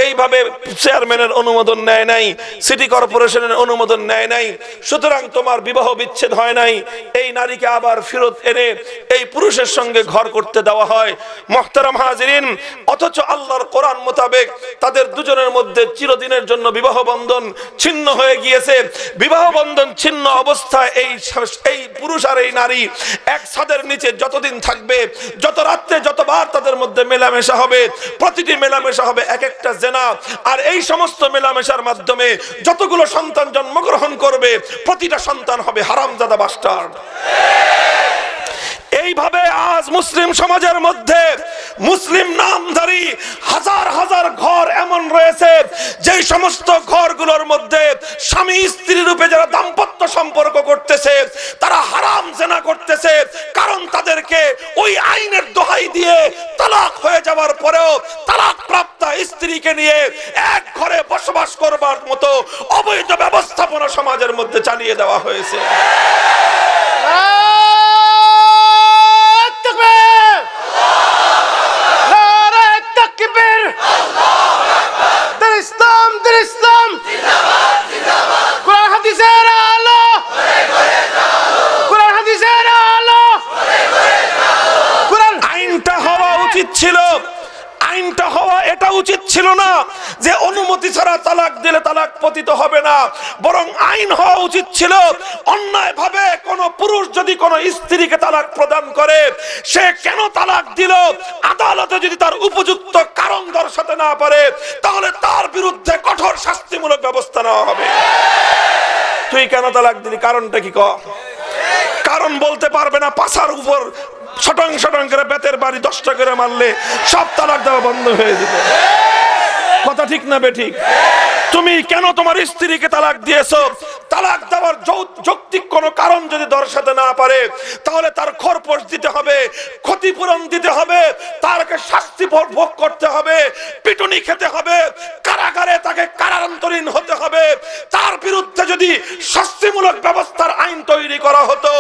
এইভাবে চেয়ারম্যানের অনুমোদন নেয় নাই, সিটি কর্পোরেশনের অনুমোদন নেয় নাই, সুতরাং তোমার বিবাহ বিচ্ছেদ হয় নাই, এই নারীকে আবার ফেরত এনে এই পুরুষের সঙ্গে ঘর করতে দেওয়া হয়। মোহতারাম হাজিরিন, অথচ আল্লাহর কোরআন মোতাবেক তাদের দুজনের মধ্যে চিরদিনের জন্য বিবাহ বন্ধন ছিন্ন হয়ে গিয়েছে। বিবাহ বন্ধন ছিন্ন অবস্থায় এই এই পুরুষ আর এই নারী এক ছাদের নিচে যতদিন থাকবে যত রাত্রে যতবার তাদের মধ্যে মেলামেশা হবে, প্রতিটি মেলামেশা হবে এক একটা জেনা। আর এই সমস্ত মেলামেশার মাধ্যমে যতগুলো সন্তান জন্মগ্রহণ করবে, প্রতিটা সন্তান হবে হারামজাদা বাস্টার্ড এইভাবে আজ মুসলিম সমাজের মধ্যে মুসলিম নামধারী হাজার হাজার ঘর এমন রয়েছে যে সমস্ত ঘরগুলোর মধ্যে স্বামী স্ত্রী রূপে যারা দাম্পত্য সম্পর্ক করতেছে, তারা হারাম জেনা করতেছে, কারণ তাদেরকে ওই আইনের দোহাই দিয়ে তালাক হয়ে যাওয়ার পরেও তালাক প্রাপ্ত স্ত্রীকে নিয়ে এক ঘরে বসবাস করবার মতো অবৈধ ব্যবস্থাপনা সমাজের মধ্যে চালিয়ে দেওয়া হয়েছে। উচিত ছিল না যে অনুমতি ছাড়া তালাক দিলে তালাক পতিত হবে না। বরং আইন হওয়া উচিত ছিল অন্যায় ভাবে কোন পুরুষ যদি কোন স্ত্রীকে তালাক প্রদান করে, সে কেন তালাক দিল? আদালতে যদি তার উপযুক্ত কারণ দর্শাতে না পারে, তাহলে তার বিরুদ্ধে কঠোর শাস্তিমূলক ব্যবস্থা নেওয়া হবে। তুই কেন তালাক দিলি? কারণটা কি ক? কারণ বলতে পারবে না পাশার উপর শটং সটং করে বেতের বাড়ি দশটা করে মারলে সব তালাক দেওয়া বন্ধ হয়ে যেত। কথা ঠিক না বে ঠিক? তুমি কেন তোমার স্ত্রীকে তালাক দিয়েছ? তালাক দেওয়ার যৌক্তিক কোনো কারণ যদি দর্শাতে না পারে, তাহলে তার খরপোশ দিতে হবে, ক্ষতিপূরণ দিতে হবে, তারকে শাস্তি ভোগ করতে হবে, পিটুনি খেতে হবে, কারাগারে তাকে কারান্তরীণ হতে হবে। তার বিরুদ্ধে যদি শাস্তিমূলক ব্যবস্থার আইন তৈরি করা হতো,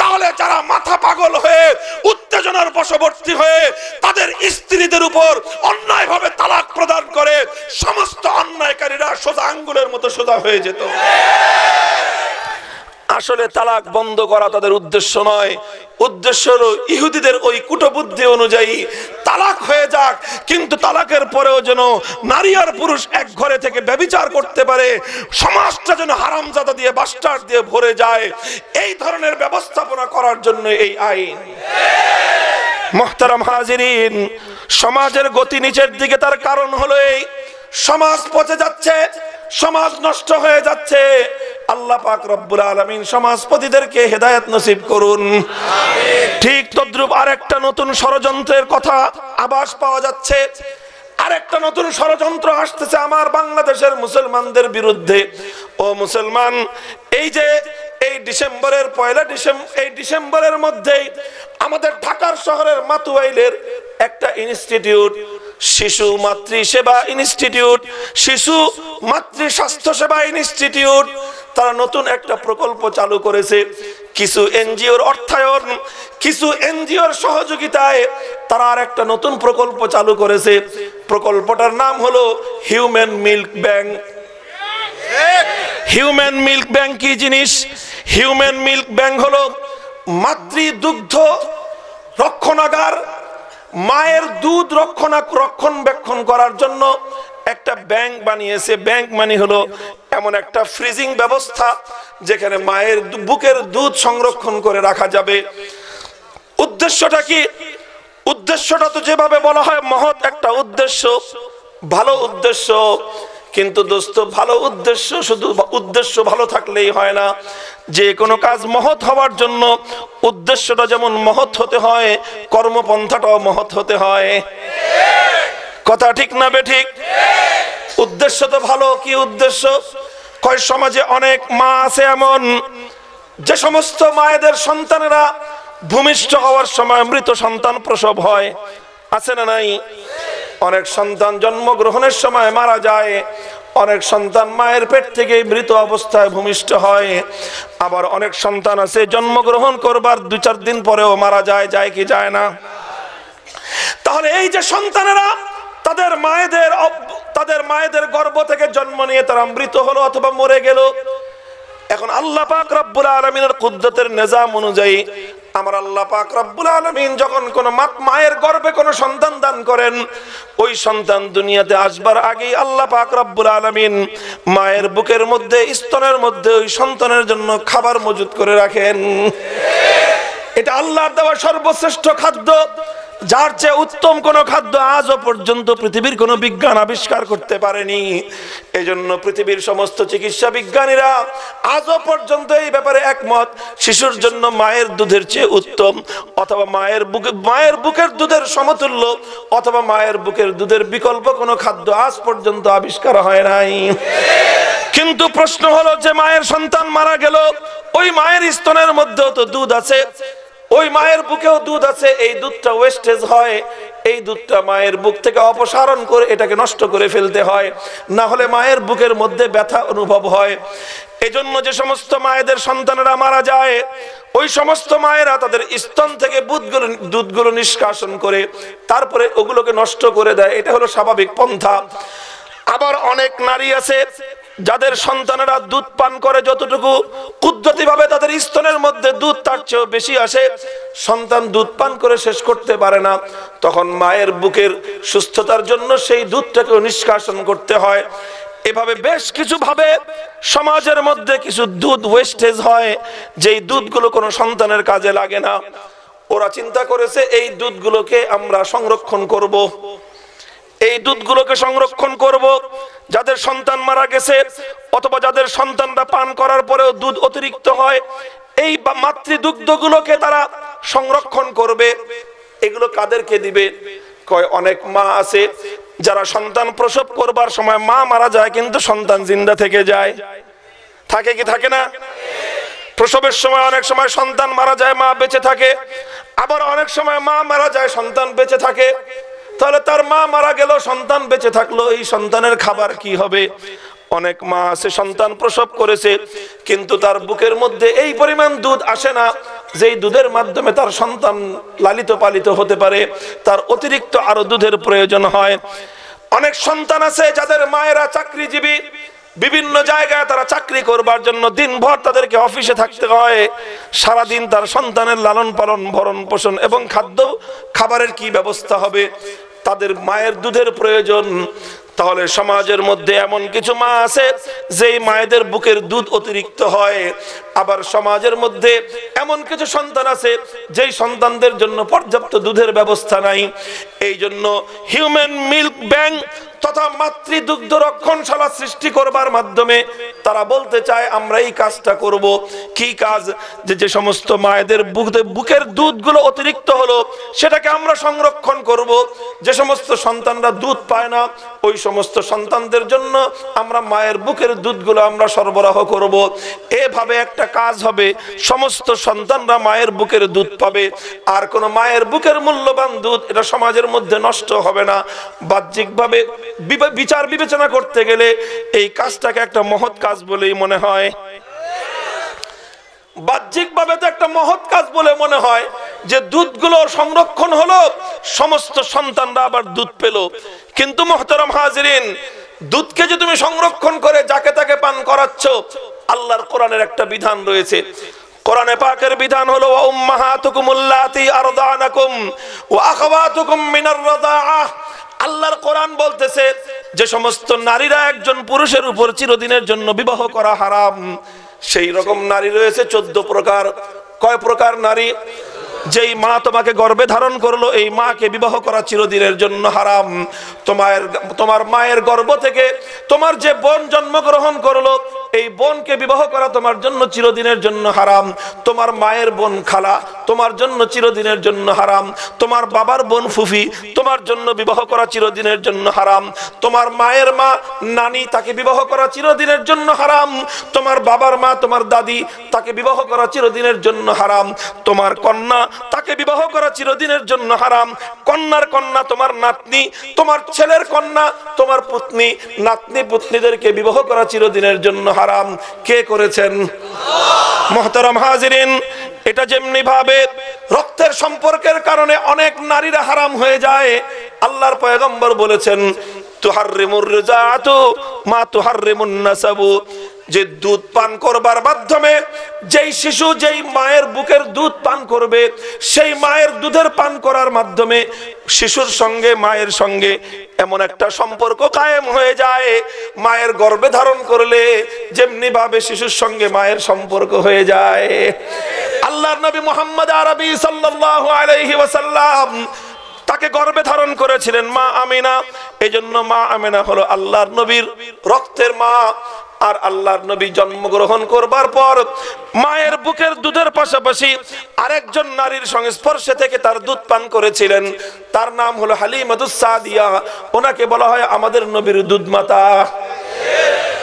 তাহলে যারা মাথা পাগল হয়ে, উত্তেজনার বশবর্তী হয়ে তাদের স্ত্রীদের উপর অন্যায়ভাবে তালাক প্রদান করে সমস্ত অন্যায়কারীরা সোজা আঙ্গুলের মতো সোজা হয়ে যেত। আসলে তালাক বন্ধ করা তাদের উদ্দেশ্য নয়। উদ্দেশ্য হলো ইহুদিদের ওই কুটবুদ্ধি অনুযায়ী তালাক হয়ে যাক, কিন্তু তালাকের পরেও যেন নারী আর পুরুষ এক ঘরে থেকে ব্যবিচার করতে পারে, সমাজটা যেন হারামজাদা দিয়ে বাস্টার দিয়ে ভরে যায়। এই ধরনের ব্যবস্থাপনা করার জন্য এই আইন। মোহতারাম হাজিরিন, সমাজের গতি নিচের দিকে, তার কারণ হলো এই সমাজ পচে যাচ্ছে, সমাজ নষ্ট হয়ে যাচ্ছে। আল্লাহ পাক রব্বুল আলামিন সমাজপতিদেরকে হেদায়েত নসিব করুন। ঠিক তদ্রুপ আরেকটা নতুন ষড়যন্ত্রের কথা আভাস পাওয়া যাচ্ছে। আরেকটা নতুন ষড়যন্ত্র আসতেছে আমার বাংলাদেশের মুসলমানদের বিরুদ্ধে। ও মুসলমান, এই যে এই ডিসেম্বরের পয়লা ডিসেম্বর এই ডিসেম্বরের মধ্যেই আমাদের ঢাকার শহরের মাতুয়াইলের একটা ইনস্টিটিউট শিশু মাতৃ সেবা ইনস্টিটিউট, শিশু মাতৃ স্বাস্থ্য সেবা ইনস্টিটিউট, তারা নতুন একটা প্রকল্প চালু করেছে। কিছু এনজিওর অর্থায়ন, কিছু এনজিওর সহযোগিতায় তারা আর একটা নতুন প্রকল্প চালু করেছে। প্রকল্পটার নাম হলো human milk bank. Human milk bank কি জিনিস? হিউম্যান মিল্ক ব্যাংক হলো মাতৃ দুগ্ধ রক্ষণাগার মায়ের দুধ রক্ষণা রক্ষণবেক্ষণ করার জন্য একটা ব্যাংক বানিয়েছে। ব্যাংক মানে হলো এমন একটা ফ্রিজিং ব্যবস্থা যেখানে মায়ের বুকের দুধ সংরক্ষণ করে রাখা যাবে। উদ্দেশ্যটা কি? উদ্দেশ্যটা তো যেভাবে বলা হয় মহৎ একটা উদ্দেশ্য, ভালো উদ্দেশ্য। কিন্তু দোস্ত, ভালো উদ্দেশ্য শুধু উদ্দেশ্য ভালো থাকলেই হয় না। যে কোনো কাজ মহৎ হওয়ার জন্য উদ্দেশ্যটা যেমন মহৎ হতে হয়, কর্মপন্থাটাও মহৎ হতে হয়। কথা ঠিক না বে ঠিক? উদ্দেশ্য তো ভালো, কি উদ্দেশ্য? কয়, সমাজে অনেক মা আছে এমন, যে সমস্ত মায়েদের সন্তানেরা ভূমিষ্ঠ হওয়ার সময় মৃত সন্তান প্রসব হয়। আছে না নাই? অনেক সন্তান জন্মগ্রহণের সময় মারা যায়। অনেক সন্তান মায়ের পেট থেকে মৃত অবস্থায় ভূমিষ্ঠ হয়। আবার অনেক সন্তান আছে জন্মগ্রহণ করবার দু চার দিন পরেও মারা যায় যায় কি যায় না। তাহলে এই যে সন্তানেরা, তাদের মায়েদের তাদের মায়েদের গর্ভ থেকে জন্ম নিয়ে তারা মৃত হলো অথবা মরে গেল। এখন আল্লাহ পাক রব্বুল আলমিনের কুদ্দতের নিজাম অনুযায়ী আমার আল্লাহ পাক রব্বুল আলমিন যখন কোন মায়ের গর্ভে কোন সন্তান দান করেন, ওই সন্তান দুনিয়াতে আসবার আগেই আল্লাহ পাক রব্বুল আলমিন মায়ের বুকের মধ্যে, স্তনের মধ্যে ওই সন্তানের জন্য খাবার মজুত করে রাখেন। এটা আল্লাহর দেওয়া সর্বশ্রেষ্ঠ খাদ্য। যার চেয়ে উত্তম কোন খাদ্য আজও পর্যন্ত পৃথিবীর কোনো বিজ্ঞান আবিষ্কার করতে পারেনি। এজন্য পৃথিবীর সমস্ত চিকিৎসা বিজ্ঞানীরা আজও পর্যন্ত এই ব্যাপারে একমত, শিশুর জন্য মায়ের দুধের চেয়ে উত্তম অথবা মায়ের বুকে, মায়ের বুকের দুধের সমতুল্য অথবা মায়ের বুকের দুধের বিকল্প কোনো খাদ্য আজ পর্যন্ত আবিষ্কার হয় নাই। কিন্তু প্রশ্ন হলো যে মায়ের সন্তান মারা গেল, ওই মায়ের স্তনের মধ্যেও তো দুধ আছে। ওই মায়ের বুকেও দুধ আছে, এই দুধটা ওয়েস্টেজ হয়, এই দুধটা মায়ের বুক থেকে অপসারণ করে এটাকে নষ্ট করে ফেলতে হয়। না হলে মায়ের বুকের মধ্যে ব্যথা অনুভব হয়। এজন্য যে সমস্ত মায়েদের সন্তানেরা মারা যায়, ওই সমস্ত মায়েরা তাদের স্তন থেকে বুধগুলো দুধগুলো নিষ্কাশন করে তারপরে ওগুলোকে নষ্ট করে দেয়। এটা হলো স্বাভাবিক পন্থা। আবার অনেক নারী আছে যাদের সন্তানেরা দুধ পান করে যতটুকু কুদ্দতি ভাবে তাদের স্তনের মধ্যে দুধ তার চেয়েও বেশি আসে, সন্তান দুধ পান করে শেষ করতে পারে না, তখন মায়ের বুকের সুস্থতার জন্য সেই দুধটাকে নিষ্কাশন করতে হয় এভাবে বেশ কিছু ভাবে সমাজের মধ্যে কিছু দুধ ওয়েস্টেজ হয়, যেই দুধগুলো কোনো সন্তানের কাজে লাগে না ওরা চিন্তা করেছে, এই দুধগুলোকে আমরা সংরক্ষণ করব। এই দুধগুলোকে সংরক্ষণ করব। যাদের সন্তান মারা গেছে অথবা যাদের সন্তানরা পান করার পরেও দুধ অতিরিক্ত হয়, এই মাতৃদুগ্ধগুলোকে তারা সংরক্ষণ করবে। এগুলো কাদেরকে দিবে? কয়, অনেক মা আছে যারা সন্তান প্রসব করবার সময় মা মারা যায় কিন্তু সন্তান জিন্দা থেকে যায়। থাকে কি থাকে না? প্রসবের সময় অনেক সময় সন্তান মারা যায়, মা বেঁচে থাকে। আবার অনেক সময় মা মারা যায়, সন্তান বেঁচে থাকে। তাহলে তার মা মারা গেল, সন্তান বেঁচে থাকল, এই সন্তানের খাবার কি হবে? অনেক মা আছে, সন্তান প্রসব করেছে, কিন্তু তার বুকের মধ্যে এই পরিমাণ দুধ আসে না, যেই দুধের মাধ্যমে তার সন্তান লালিত পালিত হতে পারে, তার অতিরিক্ত আরও দুধের প্রয়োজন হয়। অনেক সন্তান আছে যাদের মায়েরা চাকরিজীবী বিভিন্ন জায়গায় তারা চাকরি করবার জন্য দিনভর তাদেরকে অফিসে থাকতে হয়। সারাদিন তার সন্তানের লালন পালন, ভরণ পোষণ এবং খাদ্য, খাবারের কি ব্যবস্থা হবে, তাদের মায়ের দুধের প্রয়োজন তাহলে সমাজের মধ্যে এমন কিছু মা আছে, যেই মায়েদের বুকের দুধ অতিরিক্ত হয়। আবার সমাজের মধ্যে এমন কিছু সন্তান আছে, যেই সন্তানদের জন্য পর্যাপ্ত দুধের ব্যবস্থা নাই। এই জন্য হিউম্যান মিল্ক ব্যাংক তথা মাতৃদুগ্ধ রক্ষণশালা সৃষ্টি করবার মাধ্যমে তারা বলতে চায়, আমরা এই কাজটা করব। কি কাজ? যে যে সমস্ত মায়েদের বুকে- বুকের দুধগুলো অতিরিক্ত হলো, সেটাকে আমরা সংরক্ষণ করব। যে সমস্ত সন্তানরা দুধ পায় না, ওই সমস্ত সন্তানদের জন্য আমরা মায়ের বুকের দুধগুলো আমরা সরবরাহ করব। এভাবে একটা কাজ হবে, সমস্ত সন্তানরা মায়ের বুকের দুধ পাবে। আর কোনো মায়ের বুকের মূল্যবান দুধ এটা সমাজের মধ্যে নষ্ট হবে না। বাহ্যিকভাবে বিচার বিবেচনা করতে গেলে এই কাজটাকে একটা মহৎ কাজ বলেই মনে হয়। বাহ্যিকভাবে তো একটা মহৎ কাজ বলে মনে হয় যে দুধগুলো সংরক্ষণ হলো, সমস্ত সন্তানরা আবার দুধ পেল। কিন্তু মোহতরম হাজরিন, দুধকে যে তুমি সংরক্ষণ করে যাকে তাকে পান করাচ্ছ, আল্লাহর কোরআনের একটা বিধান রয়েছে। কোরআনে পাকের বিধান হলো উম্মাহাতুকুম আরদানাকুম, ওয়া আখাওয়াতুকুম মিনার রাদাআহ আল্লাহর কোরআন বলতেছে যে, সমস্ত নারীরা একজন পুরুষের উপর চিরদিনের জন্য বিবাহ করা হারাম। সেই রকম নারী রয়েছে চোদ্দ প্রকার। কয় প্রকার নারী? যেই মা তোমাকে গর্ভে ধারণ করল, এই মাকে বিবাহ করা চিরদিনের জন্য হারাম। তোমার তোমার মায়ের গর্ভ থেকে তোমার যে বোন জন্মগ্রহণ করল, এই বোনকে বিবাহ করা তোমার জন্য চিরদিনের জন্য হারাম। তোমার মায়ের বোন খালা তোমার জন্য চিরদিনের জন্য হারাম। তোমার বাবার বোন ফুফি তোমার জন্য বিবাহ করা চিরদিনের জন্য হারাম। তোমার মায়ের মা নানি তাকে বিবাহ করা চিরদিনের জন্য হারাম। তোমার বাবার মা, তোমার দাদি তাকে বিবাহ করা চিরদিনের জন্য হারাম। তোমার কন্যা তাকে বিবাহ করা চিরদিনের জন্য হারাম। কন্যার কন্যা তোমার নাতনি, তোমার ছেলের কন্যা, তোমার পুতনি, নাতনি, পুতনিদেরকে বিবাহ করা চিরদিনের জন্য হারাম। কে করেছেন? মহতারাম হাজিরিন, এটা যেমনি ভাবে রক্তের সম্পর্কের কারণে অনেক নারীরা হারাম হয়ে যায়। আল্লাহর পয়গম্বর বলেছেন তুহারিমুর রিজাতু, মা তুহারিমুন নাসাবু। যে দুধ পান করবার মাধ্যমে, যেই শিশু যেই মায়ের বুকের দুধ পান করবে, সেই মায়ের দুধের পান করার মাধ্যমে শিশুর সঙ্গে, মায়ের সঙ্গে এমন একটা সম্পর্ক কায়েম হয়ে যায়। মায়ের গর্ভে ধারণ করলে যেমনি ভাবে শিশুর সঙ্গে মায়ের সম্পর্ক হয়ে যায়। আল্লাহর নবী মোহাম্মদ আরবি সাল্লাল্লাহু আলাইহি ওয়াসাল্লাম তাকে গর্ভে ধারণ করেছিলেন মা আমিনা। এই জন্য মা আমিনা হলো আল্লাহর নবীর রক্তের মা। আর আল্লাহর নবী জন্মগ্রহণ করবার পর মায়ের বুকের দুধের পাশাপাশি আরেকজন নারীর সংস্পর্শে থেকে তার দুধ পান করেছিলেন। তার নাম হলো হালিমাতুস সাদিয়া। ওনাকে বলা হয় আমাদের নবীর দুধ মাতা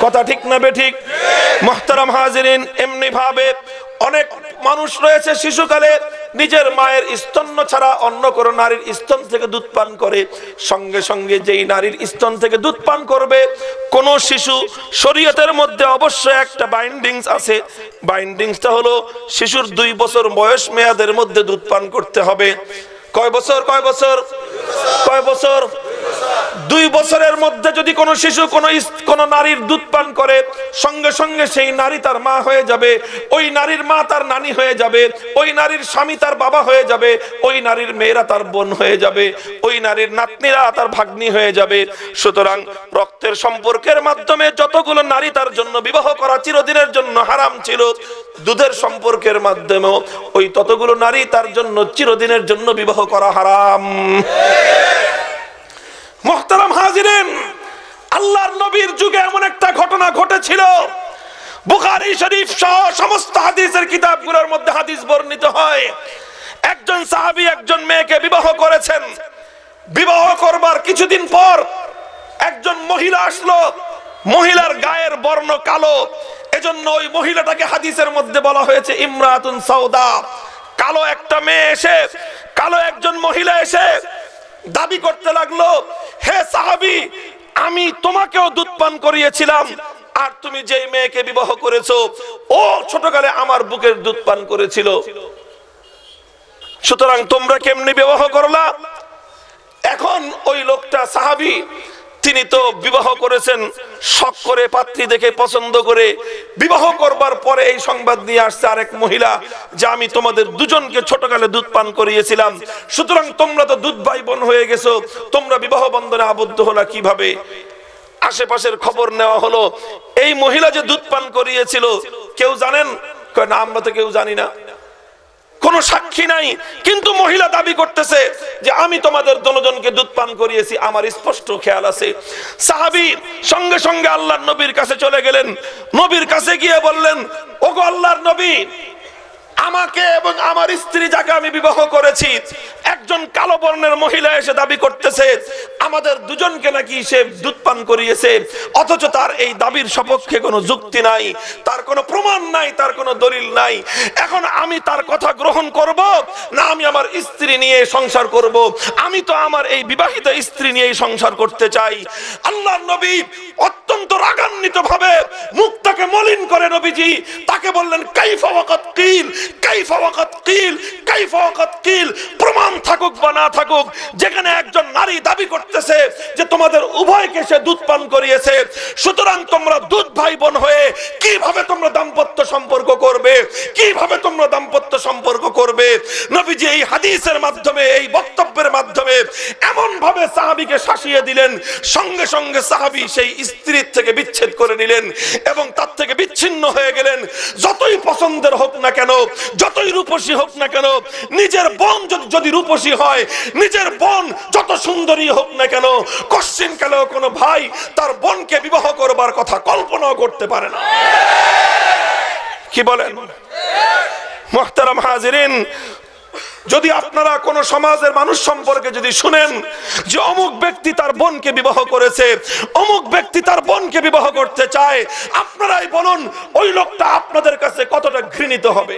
কথা ঠিক না বে ঠিক মোহতারাম হাজিরিন এমনি ভাবে অনেক মানুষ রয়েছে শিশুকালে, নিজের মায়ের স্তন্য ছাড়া অন্য কোনো নারীর স্তন থেকে দুধ পান করে। সঙ্গে সঙ্গে যেই নারীর স্তন থেকে দুধ পান করবে, কোন শিশু শরীয়তের মধ্যে অবশ্যই একটা বাইন্ডিংস আছে। বাইন্ডিংসটা হলো শিশুর দুই বছর বয়স মেয়াদের মধ্যে দুধ পান করতে হবে। কয় বছর কয় বছর? কয় বছর? দুই বছরের মধ্যে যদি কোনো শিশু, কোনো কোনো নারীর দুধ পান করে, সঙ্গে সঙ্গে সেই নারী তার মা হয়ে যাবে, ওই নারীর মা তার নানি হয়ে যাবে, ওই নারীর স্বামী তার বাবা হয়ে যাবে, ওই নারীর মেয়েরা তার বোন হয়ে যাবে, ওই নারীর নাতনিরা তার ভাগ্নি হয়ে যাবে। সুতরাং রক্তের সম্পর্কের মাধ্যমে যতগুলো নারী তার জন্য বিবাহ করা চিরদিনের জন্য হারাম ছিল, দুধের সম্পর্কের মাধ্যমেও ওই ততগুলো নারী তার জন্য চিরদিনের জন্য বিবাহ করা হারাম। মোহতারাম হাজিরেন, আল্লাহর নবীর যুগে এমন একটা ঘটনা ঘটেছিল। বুখারী শরীফ সহ সমস্ত হাদিসের কিতাবগুলোর মধ্যে হাদিস বর্ণিত হয়। একজন সাহাবী একজন মেয়েকে বিবাহ করেছেন। বিবাহ করবার কিছুদিন পর একজন মহিলা আসলো। মহিলার গায়ের বর্ণ কালো। এজন্য ওই মহিলাটাকে হাদিসের মধ্যে বলা হয়েছে, ইমরাতুন সৌদা কালো একটা মেয়ে এসে, কালো একজন মহিলা এসে দাবি করতে লাগল, হে সাহাবি, আমি তোমাকেও দুধ পান করিয়েছিলাম, আর তুমি যেই মেয়েকে বিবাহ করেছ, ও ছোটকালে আমার বুকের দুধ পান করেছিল। সুতরাং তোমরা কেমনি বিবাহ করলা? এখন ওই লোকটা সাহাবি তিনি তো বিবাহ করেছেন, শখ করে, পাত্রী দেখে পছন্দ করে। বিবাহ করবার পরে এই সংবাদ নিয়ে আসছে আরেক মহিলা, যে আমি তোমাদের দুজনকে ছোটকালে দুধ পান করিয়েছিলাম। সুতরাং তোমরা তো দুধ ভাই বোন হয়ে গেছো, তোমরা বিবাহ বন্ধনে আবদ্ধ হলা কীভাবে? আশেপাশের খবর নেওয়া হলো, এই মহিলা যে দুধ পান করিয়েছিল, কেউ জানেন? আমরা তো কেউ জানি না। কোন সাক্ষী নাই। কিন্তু মহিলা দাবি করতেছে যে আমি তোমাদের দনজনকে দুধ পান করিয়েছি, আমার স্পষ্ট খেয়াল আছে। সাহাবি সঙ্গে সঙ্গে আল্লাহর নবীর কাছে চলে গেলেন। নবীর কাছে গিয়ে বললেন, ওগো আল্লাহর নবী আমাকে এবং আমার স্ত্রী যাকে আমি বিবাহ করেছি, একজন কালো বর্ণের মহিলা এসে দাবি করতেছে, আমাদের দুজনকে নাকি সে দুধ পান করিয়েছে, অথচ তার এই দাবির সপক্ষে কোনো যুক্তি নাই, তার কোনো প্রমাণ নাই, তার কোনো দলিল নাই। এখন আমি তার কথা গ্রহণ করব, না আমি আমার স্ত্রী নিয়ে সংসার করব? আমি তো আমার এই বিবাহিত স্ত্রী নিয়েই সংসার করতে চাই। আল্লাহর নবী অত্যন্ত রাগান্বিত ভাবে মুখটাকে মলিন করে নবীজি, তাকে বললেন, কাইফা ওয়াকাত কিল কাইফা ওয়াকাত কিল, কাইফা ওয়াকাত কিল, প্রমাণ থাকুক বা না থাকুক, যেখানে একজন নারী দাবি করতেছে যে তোমাদের উভয়কে সে দুধ পান করিয়েছে, সুতরাং তোমরা দুধ ভাই বোন হয়ে কীভাবে তোমরা দাম্পত্য সম্পর্ক করবে, কীভাবে তোমরা দাম্পত্য সম্পর্ক করবে? নবীজি এই হাদিসের মাধ্যমে, এই বক্তব্যের মাধ্যমে এমন ভাবে সাহাবীকে শাসিয়ে দিলেন, সঙ্গে সঙ্গে সাহাবী সেই স্ত্রীর থেকে বিচ্ছেদ করে নিলেন এবং তার থেকে বিচ্ছিন্ন হয়ে গেলেন, যতই পছন্দের হোক না কেন যতই রূপসী হোক না কেন, নিজের বোন যদি রূপসী হয়, নিজের বোন যত সুন্দরী হোক না কেন, কশ্চিন কালেও কোনো ভাই তার বোনকে বিবাহ করবার কথা কল্পনাও করতে পারে না। কি বলেন? মোহতারাম হাজিরিন, যদি আপনারা কোন সমাজের মানুষ সম্পর্কে যদি শুনেন যে অমুক ব্যক্তি তার বোনকে বিবাহ করেছে, অমুক ব্যক্তি তার বোনকে বিবাহ করতে চায়, আপনারাই বলুন, ওই লোকটা আপনাদের কাছে কতটা ঘৃণিত হবে?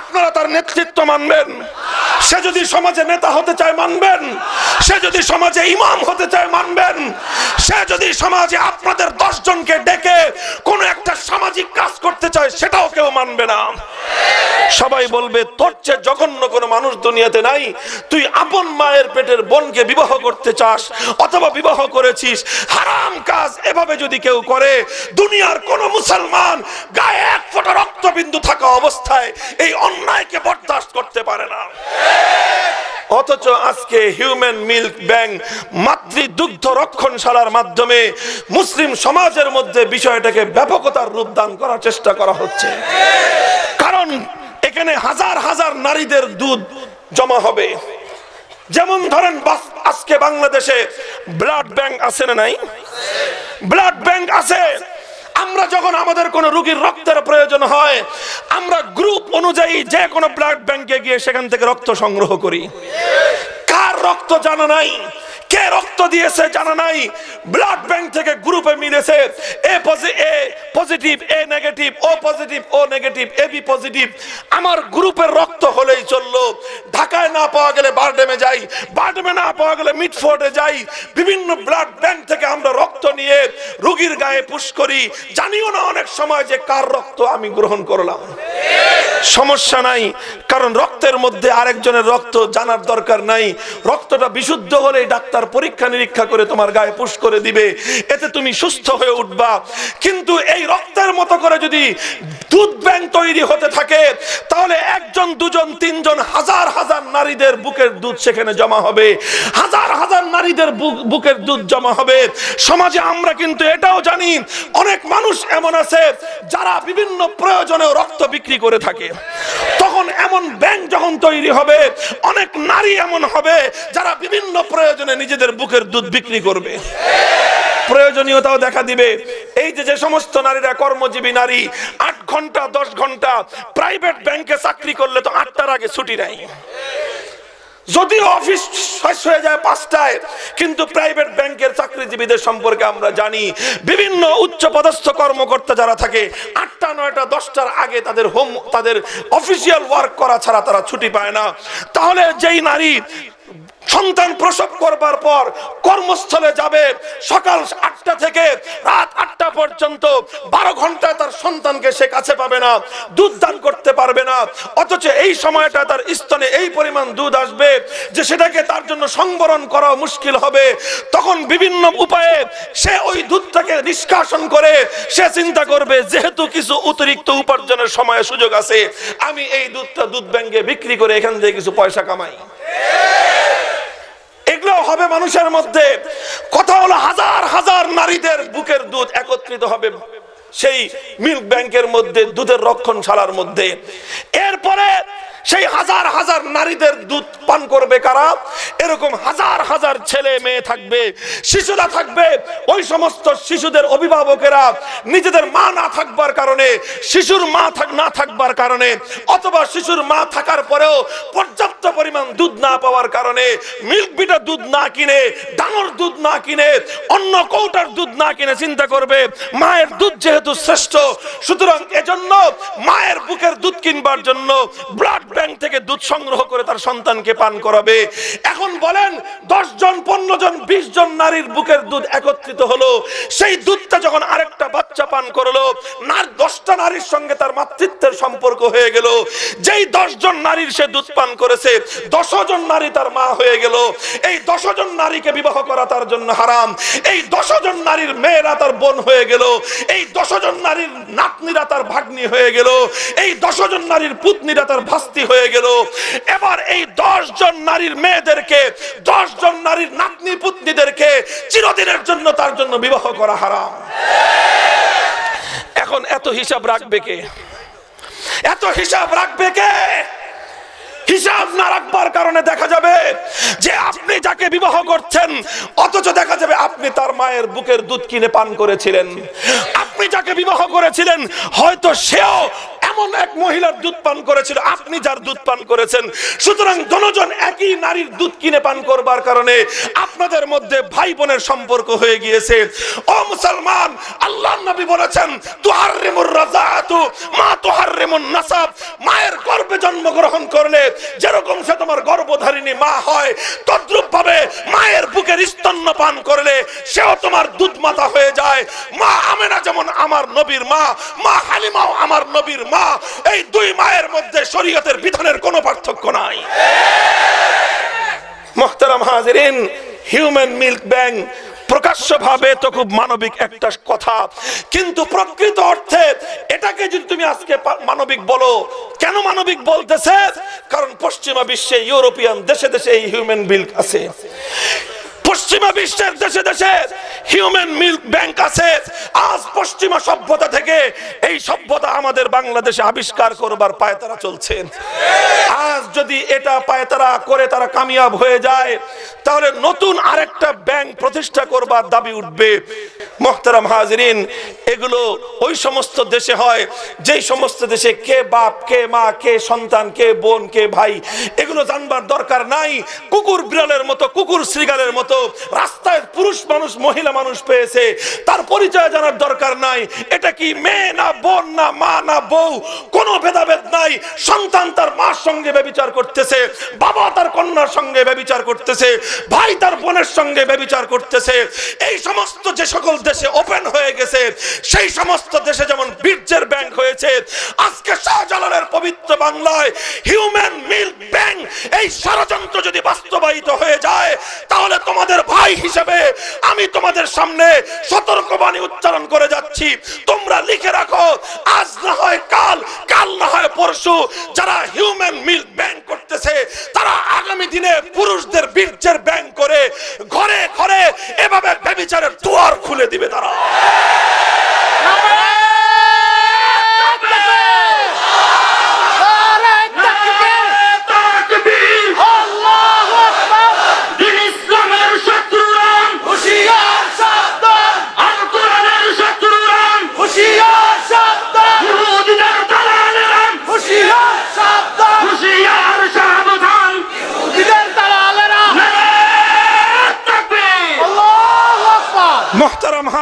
আপনারা তার নেতৃত্ব মানবেন। সে যদি সমাজে নেতা হতে চায়, মানবেন। সে যদি সমাজে ইমাম হতে চায়, মানবেন। সে যদি সমাজে আপনাদের দশ জনকে ডেকে কোন একটা সামাজিক কাজ করতে চায়, সেটাও কেউ মানবে না। সবাই বলবে, তোর চেয়ে জঘন্য কোনো মানুষ দুনিয়াতে নাই। তুই আপন মায়ের পেটের বোনকে বিবাহ করতে চাস অথবা বিবাহ করেছিস। হারাম কাজ এভাবে যদি কেউ করে, দুনিয়ার কোন মুসলমান গায়ে এক ফোঁটা রক্তবিন্দু থাকা অবস্থায় এই অন্যায়কে বরদাস্ত করতে পারে না। অথচ আজকে হিউম্যান মিল্ক ব্যাংক মাতৃদুগ্ধ রক্ষণশালার মাধ্যমে মুসলিম সমাজের মধ্যে বিষয়টাকে ব্যাপকতার রূপ দান করার চেষ্টা করা হচ্ছে। কারণ এখানে হাজার হাজার নারীদের দুধ জমা হবে। যেমন ধরেন আজকে বাংলাদেশে ব্লাড ব্যাংক আছে না নাই? ব্লাড ব্যাংক আছে। আমরা যখন আমাদের কোনো রুগীর রক্তের প্রয়োজন হয়, আমরা গ্রুপ অনুযায়ী যে কোনো ব্লাড ব্যাংকে গিয়ে সেখান থেকে রক্ত সংগ্রহ করি। কার রক্ত জানা নাই? কে রক্ত দিয়েছে জানা নাই? ব্লাড ব্যাংক থেকে গ্রুপে মিলেছে। A positive A negative O positive O negative A B positive আমার গ্রুপের রক্ত হলেই চলল। ঢাকায় না পাওয়া গেলে বারডেমে যাই। বারডেমে না পাওয়া গেলে মিটফোর্ডে যাই। বিভিন্ন ব্লাড ব্যাংক থেকে আমরা রক্ত নিয়ে রোগীর গায়ে পুশ করি। জানিও না অনেক সময় যে কার রক্ত আমি গ্রহণ করলাম। সমস্যা নাই, কারণ রক্তের মধ্যে আরেকজনের রক্ত জানার দরকার নাই। রক্তটা বিশুদ্ধ হলে ডাক্তার পরীক্ষা নিরীক্ষা করে তোমার গায়ে পুশ করে দিবে। এতে তুমি সুস্থ হয়ে উঠবা। কিন্তু এই রক্তের মতো করে যদি দুধ ব্যাংক তৈরি হতে থাকে, তাহলে একজন, দুজন, তিনজন, হাজার হাজার নারীদের বুকের দুধ সেখানে জমা হবে। হাজার হাজার নারীদের বুকের দুধ জমা হবে। সমাজে আমরা কিন্তু এটাও জানি, অনেক মানুষ এমন আছে যারা বিভিন্ন প্রয়োজনে রক্ত বিক্রি করে থাকে। তখন এমন ব্যাংক যখন তৈরি হবে, অনেক নারী এমন হবে যারা বিভিন্ন প্রয়োজনে নিজেদের বুকের দুধ বিক্রি করবে। প্রয়োজনীয়তাও দেখা দিবে। এই যে যে সমস্ত নারীরা কর্মজীবী নারী, আট ঘণ্টা, দশ ঘণ্টা প্রাইভেট ব্যাংকে চাকরি করলে তো আটটার আগে ছুটি নাই। যদিও অফিস শেষ হয়ে যায় পাঁচটায়, কিন্তু প্রাইভেট ব্যাংকের চাকরিজীবীদের সম্পর্কে আমরা জানি, বিভিন্ন উচ্চ পদস্থ কর্মকর্তা যারা থাকে, আটটা, নয়টা, দশটার আগে তাদের হোম তাদের অফিসিয়াল ওয়ার্ক করা ছাড়া তারা ছুটি পায় না। তাহলে যেই নারী সন্তান প্রসব করবার পর কর্মস্থলে যাবে। সকাল আটটা থেকে রাত আটটা পর্যন্ত বারো ঘন্টায় তার সন্তানকে সে কাছে পাবে না, দুধ দান করতে পারবে না। অথচ এই সময়টা তার স্তনে এই পরিমাণ দুধ আসবে যে সেটাকে তার জন্য সংবরণ করা মুশকিল হবে। তখন বিভিন্ন উপায়ে সে ওই দুধটাকে নিষ্কাশন করে সে চিন্তা করবে, যেহেতু কিছু অতিরিক্ত উপার্জনের সময় সুযোগ আছে, আমি এই দুধটা দুধ ব্যাংকে বিক্রি করে এখান থেকে কিছু পয়সা কামাই। হবে মানুষের মধ্যে। কথা হলো হাজার হাজার নারীদের বুকের দুধ একত্রিত হবে সেই মিল্ক ব্যাংকের মধ্যে, দুধের রক্ষণশালার মধ্যে। এরপরে সেই হাজার হাজার নারীদের দুধ পান করবে কারা? এরকম হাজার হাজার ছেলে মেয়ে থাকবে, শিশুরা থাকবে। ওই সমস্ত শিশুদের অভিভাবকেরা নিজেদের মা না থাকবার কারণে, শিশুর মা না থাকবার কারণে, অথবা শিশুর মা থাকার পরেও পর্যাপ্ত পরিমাণ দুধ না পাওয়ার কারণে মিল্ক বিটার দুধ না কিনে, ডাঙর দুধ না কিনে অন্য কৌটার দুধ না কিনে চিন্তা করবে, মায়ের দুধ যেহেতু শ্রেষ্ঠ, সুতরাং এজন্য মায়ের বুকের দুধ কিনবার জন্য ব্লাড ব্যাংক থেকে দুধ সংগ্রহ করে তার সন্তানকে পান করাবে। এখন বলেন, দশ জন, পনেরো জন, বিশ জন নারীর বুকের দুধ একত্রিত হলো। সেই দুধটা যখন আরেকটা বাচ্চা পান করল, নার দশটা নারীর সঙ্গে তার মাতৃত্বের সম্পর্ক হয়ে গেল। যেই দশ জন নারীর সে দুধ পান করেছে দশ জন নারী তার মা হয়ে গেল। এই দশ জন নারীকে বিবাহ করা তার জন্য হারাম। এই দশ জন নারীর মেয়েরা তার বোন হয়ে গেল। এই দশ জন নারীর নাতনিরা তার ভাগ্নি হয়ে গেল। এই দশ জন নারীর পুতনিরা তার ভাস্তি হয়ে গেল। এবার এই দশ জন নারীর মেয়েদেরকে দশ জন নারীর নাতনি পুতনিদেরকে চিরদিনের জন্য তার জন্য বিবাহ করা হারাম। এখন এত হিসাব রাখবে কে? এত হিসাব রাখবে কে? হিসাব না রাখবার কারণে দেখা যাবে যে আপনি যাকে বিবাহ করছেন, অথচ দেখা যাবে আপনি তার মায়ের বুকের দুধ কিনে পান করেছিলেন। আপনি যাকে বিবাহ করেছিলেন, হয়তো সেও এমন এক মহিলার দুধ পান করেছিল, আপনি যার দুধ পান করেছেন। সুতরাং দনজন একই নারীর দুধ কিনে পান করবার কারণে আপনাদের মধ্যে ভাই বোনের সম্পর্ক হয়ে গিয়েছে। ও মুসলমান আল্লাহ নবী বলেছেন তুহাররিমুর রাজাতু মা তুহাররিমুন নাসাব। মায়ের গর্ভে জন্মগ্রহণ করলে যেরকম সে তোমার গর্ভধারিণী মা হয়, তদ্রূপ ভাবে মায়ের বুকের স্তন্য পান করলে সেও তোমার দুধ মাতা হয়ে যায়। মা আমেনা যেমন আমার নবীর মা মা হালিমাও আমার নবীর মা, এই দুই মায়ের মধ্যে শরীয়তের বিধানের কোনো পার্থক্য নাই। মোহতারাম হাজিরিন, হিউম্যান মিল্ক ব্যাংক প্রকাশ্যভাবে তো খুব মানবিক একটা কথা। কিন্তু প্রকৃত অর্থে এটাকে যদি তুমি আজকে মানবিক বলো, কেন মানবিক বলতেছে? কারণ পশ্চিমা বিশ্বে ইউরোপিয়ান দেশে দেশে এই হিউম্যান বিল আছে। পশ্চিমা বিশ্বের দেশে দেশে হিউম্যান মিল্ক ব্যাংক আছে। আজ পশ্চিমা সভ্যতা থেকে এই সভ্যতা আমাদের বাংলাদেশে আবিষ্কার করবার পায়তারা চলছে আজ যদি এটা পায়তারা করে তারা কামিয়াব হয়ে যায়, তাহলে নতুন আরেকটা ব্যাংক প্রতিষ্ঠা করবার দাবি উঠবে। মোহতারাম হাজরিন, এগুলো ওই সমস্ত দেশে হয়, যেই সমস্ত দেশে কে বাপ, কে মা, কে সন্তান, কে বোন, কে ভাই, এগুলো জানবার দরকার নাই। কুকুর বিড়ালের মতো, কুকুর শ্রীগালের মতো রাস্তায় পুরুষ মানুষ, মহিলা মানুষ পেয়েছে। তার পরিচয় জানার দরকার নাই। এটা কি মেয়ে না বোন না মা না বউ? কোনো ভেদাভেদ নাই। সন্তান তার মার সঙ্গে ব্যবিচার করতেছে। বাবা তার কন্যার সঙ্গে ব্যবিচার করতেছে। ভাই তার বোনের সঙ্গে ব্যবিচার করতেছে। এই সমস্ত যে সকল দেশে ওপেন হয়ে গেছে, সেই সমস্ত দেশে যেমন বীর্যের ব্যাংক হয়েছে, আজকে শাহজালালের পবিত্র বাংলায় হিউম্যান মিল্ক ব্যাংক এই ষড়যন্ত্র যদি বাস্তবায়িত হয়ে যায়, তাহলে তোমাদের ভাই হিসেবে আমি তোমাদের সামনে সতর্কবাণী উচ্চারণ করে যাচ্ছি। তোমরা লিখে রাখো, আজ না হয় কাল কাল না হয় পরশু। যারা হিউম্যান মিল্ক ব্যাংক করতেছে, তারা আগামী দিনে পুরুষদের বীর্যের ব্যাংক করে ঘরে ঘরে এভাবে ব্যবিচারের দুয়ার খুলে দিবে তারা।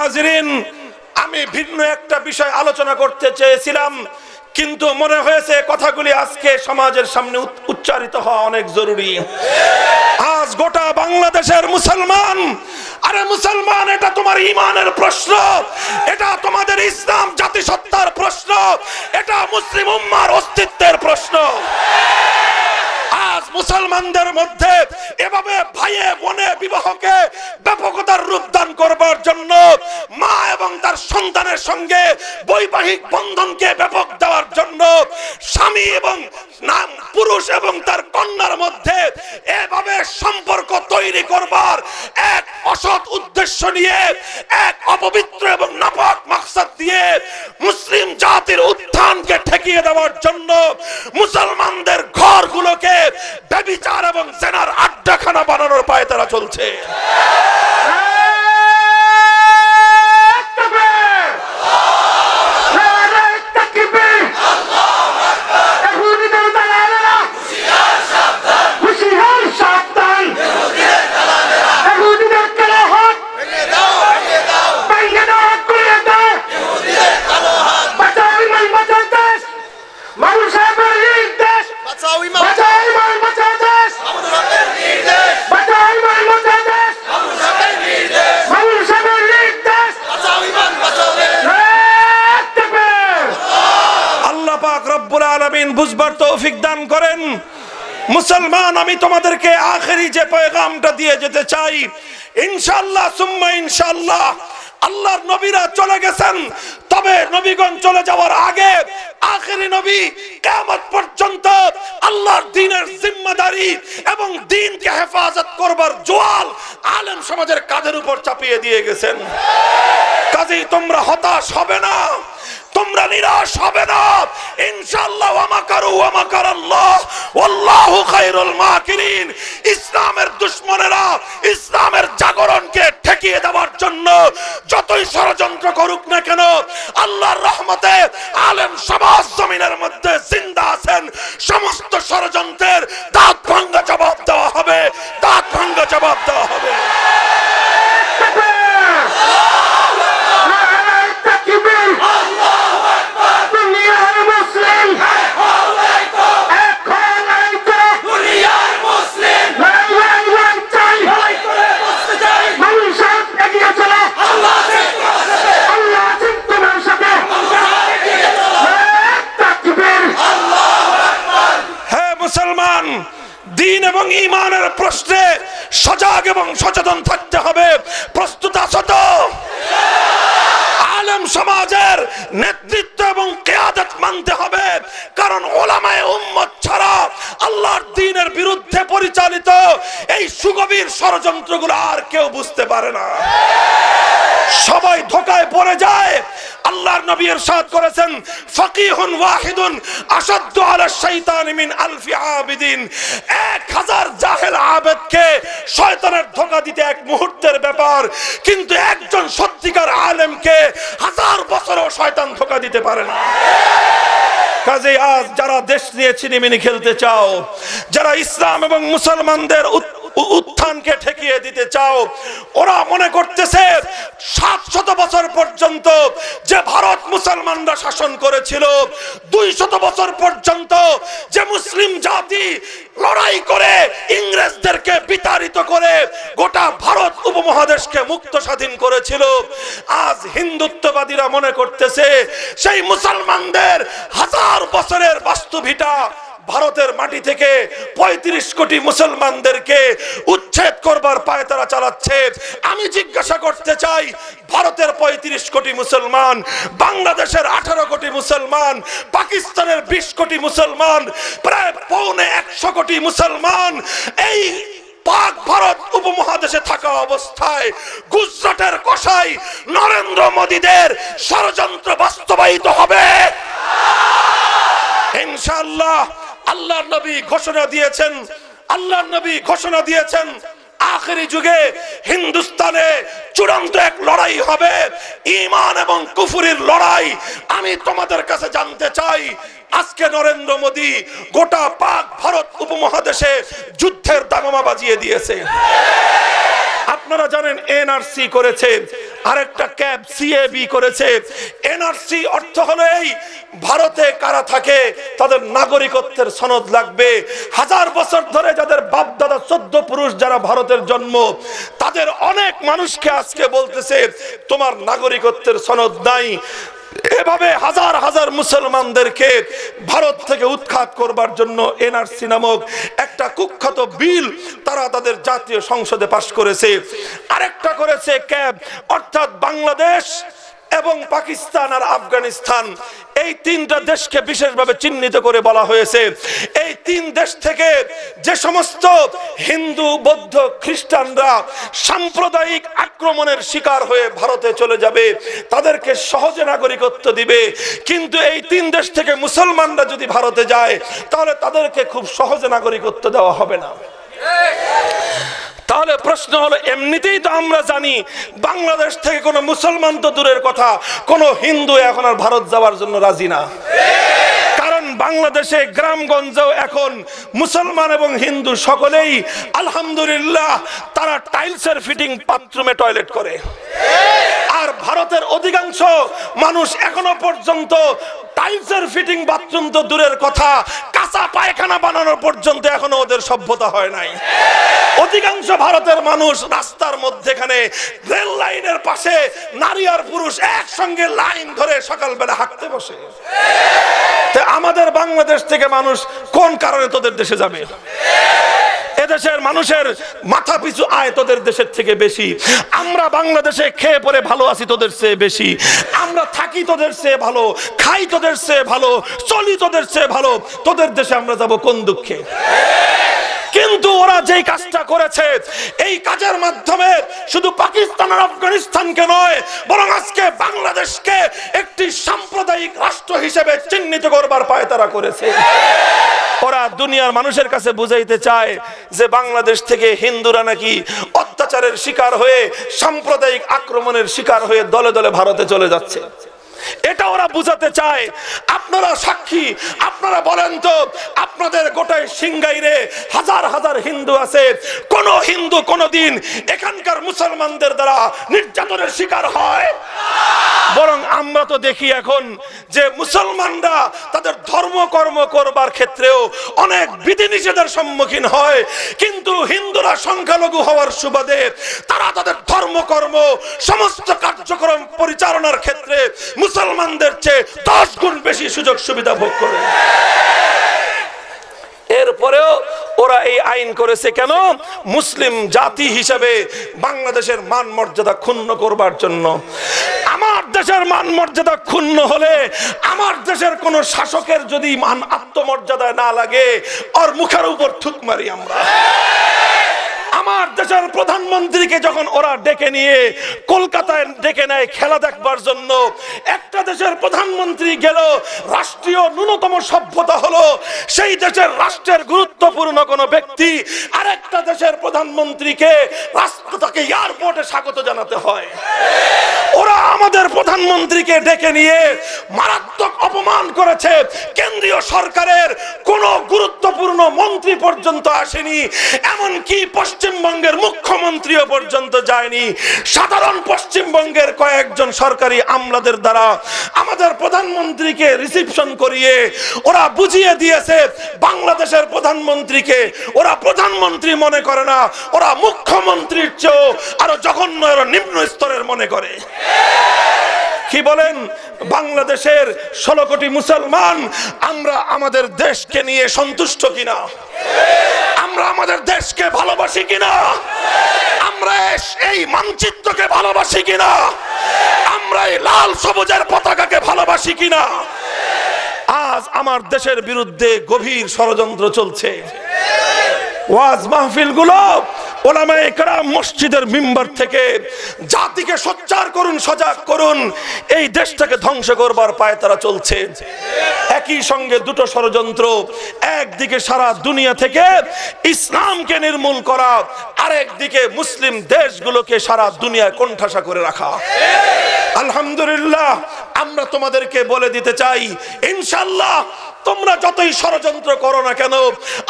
হাজিরিন, আমি ভিন্ন একটা বিষয় আলোচনা করতে চেয়েছিলাম, কিন্তু মনে হয়েছে কথাগুলি আজকে সমাজের সামনে উচ্চারিত হওয়া অনেক জরুরি। আজ গোটা বাংলাদেশের মুসলমান, আরে মুসলমান, এটা তোমার ইমানের প্রশ্ন, এটা তোমাদের ইসলাম জাতিসত্তার প্রশ্ন, এটা মুসলিম উম্মার অস্তিত্বের প্রশ্ন। আজ মুসলমানদের মধ্যে এভাবে ভাইয়ে, বোনে, বিবাহকে ব্যাপকতার রূপদান করবার জন্য মা এবং তার সন্তানের সঙ্গে বৈবাহিক বন্ধনকে ব্যাপক দেওয়ার জন্য স্বামী এবং নাম পুরুষ এবং তার কন্যার মধ্যে এভাবে সম্পর্ক তৈরি করবার এক অসৎ উদ্দেশ্য নিয়ে, এক অপবিত্র এবং নাপাক মাকসাদ দিয়ে মুসলিম জাতির উত্থানকে ঠেকিয়ে দেওয়ার জন্য মুসলমানদের ঘরগুলোকে ব্যবিচার এবং জেনার আড্ডাখানা বানানোর পায়ে তারা চলছে। তৌফিক দান করেন। মুসলমান, আমি তোমাদেরকে আখেরি যে পয়গামটা দিয়ে যেতে চাই, ইনশাআল্লাহ, সুম্মা ইনশাআল্লাহ, আল্লাহর নবীরা চলে গেছেন। তবে নবীগণ চলে যাওয়ার আগে আখেরি নবী কিয়ামত পর্যন্ত আল্লাহর দিনের জিম্মাদারি এবং দিনকে হেফাজত করবার জোয়াল আলেম সমাজের কাঁধের উপর চাপিয়ে দিয়ে গেছেন। কাজেই তোমরা হতাশ হবে না। তোমরা নিরাশ হবে না। ইনশাআল্লাহ, ওয়ামাকারু ওয়ামাকার আল্লাহ ওয়াল্লাহু খায়রুল মাকিরিন। ইসলামের দুশমনেরা ইসলামের জাগরণকে ঠেকিয়ে দেওয়ার জন্য যতই ষড়যন্ত্র করুক না কেন, আল্লাহর রহমতে আলেম সমাজ জমিনের মধ্যে জিন্দা আছেন। সমস্ত ষড়যন্ত্রের দাঁত ভাঙ্গা জবাব দেওয়া হবে, দাঁত ভাঙ্গা জবাব দেওয়া হবে। তাকবীর দুনিয়ার মুসলিম এখন আইতো দুনিয়ার মুসলিম লাই লাই লাই চাই লড়াই করে বাঁচতে চাই মানুষ এগিয়ে চলো আল্লাহ আল্লাহ আছেন তোমার সাথে তাকবীর হ্যাঁ মুসলমান দিন এবং ইমানের প্রশ্নে সজাগ এবং সচেতন থাকতে হবে। প্রস্তুত আছো তো? আলেম সমাজের নেতৃত্ব এবং কেয়াদত মানতে হবে। কারণ ওলামায় উম্মত ছাড়া আল্লাহর দ্বীনের বিরুদ্ধে পরিচালিত এই সুগভীর ষড়যন্ত্রগুলো আর কেউ বুঝতে পারে না। সবাই ধোকায় পড়ে যায়। আল্লাহর নবী ইরশাদ করেছেন, ফাকিহুন ওয়াহিদুন আসাদ্দু আলা শাইতান মিন আলফি আবিদিন। এক হাজার জাহেল আবেদকে শয়তানের ধোকা দিতে এক মুহূর্তের ব্যাপার, কিন্তু একজন সত্যিকার আলেমকে হাজার বছরও শয়তান ধোকা দিতে পারে না। কাজে আজ যারা দেশ নিয়ে চিনিমিনি খেলতে চাও যারা ইসলাম এবং মুসলমানদের উত্থানকে ঠেকিয়ে দিতে চাও। ওরা মনে করতেছে সাত শত বছর পর্যন্ত যে ভারত মুসলমানরা শাসন করেছিল দুই শত বছর পর্যন্ত যে মুসলিম জাতি লড়াই করে ইংরেজদেরকে বিতাড়িত করে গোটা ভারত উপমহাদেশকে মুক্ত স্বাধীন করেছিল। আজ হিন্দুত্ববাদীরা মনে করতেছে সেই মুসলমানদের হাজার বছরের বাস্তুভিটা ভারতের মাটি থেকে ৩৫ কোটি মুসলমানদেরকে উচ্ছেদ করবার পায়ে তারা চালাচ্ছে। আমি জিজ্ঞাসা করতে চাই, ভারতের ৩৫ কোটি মুসলমান, বাংলাদেশের আঠারো কোটি মুসলমান, পাকিস্তানের ২০ কোটি মুসলমান, প্রায় পৌনে একশো কোটি মুসলমান এই পাক ভারত উপমহাদেশে থাকা অবস্থায় গুজরাটের কসাই নরেন্দ্র মোদীদের ষড়যন্ত্র বাস্তবায়িত হবে। ইনশাআল্লাহ আল্লাহর নবী ঘোষণা দিয়েছেন, আল্লাহর নবী ঘোষণা দিয়েছেন, আখেরি যুগে হিন্দুস্তানে চূড়ান্ত এক লড়াই হবে ইমান এবং কুফুরির লড়াই। আমি তোমাদের কাছে জানতে চাই, আজকে নরেন্দ্র মোদী গোটা পাক ভারত উপমহাদেশে যুদ্ধের দাগমা বাজিয়ে দিয়েছে। আপনারা জানেন এনআরসি করেছে, আরেকটা ক্যাব সিএবি করেছে। এনআরসি অর্থ হলো এই, ভারতে কারা থাকে, তাদের নাগরিকত্বের সনদ লাগবে। হাজার বছর ধরে যাদের বাপ দাদা চোদ্দ পুরুষ যারা ভারতের জন্ম, তাদের অনেক মানুষকে আজকে বলতেছে, তোমার নাগরিকত্বের সনদ নাই। এভাবে হাজার হাজার মুসলমানদেরকে ভারত থেকে উৎখাত করবার জন্য এনআরসি নামক একটা কুখ্যাত বিল তারা তাদের জাতীয় সংসদে পাশ করেছে। আরেকটা করেছে ক্যাব, অর্থাৎ বাংলাদেশ এবং পাকিস্তান আর আফগানিস্তান, এই তিনটা দেশকে বিশেষভাবে চিহ্নিত করে বলা হয়েছে। এই তিন দেশ থেকে যে সমস্ত হিন্দু, বৌদ্ধ, খ্রিস্টানরা সাম্প্রদায়িক আক্রমণের শিকার হয়ে ভারতে চলে যাবে, তাদেরকে সহজে নাগরিকত্ব দিবে। কিন্তু এই তিন দেশ থেকে মুসলমানরা যদি ভারতে যায়, তাহলে তাদেরকে খুব সহজে নাগরিকত্ব দেওয়া হবে না। তাহলে প্রশ্ন হলো, এমনিতেই তো আমরা জানি বাংলাদেশ থেকে কোনো মুসলমান তো দূরের কথা, কোনো হিন্দু এখন আর ভারত যাওয়ার জন্য রাজি না। কারণ বাংলাদেশে গ্রামগঞ্জেও এখন মুসলমান এবং হিন্দু সকলেই, আলহামদুলিল্লাহ, তারা টাইলসের ফিটিং বাথরুমে টয়লেট করে। আর ভারতের অধিকাংশ মানুষ এখনও পর্যন্ত টাইলসের ফিটিং বাথরুম তো দূরের কথা, কাঁচা পায়খানা বানানোর পর্যন্ত এখনও ওদের সভ্যতা হয় নাই। অধিকাংশ ভারতের মানুষ রাস্তার মধ্যেখানে রেল লাইনের পাশে নারী আর পুরুষ একসঙ্গে লাইন ধরে সকালবেলা হাঁটতে বসে। তা আমাদের বাংলাদেশ থেকে মানুষ কোন কারণে তোদের দেশে যাবে? এদেশের মানুষের মাথা পিছু আয় তোদের দেশের থেকে বেশি। আমরা বাংলাদেশে খেয়ে পরে ভালো আছি তোদের চেয়ে বেশি। আমরা থাকি তোদের চেয়ে ভালো, খাই তোদের চেয়ে ভালো, চলি তোদের চেয়ে ভালো। তোদের দেশে আমরা যাব কোন দুঃখে? কিন্তু ওরা যেই কাজটা করেছে, এই কাজের মাধ্যমে শুধু পাকিস্তান আর আফগানিস্তানকে নয়, বরং আজকে বাংলাদেশকে একটি সাম্প্রদায়িক রাষ্ট্র হিসেবে চিহ্নিত করবার পায় তারা করেছে। ওরা দুনিয়ার মানুষের কাছে বুঝাইতে চায় যে বাংলাদেশ থেকে হিন্দুরা নাকি অত্যাচারের শিকার হয়ে সাম্প্রদায়িক আক্রমণের শিকার হয়ে দলে দলে ভারতে চলে যাচ্ছে। এটা ওরা বুঝাতে চায়। আপনারা সাক্ষী, আপনারা বলেন তো, আপনাদের গোটায় সিংগাইরে হাজার হাজার হিন্দু আছে। কোন হিন্দু কোনদিন এখানকার মুসলমানদের দ্বারা নির্যাতনের শিকার হয়? বরং আমরা তো দেখি এখন যে মুসলমানরা তাদের ধর্মকর্ম করবার ক্ষেত্রেও অনেক বিধিনিষেধের সম্মুখীন হয়। কিন্তু হিন্দুরা সংখ্যালঘু হওয়ার সুবাদে তারা তাদের ধর্মকর্ম সমস্ত কার্যক্রম পরিচালনার ক্ষেত্রে মুসলমানদের চেয়ে দশ গুণ বেশি সুযোগ সুবিধা ভোগ করে। এরপরেও ওরা এই আইন করেছে কেন? মুসলিম জাতি হিসাবে বাংলাদেশের মান মর্যাদা ক্ষুণ্ণ করবার জন্য। আমার দেশের মান মর্যাদা ক্ষুণ্ণ হলে আমার দেশের কোন শাসকের যদি মান আত্মমর্যাদায় না লাগে, ওর মুখের উপর থুক মারি আমরা। আমার দেশের প্রধানমন্ত্রীকে যখন ওরা ডেকে নিয়ে কলকাতায় ডেকে নেয় খেলা দেখবার জন্য, একটা দেশের প্রধানমন্ত্রী গেল, রাষ্ট্রীয় ন্যূনতম সভ্যতা হলো, সেই দেশের রাষ্ট্রের গুরুত্বপূর্ণ কোনো ব্যক্তি, আরেকটা দেশের প্রধানমন্ত্রীকে রাষ্ট্র তাকে এয়ারপোর্টে স্বাগত জানাতে হয়। ওরা আমাদের প্রধানমন্ত্রীকে ডেকে নিয়ে মারাত্মক অপমান করেছে। কেন্দ্রীয় সরকারের কোনো গুরুত্বপূর্ণ মন্ত্রী পর্যন্ত আসেনি। এমনকি পশ্চিমবঙ্গের মুখ্যমন্ত্রীও পর্যন্ত যায়নি। সাধারণ পশ্চিমবঙ্গের কয়েকজন সরকারি আমলাদের দ্বারা আমাদের প্রধানমন্ত্রীকে রিসিপশন করিয়ে ওরা বুঝিয়ে দিয়েছে, বাংলাদেশের প্রধানমন্ত্রীকে। ওরা প্রধানমন্ত্রী মনে করে না, ওরা মুখ্যমন্ত্রীর চেয়েও আরও জঘন্য নিম্ন স্তরের মনে করে। কি বলেন? বাংলাদেশের ষোলো কোটি মুসলমান, আমরা আমাদের দেশকে নিয়ে সন্তুষ্ট কিনা? আমরা আমাদের দেশকে ভালোবাসি কিনা? আমরা এই মানচিত্রকে ভালোবাসি কিনা? আমরা এই লাল সবুজের পতাকাকে ভালোবাসি কিনা? আজ আমার দেশের বিরুদ্ধে গভীর ষড়যন্ত্র চলছে। ওয়াজ মাহফিলগুলো ওলামায়ে মসজিদের থেকে সোচ্চার করুন, সজাগ করুন। এই দেশটাকে ধ্বংস করবার তারা চলছে। একই সঙ্গে দুটো ষড়যন্ত্র, একদিকে থেকে ইসলামকে নির্মূল করা, আরেকদিকে মুসলিম দেশগুলোকে সারা দুনিয়ায় কোণঠাসা করে রাখা। আলহামদুলিল্লাহ, আমরা তোমাদেরকে বলে দিতে চাই ইনশাল্লাহ তোমরা যতই ষড়যন্ত্র করো না কেন,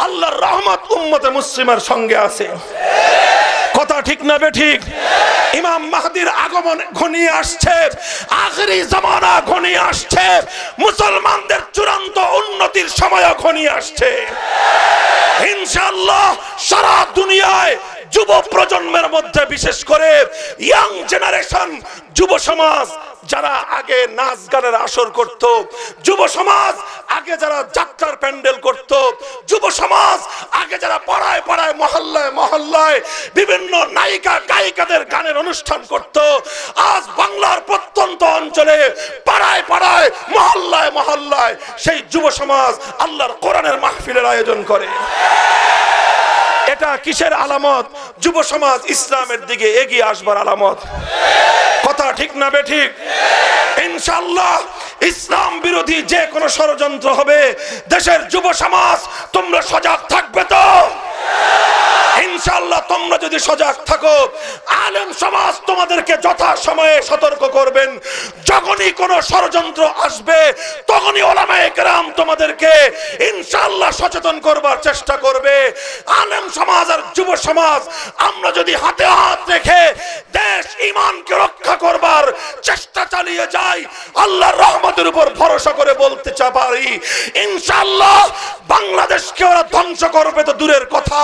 আল্লাহর রহমত উম্মতে মুসলিমের সঙ্গে আছে। কথা ঠিক না ঠিক? ইমাম মাহদির আগমন ঘনিয়ে আসছে, আখরি জামানা ঘনিয়ে আসছে, মুসলমানদের চূড়ান্ত উন্নতির সময় ঘনিয়ে আসছে। ইনশাআল্লাহ সারা দুনিয়ায় যুব প্রজন্মের মধ্যে, বিশেষ করে ইয়াং জেনারেশন যুব সমাজ যারা আগে নাচ গানের আসর করত যুব সমাজ আগে যারা যাত্রার প্যান্ডেল করত যুব সমাজ আগে যারা পাড়ায় পাড়ায়, মহল্লায় মহল্লায় বিভিন্ন নায়িকা, গায়িকাদের গানের অনুষ্ঠান করত, আজ বাংলার প্রত্যন্ত অঞ্চলে পাড়ায় পাড়ায়, মহল্লায় মহল্লায় সেই যুব সমাজ আল্লাহর কোরআনের মাহফিলের আয়োজন করে। এটা কিসের আলামত? যুব সমাজ ইসলামের দিকে এগিয়ে আসবার আলামত। কথা ঠিক না বেঠিক? ইনশাল্লাহ ইসলাম বিরোধী যে কোনো ষড়যন্ত্র হবে। দেশের যুব সমাজ, তোমরা সজাগ থাকবে তো? ইনশাল্লাহ তোমরা যদি সজাগ থাকো, আলেম সমাজ তোমাদেরকে যথা সময়ে সতর্ক করবেন। যখনই কোনো ষড়যন্ত্র আসবে, তখনই ওলামায়ে কেরাম তোমাদেরকে ইনশাল্লাহ সচেতন করবার চেষ্টা করবে। আলেম সমাজ আর যুব সমাজ, আমরা যদি হাতে হাত রেখে দেশ, ইমানকে রক্ষা করবার চেষ্টা চালিয়ে যাই, আল্লাহর রহমতের উপর ভরসা করে বলতে চা পারি ইনশাল্লাহ বাংলাদেশকে ওরা ধ্বংস করবে তো দূরের কথা।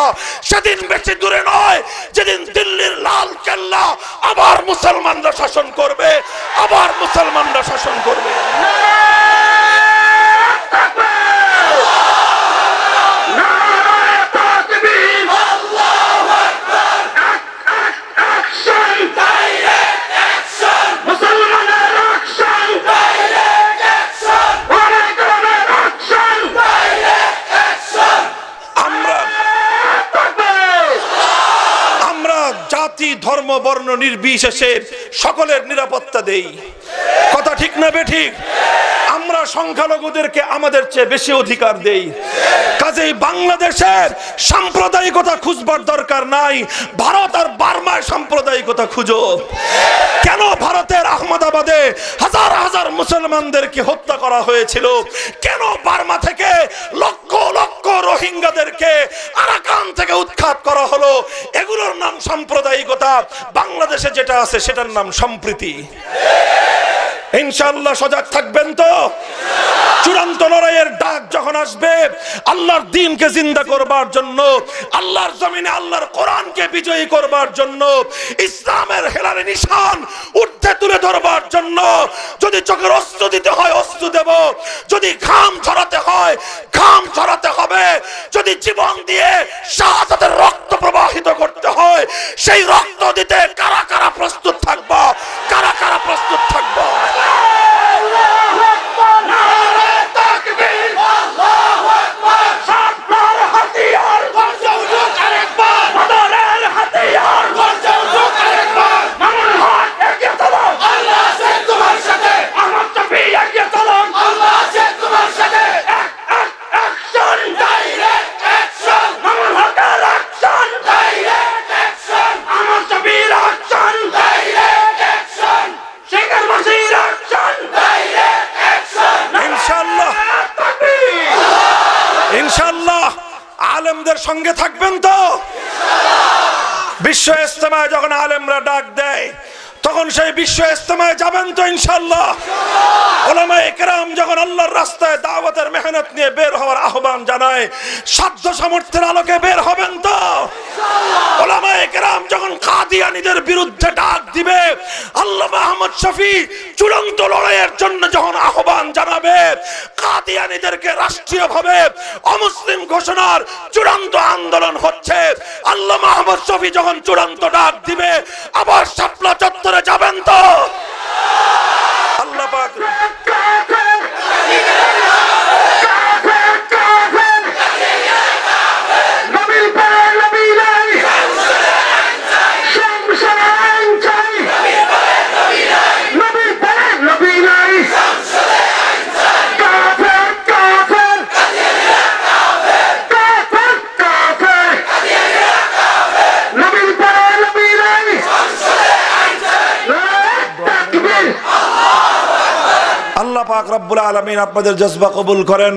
সেদিন বেশি দূরে নয়, যেদিন দিল্লির লাল কেল্লা আবার মুসলমানরা শাসন করবে, আবার মুসলমানরা শাসন করবে তাকবীর অ্যাকশন ডাইরেক্ট অ্যাকশন মুসলমানের অ্যাকশন ডাইরেক্ট অ্যাকশন ওলামায়ে কেরামের অ্যাকশন ডাইরেক্ট অ্যাকশন আমরা তাকবীর আমরা জাতি ধর্ম বর্ণ নির্বিশেষে সকলের নিরাপত্তা দেই। কথা ঠিক না বে ঠিক আমরা সংখ্যালঘুদেরকে আমাদের চেয়ে বেশি অধিকার দেই। কাজেই বাংলাদেশের সাম্প্রদায়িকতা খুঁজবার দরকার নাই, ভারত আর বার্মায় সাম্প্রদায়িকতা খুঁজো। কেন ভারতের আহমদাবাদে হাজার হাজার মুসলমানদেরকে হত্যা করা হয়েছিল? কেন বার্মা থেকে লক্ষ রোহিঙ্গাদেরকে আরাকান থেকে উৎখাত করা হলো। এগুলোর নাম সাম্প্রদায়িকতা। বাংলাদেশে যেটা আছে সেটার নাম সম্প্রীতি। ইনশাআল্লাহ সজাগ থাকবেন তো? চূড়ান্ত লড়াইয়ের ডাক যখন আসবে, আল্লাহর দিনকে জিন্দা করবার জন্য, আল্লাহর জমিনে আল্লাহর কোরআনকে বিজয়ী করবার জন্য, ইসলামের হেলারে নিশান উঠতে তুলে ধরবার জন্য, যদি চোখের অস্ত্র দিতে হয় অস্ত্র দেব, যদি ঘাম ছড়াতে হয়, ঘাম ছড়াতে হবে, যদি জীবন দিয়ে শাহাদাতের রক্ত প্রবাহিত করতে হয়, সেই রক্ত দিতে কারা কারা প্রস্তুত থাকবা? কারা কারা প্রস্তুত থাকবা? আল্লাহু আকবার নারায়ে তাকবীর আল্লাহু আকবার সাতনার হাতিয়ার গর্জে উঠুক আরেকবার বদরের হাতিয়ার গর্জে উঠুক আরেকবার মামুন হক এগিয়ে চলো আল্লাহ আছে তোমার সাথে আহমদ শফি এগিয়ে চলো আল্লাহ আছে তোমার সাথে এক এক অ্যাকশন ডাইরেক্ট অ্যাকশন মামুন হকের অ্যাকশন ডাইরেক্ট অ্যাকশন আহমদ শফির অ্যাকশন ডাইরেক্ট অ্যাকশন শেখের বসির অ্যাকশন ডাইরেক্ট অ্যাকশন ইনশাআল্লাহ ইনশাআল্লাহ আলেমদের সঙ্গে থাকবেন তো? বিশ্ব ইস্তেমায় যখন আলেমরা ডাক দেয় তখন সেই বিশ্ব ইস্তেমায় যাবেন তো একরাম যখন আল্লাহর রাস্তায় দাওয়াতের মেহনত নিয়ে বের হওয়ার আহ্বান জানায়, সাধ্য সামর্থ্যের আলোকে বের হবেন তো? যখন কাদিয়ানীদের বিরুদ্ধে ডাক দিবে আল্লাহ আহমদ শফি চূড়ান্ত লড়াইয়ের জন্য যখন আহ্বান জানাবে, কাদিয়ানীদেরকে রাষ্ট্রীয়ভাবে অমুসলিম ঘোষণার চূড়ান্ত আন্দোলন হচ্ছে। আল্লাহ আহমদ শফি যখন চূড়ান্ত ডাক দিবে, আবার শাপলা চত্বরে যাবেন তো? পাক রব্বুল আলমিন আপনাদের জজবা কবুল করেন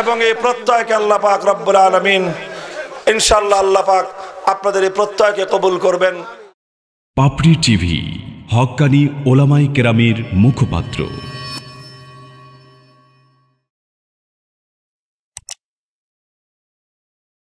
এবং এই প্রত্যয়কে আল্লাহ পাক রব্বুল আলমিন ইনশাল্লাহ আল্লাহ পাক আপনাদের এই প্রত্যয়কে কবুল করবেন। পাপড়ি টিভি হকানি ওলামাই কেরামের মুখপাত্র।